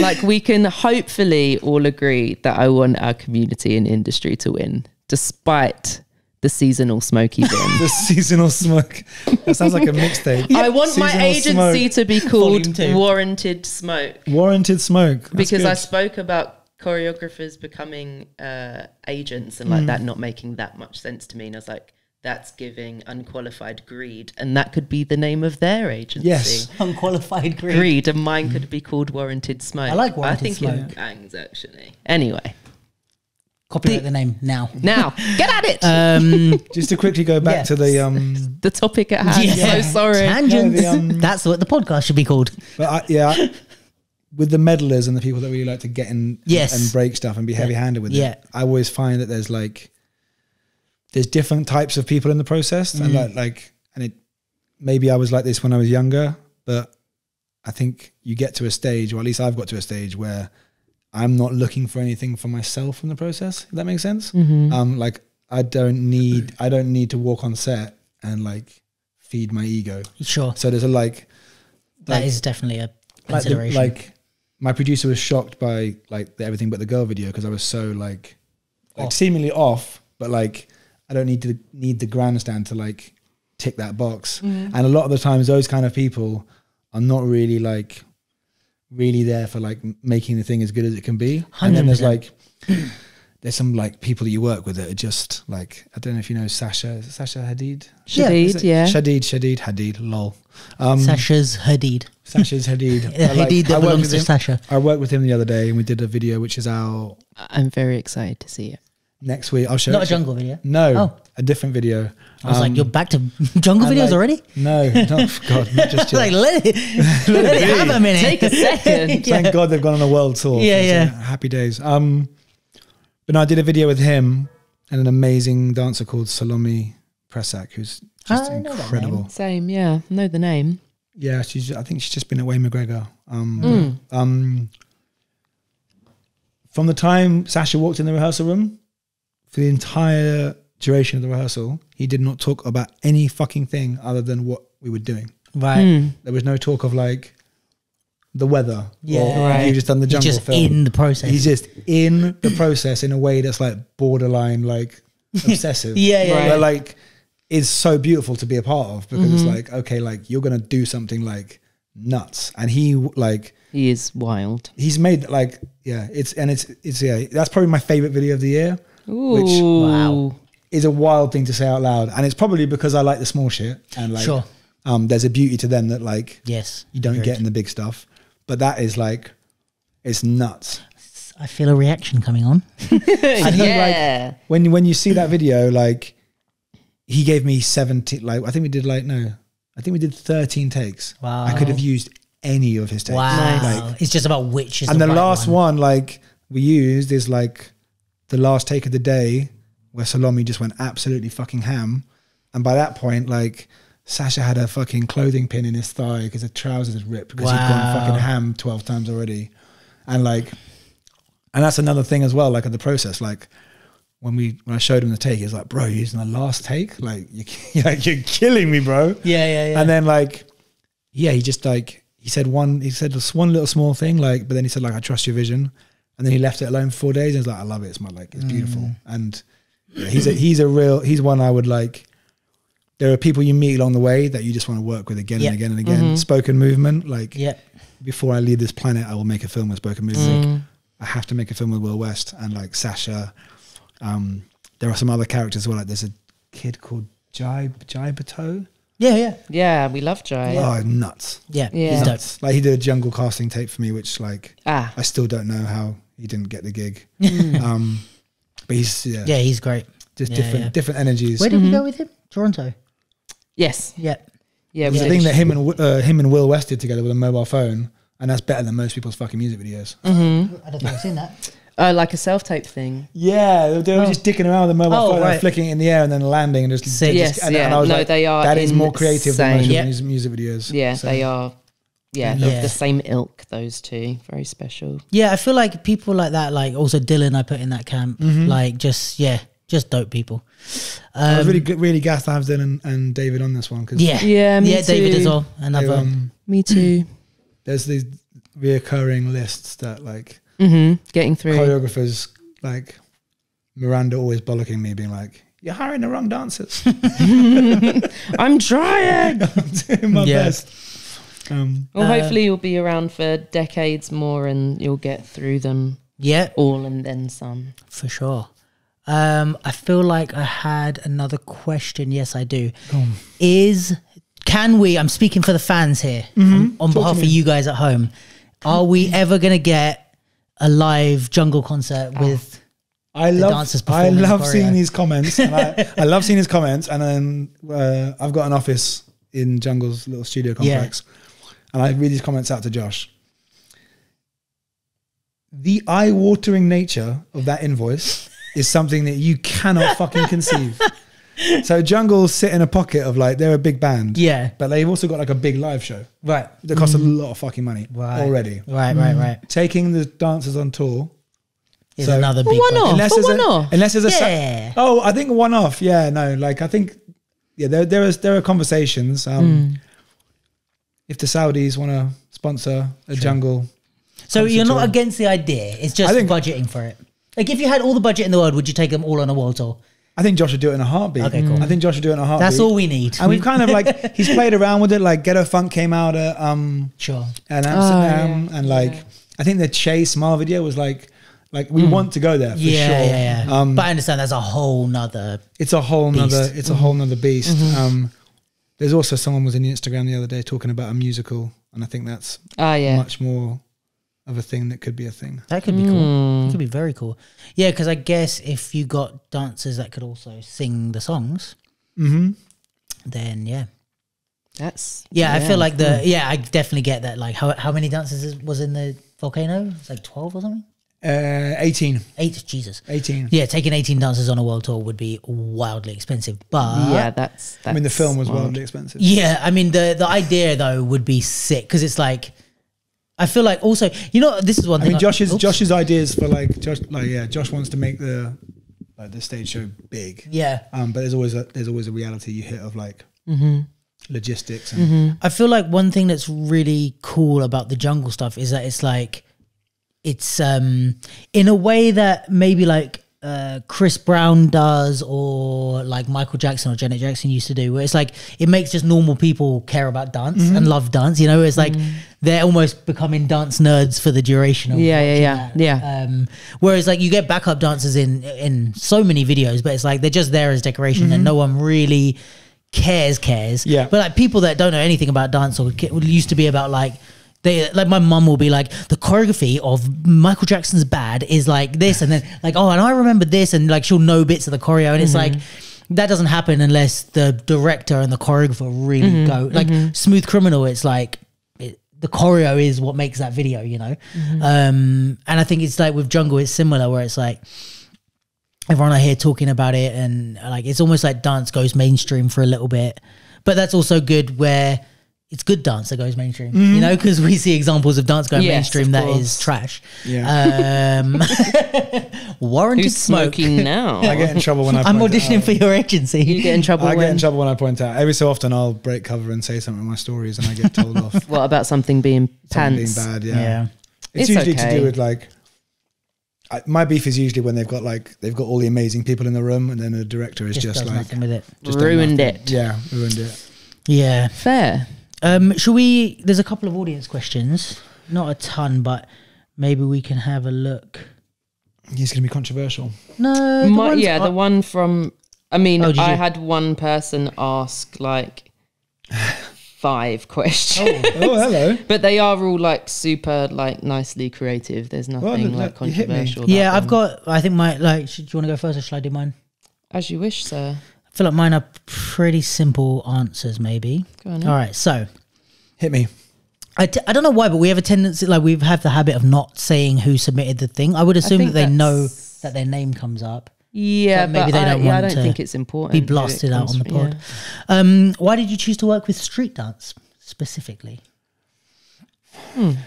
like we can hopefully all agree that I want our community and industry to win, despite the seasonal smoky bin. The seasonal smoke. That sounds like a mixtape. I want my Seasonal agency smoke. to be called. Warranted Smoke warranted smoke. That's because I spoke about choreographers becoming uh, agents and like that not making that much sense to me. And I was like, that's giving unqualified greed, and that could be the name of their agency. Yes. Unqualified greed. Greed, and mine could be called Warranted Smoke. I like Warranted I think Smoke. it bangs actually. Anyway, Copyright the name now. now get at it. Um, Just to quickly go back Yes. to the um, the topic at hand. yeah. So sorry. Tangents. No, the, um, That's what the podcast should be called. but I, yeah, I- with the meddlers and the people that really like to get in Yes. and break stuff and be heavy handed with Yeah. it. I always find that there's like there's different types of people in the process, Mm. and like like and it maybe I was like this when I was younger, but I think you get to a stage, or at least I've got to a stage where I'm not looking for anything for myself in the process. If that makes sense. Mm-hmm. Um, like I don't need I don't need to walk on set and like feed my ego. Sure. So there's a like That like- is definitely a like, the, consideration. like my producer was shocked by like the everything but the girl video because I was so like like Off. seemingly off, but like I don't need to need the grandstand to like tick that box. Mm-hmm. And a lot of the times, those kind of people are not really like really there for like making the thing as good as it can be. And then there's like there's some like people that you work with that are just like I don't know if you know Sasha Sasha Hadid. Shadid, yeah. Shadid, Shadid, Hadid, lol. Um, Sasha's Hadid. Sasha's Hadid. Yeah, I like- Hadid I that worked belongs with to him- Sasha. I worked with him the other day and we did a video which is out I'm very excited to see it. next week. I'll show Not it a to you. jungle video. No, Oh. a different video. I was like, Um, you're back to jungle and, videos like- already? No, no, God, not just yet. like, let it, let it have a minute. Take a second. Yeah. Thank God they've gone on a world tour. Yeah, yeah. happy days. Um, but no, I did a video with him and an amazing dancer called Salome Presak, who's just I know that incredible. Same, yeah. Know the name. Yeah, she's. I think she's just been at Wayne McGregor. Um, Hmm. um, from the time Sasha walked in the rehearsal room, for the entire duration of the rehearsal, he did not talk about any fucking thing other than what we were doing. Right. Hmm. There was no talk of like the weather. Yeah. or Right. You've just done the He's jungle just film. in the process. He's just in the process in a way that's like borderline like obsessive. yeah, yeah. Right. But like is so beautiful to be a part of because it's Mm-hmm. like, okay, like you're gonna do something like nuts. And he like He is wild. he's made like yeah, it's and it's it's yeah, that's probably my favorite video of the year. Ooh. Wow. Is a wild thing to say out loud. And it's probably because I like the small shit and like Sure. um there's a beauty to them that like Yes. you don't get in the big stuff. But that is like it's nuts. I feel a reaction coming on. And he, yeah. like when when you see that video, like he gave me seventeen. Like I think we did like no, I think we did thirteen takes. Wow. I could have used any of his takes. Wow. Like, it's just about which is and the, right last one. one. like we used is like the last take of the day where Salome just went absolutely fucking ham. And by that point, like Sasha had a fucking clothing pin in his thigh because the trousers had ripped because he'd Wow. gone fucking ham 12 times already. And like, and that's another thing as well, like in the process, like when we, when I showed him the take, he was like, bro, you're using the last take? Like, you, like, you're killing me, bro. Yeah, yeah, yeah. And then like, yeah, he just like he said one he said this one little small thing like, but then he said like I trust your vision, and then he left it alone for four days. and he was like I love it. It's my like it's beautiful, Mm. and yeah, he's a he's a real he's one I would like. There are people you meet along the way that you just want to work with again Yeah. and again and again. Spoken movement, like yeah. before I leave this planet, I will make a film with spoken movement. I have to make a film with Will West and like Sasha. Um, there are some other characters as well. Like there's a kid called Jai Jai Bateau. Yeah, yeah. Yeah, we love Jai. Oh, nuts! Yeah. Yeah. He's nuts. Like he did a jungle casting tape for me, which like Ah, I still don't know how he didn't get the gig. um, but he's yeah, Yeah, he's great. just Yeah, different yeah. different energies. Where did we go with him? Toronto. yes. Yeah. Yeah, we the did. thing that him and uh, him and Will West did together with a mobile phone, and that's better than most people's fucking music videos. I don't think I've seen that. Oh, like a self-tape thing. Yeah, they, they were just dicking around with a mobile Oh, phone, right. and flicking it in the air, and then landing and just. Sick. just- Yes, and, yeah. and I was No, like, they are That is more creative than most insane. Yeah. music, music videos. Yeah, So- they are. Yeah, Yeah. of the same ilk. Those two, very special. Yeah, I feel like people like that, like also Dylan, I put in that camp. Mm-hmm. Like, just yeah, just dope people. I was Um, really good, really gassed to have Dylan and David on this one because yeah, Yeah, me yeah, David too. as well. Another. um, Me too. there's these reoccurring lists that like hmm Getting through. choreographers like Miranda always bollocking me, being like, "You're hiring the wrong dancers." I'm trying. I'm doing my Yeah. best. Um, Well, Uh, hopefully you'll be around for decades more, and you'll get through them yeah, all and then some. for sure. Um, I feel like I had another question. Yes, I do. Is can we? I'm speaking for the fans here um, on behalf of you guys at home. Are we ever gonna get a live jungle concert with? I love, dancers I love seeing these comments. And I, I love seeing his comments, and then uh, I've got an office in Jungle's little studio complex, and I read these comments out to Josh. The eye-watering nature of that invoice is something that you cannot fucking conceive. So Jungle's sit in a pocket of like they're a big band, Yeah, but they've also got like a big live show right, that costs a lot of fucking money Right. already. right, right, right. Taking the dancers on tour Is So- another big why budget. not? unless there's why a, not? unless there's a Yeah. oh I think one off yeah no like I think yeah there there is there are conversations um Hmm. if the Saudis want to sponsor a jungle So you're not tour. against the idea. It's just think- budgeting for it. Like if you had all the budget in the world, would you take them all on a world tour? I think Josh would do it in a heartbeat Okay, cool. I think Josh would do it in a heartbeat That's all we need. and we've kind of like he's played around with it like Ghetto Funk came out at um sure. and Amsterdam yeah, and like yeah. I think the Chase Mar video was like like we want to go there for Hmm. Yeah, sure yeah, yeah. um but I understand that's a whole nother. it's a whole Beast. nother it's a whole nother beast Mm-hmm. um there's also someone was in instagram the other day talking about a musical and i think that's Ah, yeah. much more of a thing that could be a thing That could be cool. Hmm. It could be very cool. Yeah, because I guess if you got dancers that could also sing the songs, mm-hmm. then yeah. That's Yeah, I feel like the yeah, I definitely get that. Like how how many dancers is- was in the volcano? It's like twelve or something. uh 18 Eight. Jesus. 18 Yeah, taking eighteen dancers on a world tour would be wildly expensive. But yeah, that's, that's. i mean the film was wild. wildly expensive Yeah, I mean the the idea though would be sick because it's like I feel like also you know this is one i thing. mean josh's oops. josh's ideas for like josh like yeah josh wants to make the like the stage show big Yeah, um but there's always a there's always a reality you hit of like Mm-hmm. logistics and I feel like one thing that's really cool about the jungle stuff is that it's like it's um in a way that maybe like uh Chris Brown does or like Michael Jackson or Janet Jackson used to do where it's like it makes just normal people care about dance Mm-hmm. and love dance you know it's like they're almost becoming dance nerds for the duration of Yeah, yeah, yeah, that. yeah. um whereas like you get backup dancers in in so many videos but it's like they're just there as decoration and no one really cares cares Yeah. but like people that don't know anything about dance or used to be about like they like my mum will be like the choreography of Michael Jackson's Bad is like this and then like oh and I remember this and like she'll know bits of the choreo and it's like that doesn't happen unless the director and the choreographer really go like Smooth Criminal it's like it, the choreo is what makes that video, you know. Mm-hmm. Um, and I think it's like with Jungle, it's similar where it's like everyone I hear talking about it, and like it's almost like dance goes mainstream for a little bit, but that's also good where it's good dance that goes mainstream, you know, because we see examples of dance going Yes, mainstream that is that course. is trash. Yeah. Um, warranted Who's smoke. smoking now? I get in trouble when I. I'm auditioning out. for your agency. you get in trouble I get when? in trouble when I point out. Every so often, I'll break cover and say something in my stories, and I get told off. What about something being Something being bad. Yeah. yeah. It's, It's usually to do with like. I, my beef is usually when they've got like they've got all the amazing people in the room, and then the director is Just, just, does like nothing with it. just Ruined nothing. it. Yeah, ruined it. Yeah. Fair. Um, shall we? There's a couple of audience questions, not a ton, but maybe we can have a look. It's going to be controversial. No, the My, ones yeah, the one from. I mean, Oh, I you? had one person ask like five questions, oh, hello. but they are all like super like nicely creative. There's nothing look, like you hit me. controversial. yeah, I've them. got. I think my like. Should, do you want to go first, or shall I do mine? As you wish, sir. I feel like mine are pretty simple answers. Maybe. Go on. All right, so Hit me. I, t- I don't know why, but we have a tendency, like we have the habit of not saying who submitted the thing. I would assume think that they know that their name comes up. Yeah, But maybe but they don't yeah, I don't to think it's important. Be who it blasted out on the from, pod. yeah. Um, why did you choose to work with street dance specifically? I'm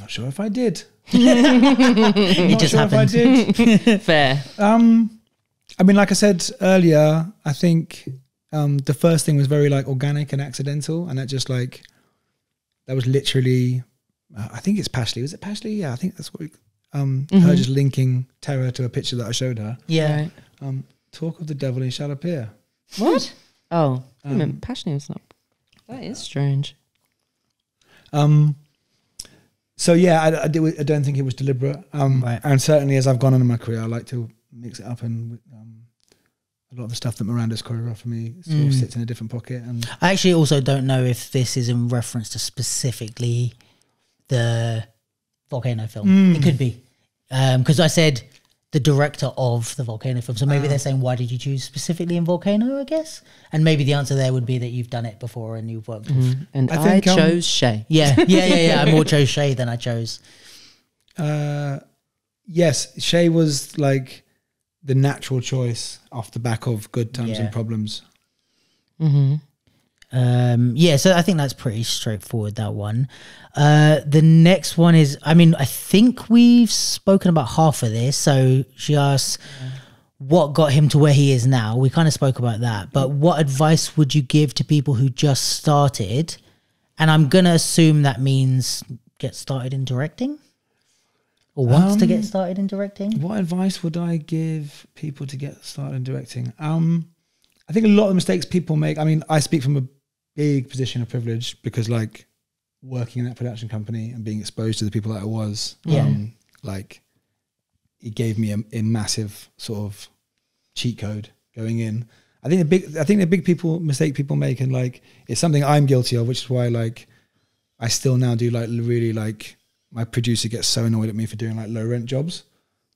not sure if I did. It just sure happened. if I did. Fair. Um, I mean, like I said earlier, I think um, the first thing was very like organic and accidental, and that just like that was literally. Uh, I think it's Pashley. Was it Pashley? Yeah, I think that's what. We, um, her just linking Terra to a picture that I showed her. Yeah. Right. Um, talk of the devil in shall appear. What? Oh, I Um, meant passionate was not. That is strange. Um, so yeah, I, I, do, I don't think it was deliberate. Um, Right. And certainly, as I've gone on in my career, I like to mix it up, and um, a lot of the stuff that Miranda's choreographed for me sort Mm. of sits in a different pocket. And I actually also don't know if this is in reference to specifically the volcano film. Mm. It could be because I said the director of the volcano film. So maybe Ah. they're saying, why did you choose specifically in volcano? I guess, and maybe the answer there would be that you've done it before and you've worked. with And I I, think, um, chose Shay. Yeah, yeah, yeah, yeah. I more chose Shay than I chose. uh, yes, Shay was like the natural choice off the back of good times Yeah. and Problemz. Mm-hmm. Um, yeah, so I think that's pretty straightforward. That one. Uh, the next one is, I mean, I think we've spoken about half of this. So she asks, "What got him to where he is now?" We kind of spoke about that, but what advice would you give to people who just started? And I'm gonna assume that means get started in directing, or wants to get Um, started in directing. What advice would I give people to get started in directing? Um, I think a lot of the mistakes people make. I mean, I speak from a big position of privilege because, like, working in that production company and being exposed to the people that I was, Yeah. um, like, it gave me a, a massive sort of cheat code going in. I think the big, I think the big people mistake people make, and like, it's something I'm guilty of, which is why, like, I still now do like really like my producer gets so annoyed at me for doing like low rent jobs,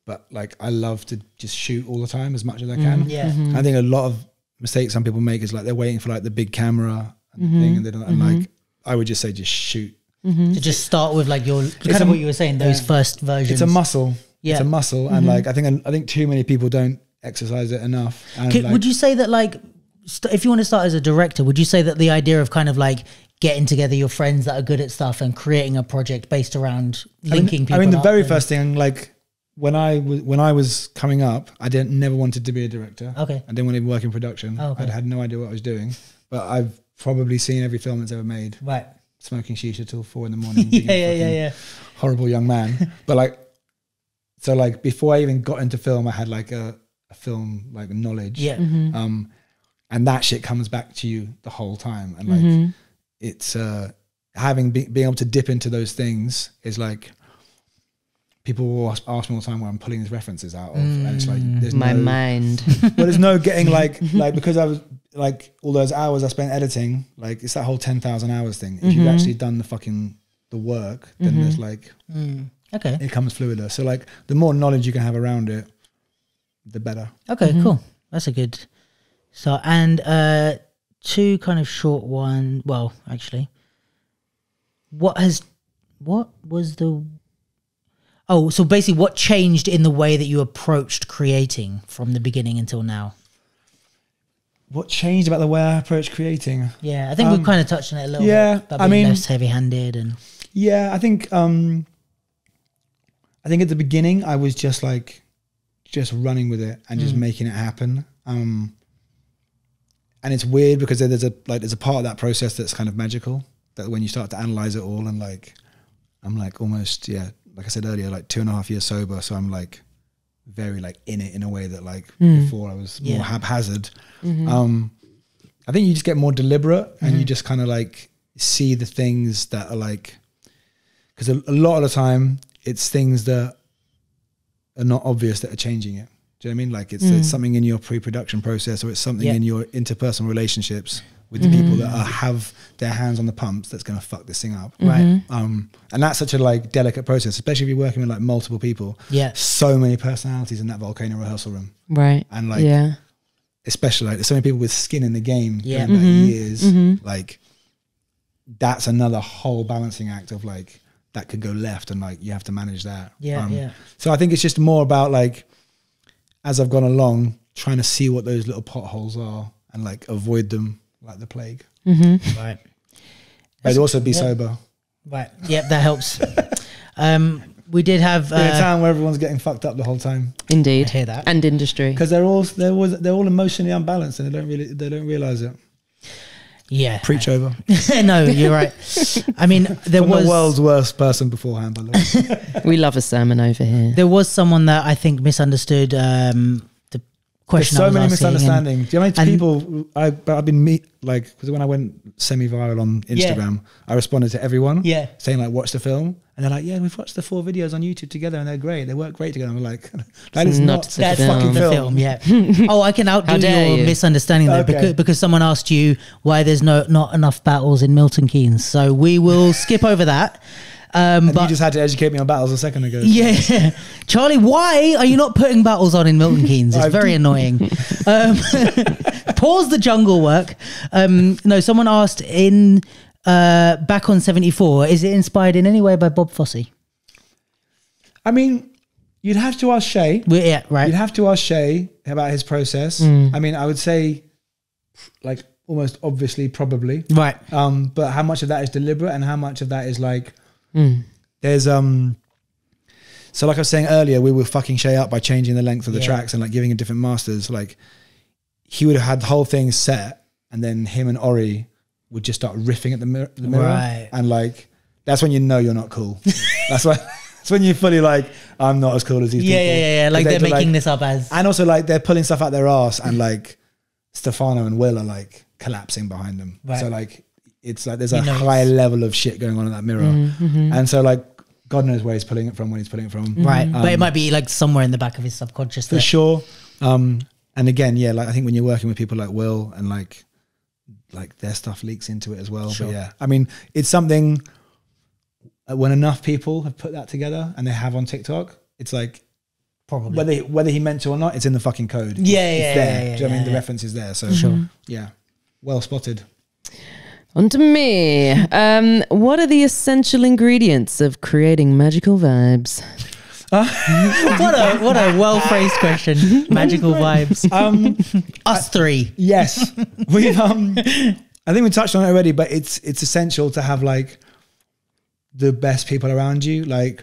but like I love to just shoot all the time as much as I can. Mm-hmm. Yeah, mm-hmm. I think a lot of mistakes some people make is like they're waiting for like the big camera and the thing, mm-hmm. and they don't. And like I would just say just shoot. to just start with like your kind a- of what you were saying, those yeah. first versions. It's a muscle. Yeah. It's a muscle, and like I think I think too many people don't exercise it enough. And Could- like, would you say that like st- if you want to start as a director would you say that the idea of kind of like getting together your friends that are good at stuff and creating a project based around I mean- linking people I mean, the very first thing, like when I was when I was coming up, I didn't never wanted to be a director. Okay. I didn't want to work in production. Oh, okay. I had no idea what I was doing, but I've probably seen every film that's ever made. right Smoking shisha till four in the morning. yeah yeah yeah yeah Horrible young man. but like, so like before I even got into film, I had like a, a film like knowledge. yeah Um, and that shit comes back to you the whole time, and like it's uh having be, being able to dip into those things is like people will ask, ask me all the time where I'm pulling these references out of, and it's like there's mm, My no, mind. but there's no getting like like because I was like all those hours I spent editing, like it's that whole ten thousand hours thing. If you've mm-hmm. actually done the fucking the work, then there's mm-hmm. like mm, okay it comes fluider. So like the more knowledge you can have around it, the better. okay mm-hmm. cool that's a good so and uh two kind of short one well actually what has what was the? Oh, so basically, what changed in the way that you approached creating from the beginning until now? What changed about the way I approach creating? Yeah, I think we've kind of touched on it a little Um, yeah, bit. About I mean- less heavy-handed and Yeah, I think um I think at the beginning I was just like just running with it and just making it happen. Um and it's weird because there's a like there's a part of that process that's kind of magical that when you start to analyze it all and like I'm like almost yeah like I said earlier like two and a half years sober. So I'm like very like in it in a way that like hmm. before I was Yeah. more haphazard mm-hmm. um I think you just get more deliberate and you mm-hmm. just kind of like see the things that are like because a, a lot of the time it's things that are not obvious that are changing it. Do you know what I mean? Like it's, it's mm. something in your pre-production process, or it's something Yeah. in your interpersonal relationships with the mm-hmm. people that are, have their hands on the pumps that's going to fuck this thing up. Mm-hmm. right. Um, and that's such a like delicate process, especially if you're working with like multiple people. Yeah. So many personalities in that volcano rehearsal room, Right. and like yeah. especially like there's so many people with skin in the game Yeah. going back mm-hmm. years. Like that's another whole balancing act of like that could go left and like you have to manage that. Yeah, Um, yeah. So I think it's just more about like as I've gone along, trying to see what those little potholes are and like avoid them like the plague. Right. But also be yeah. sober. Right. Yep, that helps. um, we did have. In a Uh, town where everyone's getting fucked up the whole time Indeed. I hear that. And industry. because they're all they're all they're all emotionally unbalanced and they don't really they don't realize it. Yeah. Preach over. no, you're right. I mean, there From was the world's worst person beforehand, by the way. We love a sermon over here. there was someone that I think misunderstood um, the There's so I was many misunderstandings. Do you know how many people I, but I've been meet like because when I went semi-viral on Yeah. Instagram, I responded to everyone, Yeah. saying like, "Watch the film," and they're like, "Yeah, we've watched the four videos on YouTube together, and they're great. They work great together." I'm like, "That is Not not, the the That's film. fucking the film." film. Yeah. oh, I can outdo How dare your you. misunderstanding there Okay. because, because someone asked you why there's no not enough battles in Milton Keynes. So we will skip over that. Um, And but you just had to educate me on battles a second ago. Yeah, Charlie, why are you not putting battles on in Milton Keynes? It's very annoying. Um, pause the jungle work. Um, no, someone asked in uh, back on seventy four. Is it inspired in any way by Bob Fosse? I mean, you'd have to ask Shay. we yeah, right. You'd have to ask Shay about his process. Mm. I mean, I would say, like, almost obviously, probably. right. um but how much of that is deliberate and how much of that is like there's um so like i was saying earlier we were fucking shay up by changing the length of the Yeah. tracks and like giving him different masters like he would have had the whole thing set and then him and ori would just start riffing at the mirror, the mirror Right. and like that's when you know you're not cool that's why that's when you're fully like i'm not as cool as these Yeah, people yeah, yeah, yeah. Like they're to, making this up as and also like they're pulling stuff out their ass and like Stefano and Will are like collapsing behind them. Right. So like it's like there's a high level of shit going on in that mirror. Mm-hmm, And so like God knows where he's pulling it from when he's pulling it from. right, but it Um, might be like somewhere in the back of his subconscious. For that- sure. Um and again, yeah, like I think when you're working with people like Will and like like their stuff leaks into it as well. Sure. But yeah. I mean, it's something uh, when enough people have put that together and they have on TikTok, it's like Probably. whether he, whether he meant to or not, it's in the fucking code. Yeah, it's yeah, there. yeah, yeah, Do you know what I mean? The reference is there. So Sure. yeah, well spotted. On to me. Um, what are the essential ingredients of creating magical vibes? what a what a well phrased question. Magical vibes. Um, Us three. yes, we've. Um, I think we touched on it already, but it's it's essential to have like the best people around you. Like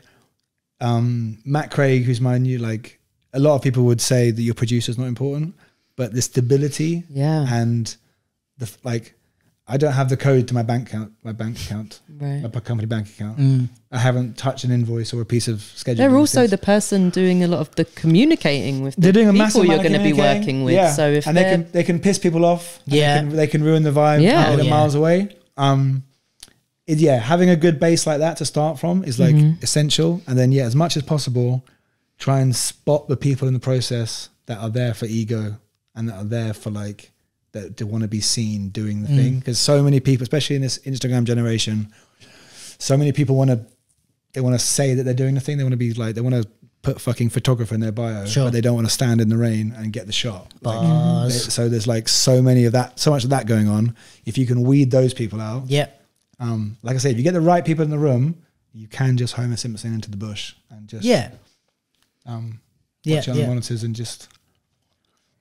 um, Matt Craig, who's my new like. A lot of people would say that your producer's not important, but the stability Yeah. and the like. I don't have the code to my bank account. My bank account, Right. my company bank account. Mm. I haven't touched an invoice or a piece of schedule. They're also the person doing a lot of the communicating with the they're doing a massive people you're going to be working with. Yeah. So if and they can they can piss people off. Yeah. they can, they can ruin the vibe. Yeah. Oh, yeah. miles away. Um, it, yeah, having a good base like that to start from is like Mm-hmm. essential. And then yeah, as much as possible, try and spot the people in the process that are there for ego and that are there for like that to want to be seen doing the Mm. thing. Because so many people, especially in this Instagram generation, so many people want to they want to say that they're doing the thing. They want to be like they want to put fucking photographer in their bio, Sure. but they don't want to stand in the rain and get the shot. Like, they- so there's like so many of that, so much of that going on. If you can weed those people out, Yep. um, like I say, if you get the right people in the room, you can just Homer Simpson into the bush and just Yeah. um, Yeah. watch it on Yeah. monitors and just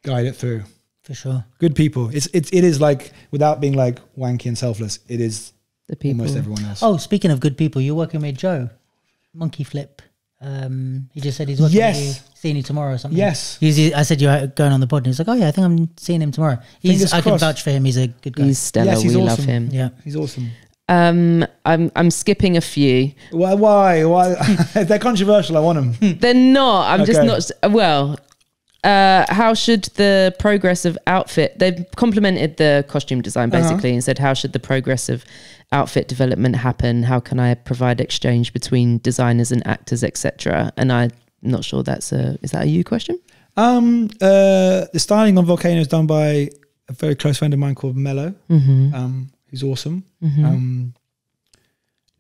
guide it through. For sure. Good people. It's it's it is like without being like wanky and selfless. It is The people. almost everyone else. Oh, speaking of good people, you're working with Joe, Monkey Flip. Um, he just said he's working Yes. with you, seeing you tomorrow or something. Yes. He's, I said you're going on the pod, and he's like, "Oh yeah, I think I'm seeing him tomorrow." He's, Fingers I can vouch for him. He's a good guy. He's stellar. Yes, he's we love him. yeah. He's awesome. Um, I'm I'm skipping a few. Why? Why? Why? if they're controversial, I want them. They're not. I'm just not. Well, uh, how should the progress of outfit? They've complimented the costume design Uh-huh. basically and said, how should the progress of outfit development happen? How can I provide exchange between designers and actors, etc. And I'm not sure that's a. Is that a you question? Um, uh, the styling on Volcano is done by a very close friend of mine called Mello. Mm-hmm. Um, who's awesome. Um,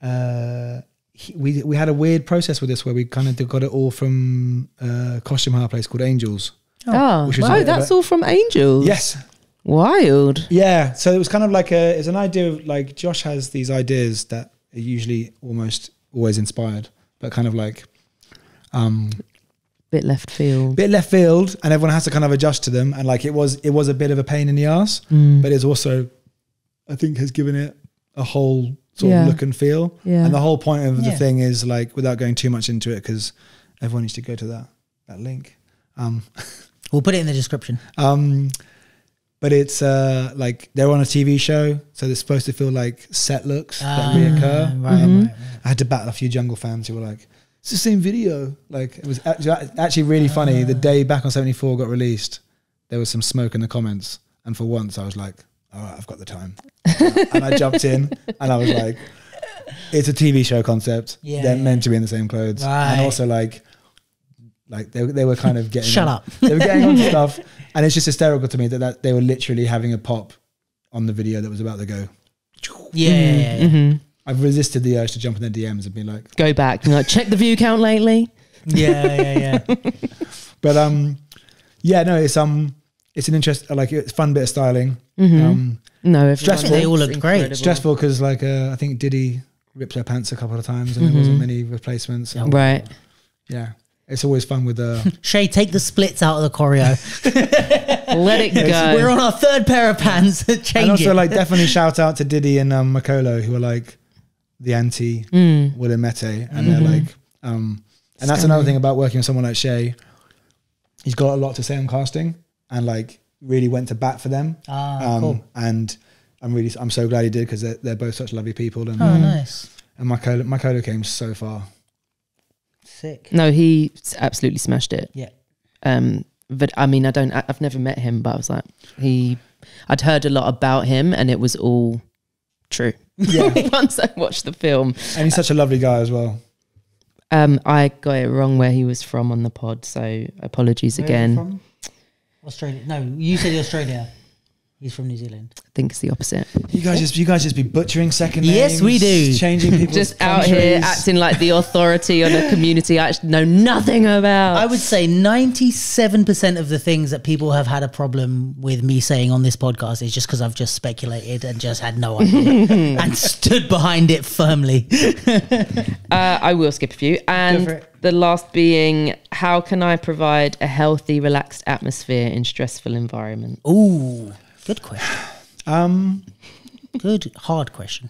uh, he, we we had a weird process with this where we kind of got it all from a costume hire place called Angels. Oh, Which was wow, bit that's a- all from Angels. Yes, wild. yeah. So it was kind of like a it's an idea of like Josh has these ideas that are usually almost always inspired, but kind of like um Bit left field. bit left field, and everyone has to kind of adjust to them. And like it was it was a bit of a pain in the ass, Mm. but it's also I think has given it a whole sort Yeah. of look and feel. Yeah. And the whole point of the Yeah. thing is like, without going too much into it, because everyone needs to go to that that link. Um, We'll put it in the description. um, but it's uh, like they're on a TV show, so they're supposed to feel like set looks that Ah, reoccur. Right, Um, right, right. I had to battle a few jungle fans who were like, "It's the same video." Like it was actually, actually really funny. The day back on seventy four got released, there was some smoke in the comments, and for once I was like, "All right, I've got the time," and I jumped in, and I was like, "It's a TV show concept. Yeah, They're yeah. meant to be in the same clothes, Right. and also like." Like they, they were kind of getting Shut on- up. they were getting onto stuff, and it's just hysterical to me that, that they were literally having a pop on the video that was about to go. Yeah, yeah, yeah, yeah. hmm I've resisted the urge to jump in their DMs and be like, Go back. You know, check the view count lately. yeah, yeah, yeah. but um, yeah, no, it's um, it's an interest, like it's a fun bit of styling. Mhm. Um, No, everyone Stressful. They all looks look great. stressful because like uh, I think Diddy ripped her pants a couple of times and there wasn't many replacements. Yeah. Right. Yeah, it's always fun with uh, Shay, take the splits out of the choreo. Let it go. We're on our third pair of pants. Change and also it. like definitely shout out to Diddy and um, Makolo who are like the anti Mm. Will and Mette, and they're like, um, and that's another thing about working with someone like Shay. He's got a lot to say on casting, and like really went to bat for them. Ah, um, cool. And I'm really, I'm so glad he did because they're, they're both such lovely people, and Oh, nice. and my Makolo, Makolo came so far. Sick. No, he absolutely smashed it. Yeah. Um, but I mean, I don't. I- I've never met him, but I was like, he. I'd heard a lot about him, and it was all true. Yeah. Once I watched the film, And he's such a lovely guy as well. um, I got it wrong where he was from on the pod, so apologies again. Australia. No, you said Australia. He's from New Zealand. I think it's the opposite. You guys just, you guys just be butchering second names. Yes, we do. Changing people's Just out here acting like the authority on a community I actually know nothing about. I would say 97% of the things that people have had a problem with me saying on this podcast is just because I've just speculated and just had no idea and stood behind it firmly. Uh, I will skip a few. for And it. The last being, how can I provide a healthy, relaxed atmosphere in stressful environment? Ooh, good question. Um, Good, hard question.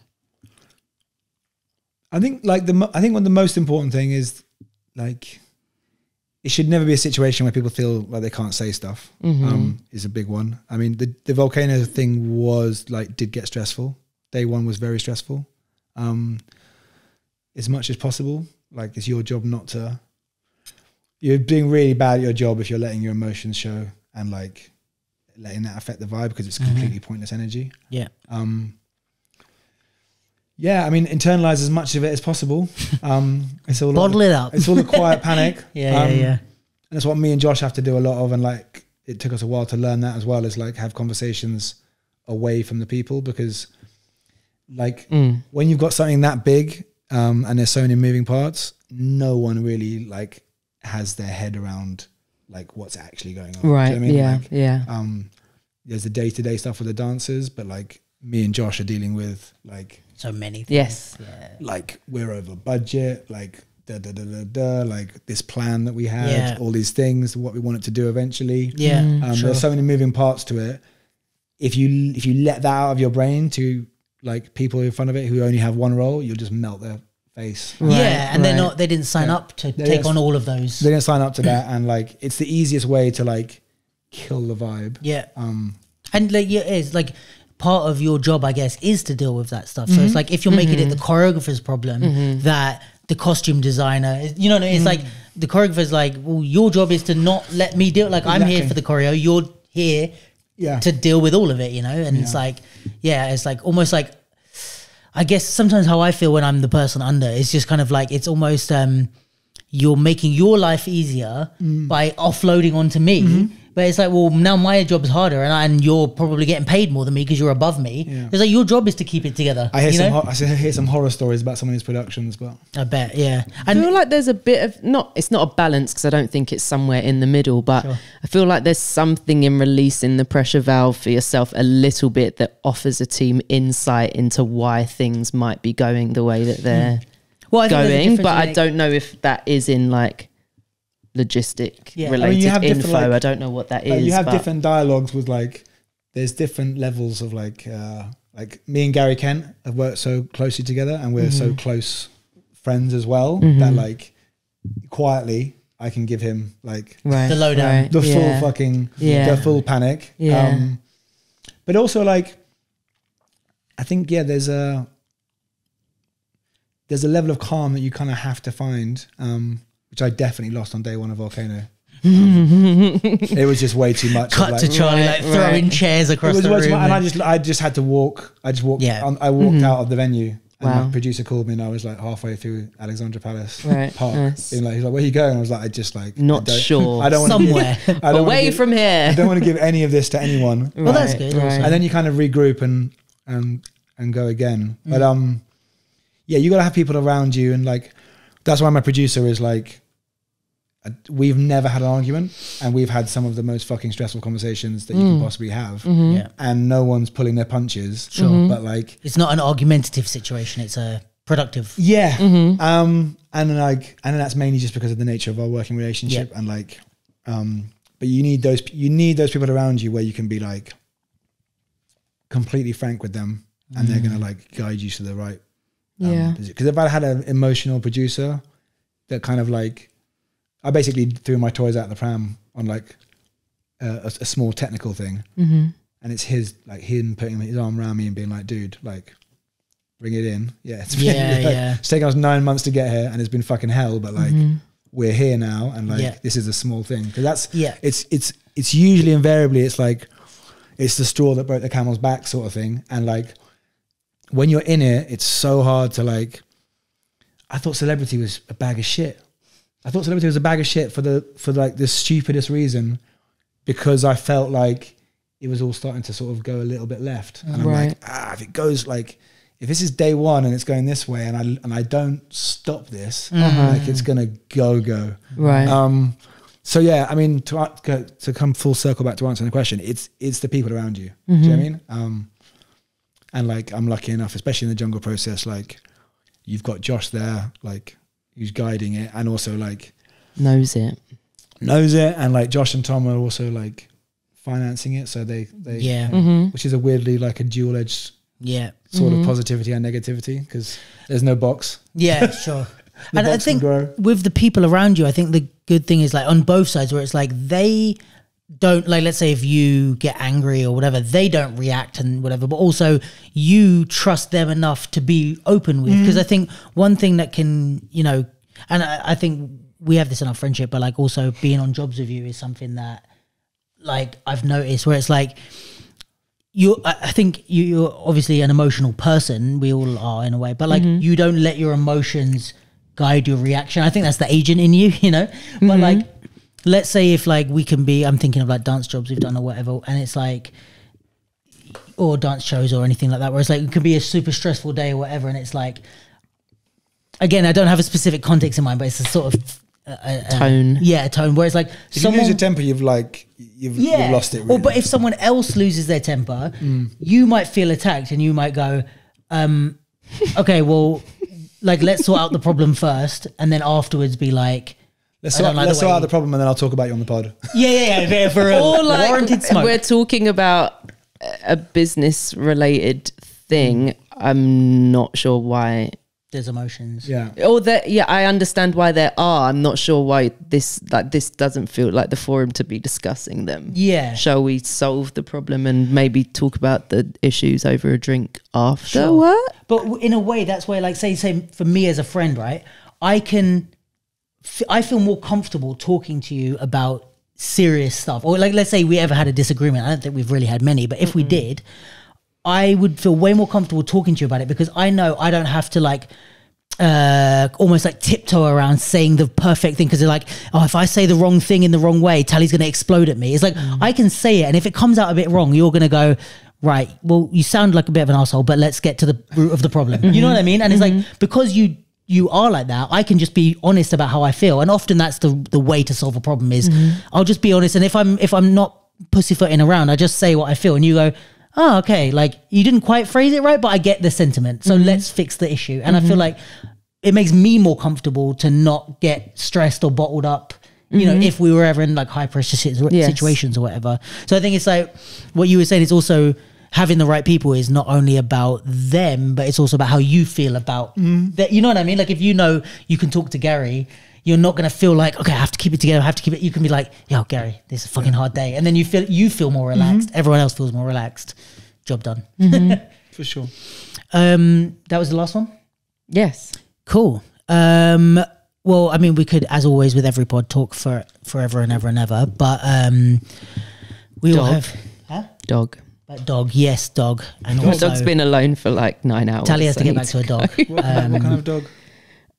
I think like the mo- I think one of the most important thing is like it should never be a situation where people feel like they can't say stuff. Um, is a big one. I mean, the the volcano thing was like did get stressful. Day one was very stressful. Um, as much as possible, like it's your job not to. You're doing really bad at your job if you're letting your emotions show and like letting that affect the vibe because it's completely pointless energy. Yeah. Um, yeah, I mean, internalize as much of it as possible. Um, it's all Bottle it up. It's all the quiet panic. Yeah, Um, yeah, yeah. And that's what me and Josh have to do a lot of, and like it took us a while to learn that as well. Is like have conversations away from the people because, like, Mm. when you've got something that big um, and there's so many moving parts, no one really like has their head around like what's actually going on. Do you know Right. I mean? yeah. Like, yeah. um, there's the day to day stuff with the dancers, but like me and Josh are dealing with like So many. Things. Yes. like we're over budget, like da da da da da, like this plan that we had, Yeah. all these things, what we wanted to do eventually. Yeah. Um, sure. There's so many moving parts to it. If you if you let that out of your brain to like people in front of it who only have one role, you'll just melt their face. Right, yeah, and they're not. They didn't sign Yeah. up to They take just- on all of those. They didn't sign up to that, and like it's the easiest way to like kill the vibe. Yeah, Um, and like yeah, it's like part of your job, I guess, is to deal with that stuff. So Mm-hmm. it's like if you're making it the choreographer's problem, that the costume designer, you know, what I mean? it's like Mm-hmm. the choreographer's like, well, your job is to not let me deal. Like I'm here for the choreo, you're here yeah, to deal with all of it, you know. And it's like, yeah, it's like almost like, I guess sometimes how I feel when I'm the person under is just kind of like it's almost um, you're making your life easier Mm. by offloading onto me. Mm-hmm. But it's like, well, now my job is harder, and, I, and you're probably getting paid more than me because you're above me. Yeah. It's like your job is to keep it together. I hear you some know? hor- I hear some horror stories about some of these productions, but I bet, yeah. I feel like there's a bit of not. It's not a balance because I don't think it's somewhere in the middle. But Sure. I feel like there's something in releasing the pressure valve for yourself a little bit that offers a team insight into why things might be going the way that they're well, I think there's a going. But I don't know if that is in like logistic Yeah. I mean, you related have different, info. like- I don't know what that is. like, you have but- different dialogues with like there's different levels of like uh like me and Gary Kent have worked so closely together and we're so close friends as well that like quietly I can give him like right, The lowdown. right, the yeah. full fucking Yeah. the full panic. Yeah. Um but also like I think yeah there's a there's a level of calm that you kind of have to find um which I definitely lost on day one of Volcano. It was just way too much. cut like, to Charlie Right, like throwing right. chairs across the room. much, and I just I just had to walk. I just walked. Yeah. on, I walked out of the venue, and Wow. my producer called me, and I was like halfway through Alexandra Palace Right, Park. nice. And like he's like, "Where you going?" I was like, "I just like Not I sure. I don't want somewhere. To give, I don't Away give- from here. I don't want to give any of this to anyone. Well, that's good right. And then you kind of regroup and and and go again. But Mm. um, yeah, you got to have people around you, and like that's why my producer is like. Uh, We've never had an argument, and we've had some of the most fucking stressful conversations that you Mm. can possibly have, Mm-hmm. yeah. and no one's pulling their punches. Sure. but like It's not an argumentative situation. It's a productive. Yeah. Mm-hmm. Um, and like, and that's mainly just because of the nature of our working relationship. And like, um, but you need those, you need those people around you where you can be like completely frank with them and they're going to like guide you to the right. um, Yeah. Because if I had an emotional producer that kind of like, I basically threw my toys out of the pram on like a, a, a small technical thing. Mm-hmm. And it's his, like him putting his arm around me and being like, dude, like, bring it in. Yeah. It's been, Yeah, like, yeah. It's taken us nine months to get here and it's been fucking hell, but like, Mm-hmm. we're here now and like, Yeah. this is a small thing. Cause that's, Yeah. it's, it's, it's usually invariably, it's like, it's the straw that broke the camel's back sort of thing. And like, when you're in it, it's so hard to like, I thought celebrity was a bag of shit. I thought celebrity was a bag of shit for the, for like the stupidest reason because I felt like it was all starting to sort of go a little bit left. And I'm Right. like, ah, if it goes like, if this is day one and it's going this way and I, and I don't stop this, like it's going to go, go. Right. Um, so yeah, I mean, to to come full circle back to answering the question, it's it's the people around you. Do you know what I mean? Um, and like I'm lucky enough, especially in the jungle process, like you've got Josh there, like who's guiding it, and also like Knows it. knows it, and like Josh and Tom are also like financing it, so they they Yeah. Mm-hmm. which is a weirdly like a dual edged Yeah. sort of positivity and negativity because there's no box. Yeah, sure. And I think with the people around you, I think the good thing is like on both sides where it's like they don't like let's say if you get angry or whatever, they don't react and whatever, but also you trust them enough to be open with. Mm. Because I think one thing that can, you know, and I, I think we have this in our friendship, but like also being on jobs with you is something that like I've noticed where it's like you I think you, you're obviously an emotional person. We all are in a way, but like mm-hmm. you don't let your emotions guide your reaction. I think that's the agent in you, you know. But mm-hmm. like, let's say if like we can be, I'm thinking of like dance jobs we've done or whatever, and it's like, or dance shows or anything like that, where it's like it could be a super stressful day or whatever, and it's like, again, I don't have a specific context in mind, but it's a sort of a Tone. yeah a tone. Whereas like If someone you lose your temper, you've like you've, yeah, you've lost it. Or but if someone else loses their temper, mm. you might feel attacked, and you might go, um, "Okay, well, like let's sort out the problem first, and then afterwards be like." Let's sort, like let's the sort out the problem, and then I'll talk about you on the pod. Yeah, yeah, yeah, for a or like warranted smoke. we're talking about a business related thing. I'm not sure why. There's emotions. Yeah. Or that, yeah, I understand why there are. I'm not sure why this like this doesn't feel like the forum to be discussing them. Yeah. Shall we solve the problem and maybe talk about the issues over a drink after? Sure. What? But in a way, that's where, like, say, say for me as a friend, right? I can, f- I feel more comfortable talking to you about serious stuff, or like, let's say we ever had a disagreement. I don't think we've really had many, but if we did, I would feel way more comfortable talking to you about it because I know I don't have to like. Uh, almost like tiptoe around saying the perfect thing because they're like, oh, if I say the wrong thing in the wrong way, Tali's going to explode at me. It's like mm. I can say it, and if it comes out a bit wrong, you're going to go, right. Well, you sound like a bit of an asshole, but let's get to the root of the problem. Mm-hmm. You know what I mean? And it's like mm-hmm. because you you are like that, I can just be honest about how I feel, and often that's the the way to solve a problem is mm-hmm. I'll just be honest, and if I'm if I'm not pussyfooting around, I just say what I feel, and you go. Oh, okay. Like you didn't quite phrase it right, but I get the sentiment. So mm-hmm. let's fix the issue. And I feel mm-hmm. like it makes me more comfortable to not get stressed or bottled up. You know, if we were ever in like high pressure situ- Yes. situations or whatever. So I think it's like what you were saying is also having the right people is not only about them, but it's also about how you feel about that. You know what I mean? Like if you know you can talk to Gary, you're not gonna feel like okay, I have to keep it together. I have to keep it. You can be like, yo, Gary, this is a fucking hard day, and then you feel you feel more relaxed. Everyone else feels more relaxed. Job done. For sure. Um, that was the last one. Yes. Cool. Um, well, I mean, we could, as always, with every pod, talk for forever and ever and ever. But um, we all have huh? Dog. But dog, yes, dog, and My also dog's been alone for like nine hours. Tali has to get back need to a dog. What, Um, what kind of dog?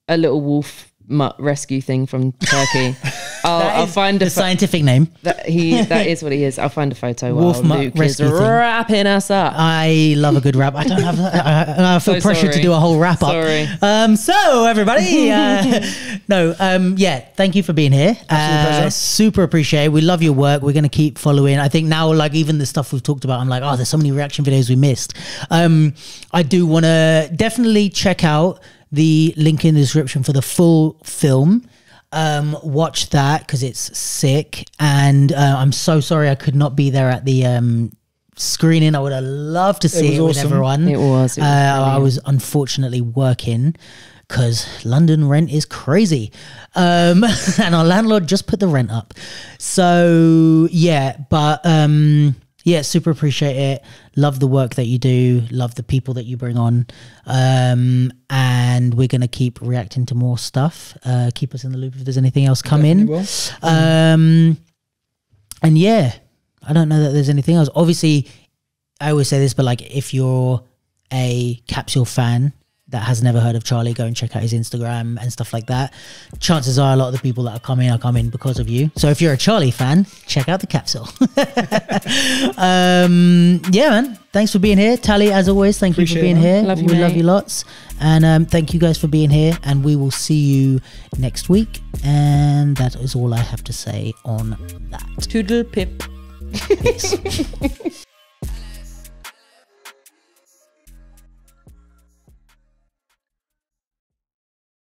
a little wolf mutt rescue thing from Turkey. I'll, I'll find a the scientific name. that he that is what he is. I'll find a photo while Wolf mutt Luke is rescue thing. wrapping us up. I love a good rap. I don't have. I, I feel So pressure to sorry. do a whole wrap up. Sorry. Um, so everybody, uh, no, um, yeah, thank you for being here. Uh, pleasure. super appreciate. it. We love your work. We're gonna keep following. I think now, like even the stuff we've talked about, I'm like, oh, there's so many reaction videos we missed. Um, I do want to definitely check out the link in the description for the full film. Um, watch that because it's sick. And uh, I'm so sorry I could not be there at the um, screening. I would have loved to see it, was with everyone. It was, it was uh, I was unfortunately working because London rent is crazy. Um, and our landlord just put the rent up. So, yeah, but um, yeah, super appreciate it. Love the work that you do, love the people that you bring on. Um, and we're going to keep reacting to more stuff. Uh, keep us in the loop if there's anything else come in. Um, and yeah, I don't know that there's anything else. Obviously, I always say this, but like if you're a capsule fan that has never heard of Charlie, go and check out his Instagram and stuff like that. Chances are a lot of the people that are coming are coming because of you. So if you're a Charlie fan, check out the capsule. um, yeah, man. Thanks for being here. Tali, as always, thank you for being it, here. Love you, we love you lots. And um, thank you guys for being here. And we will see you next week. And that is all I have to say on that. Toodle pip. Peace.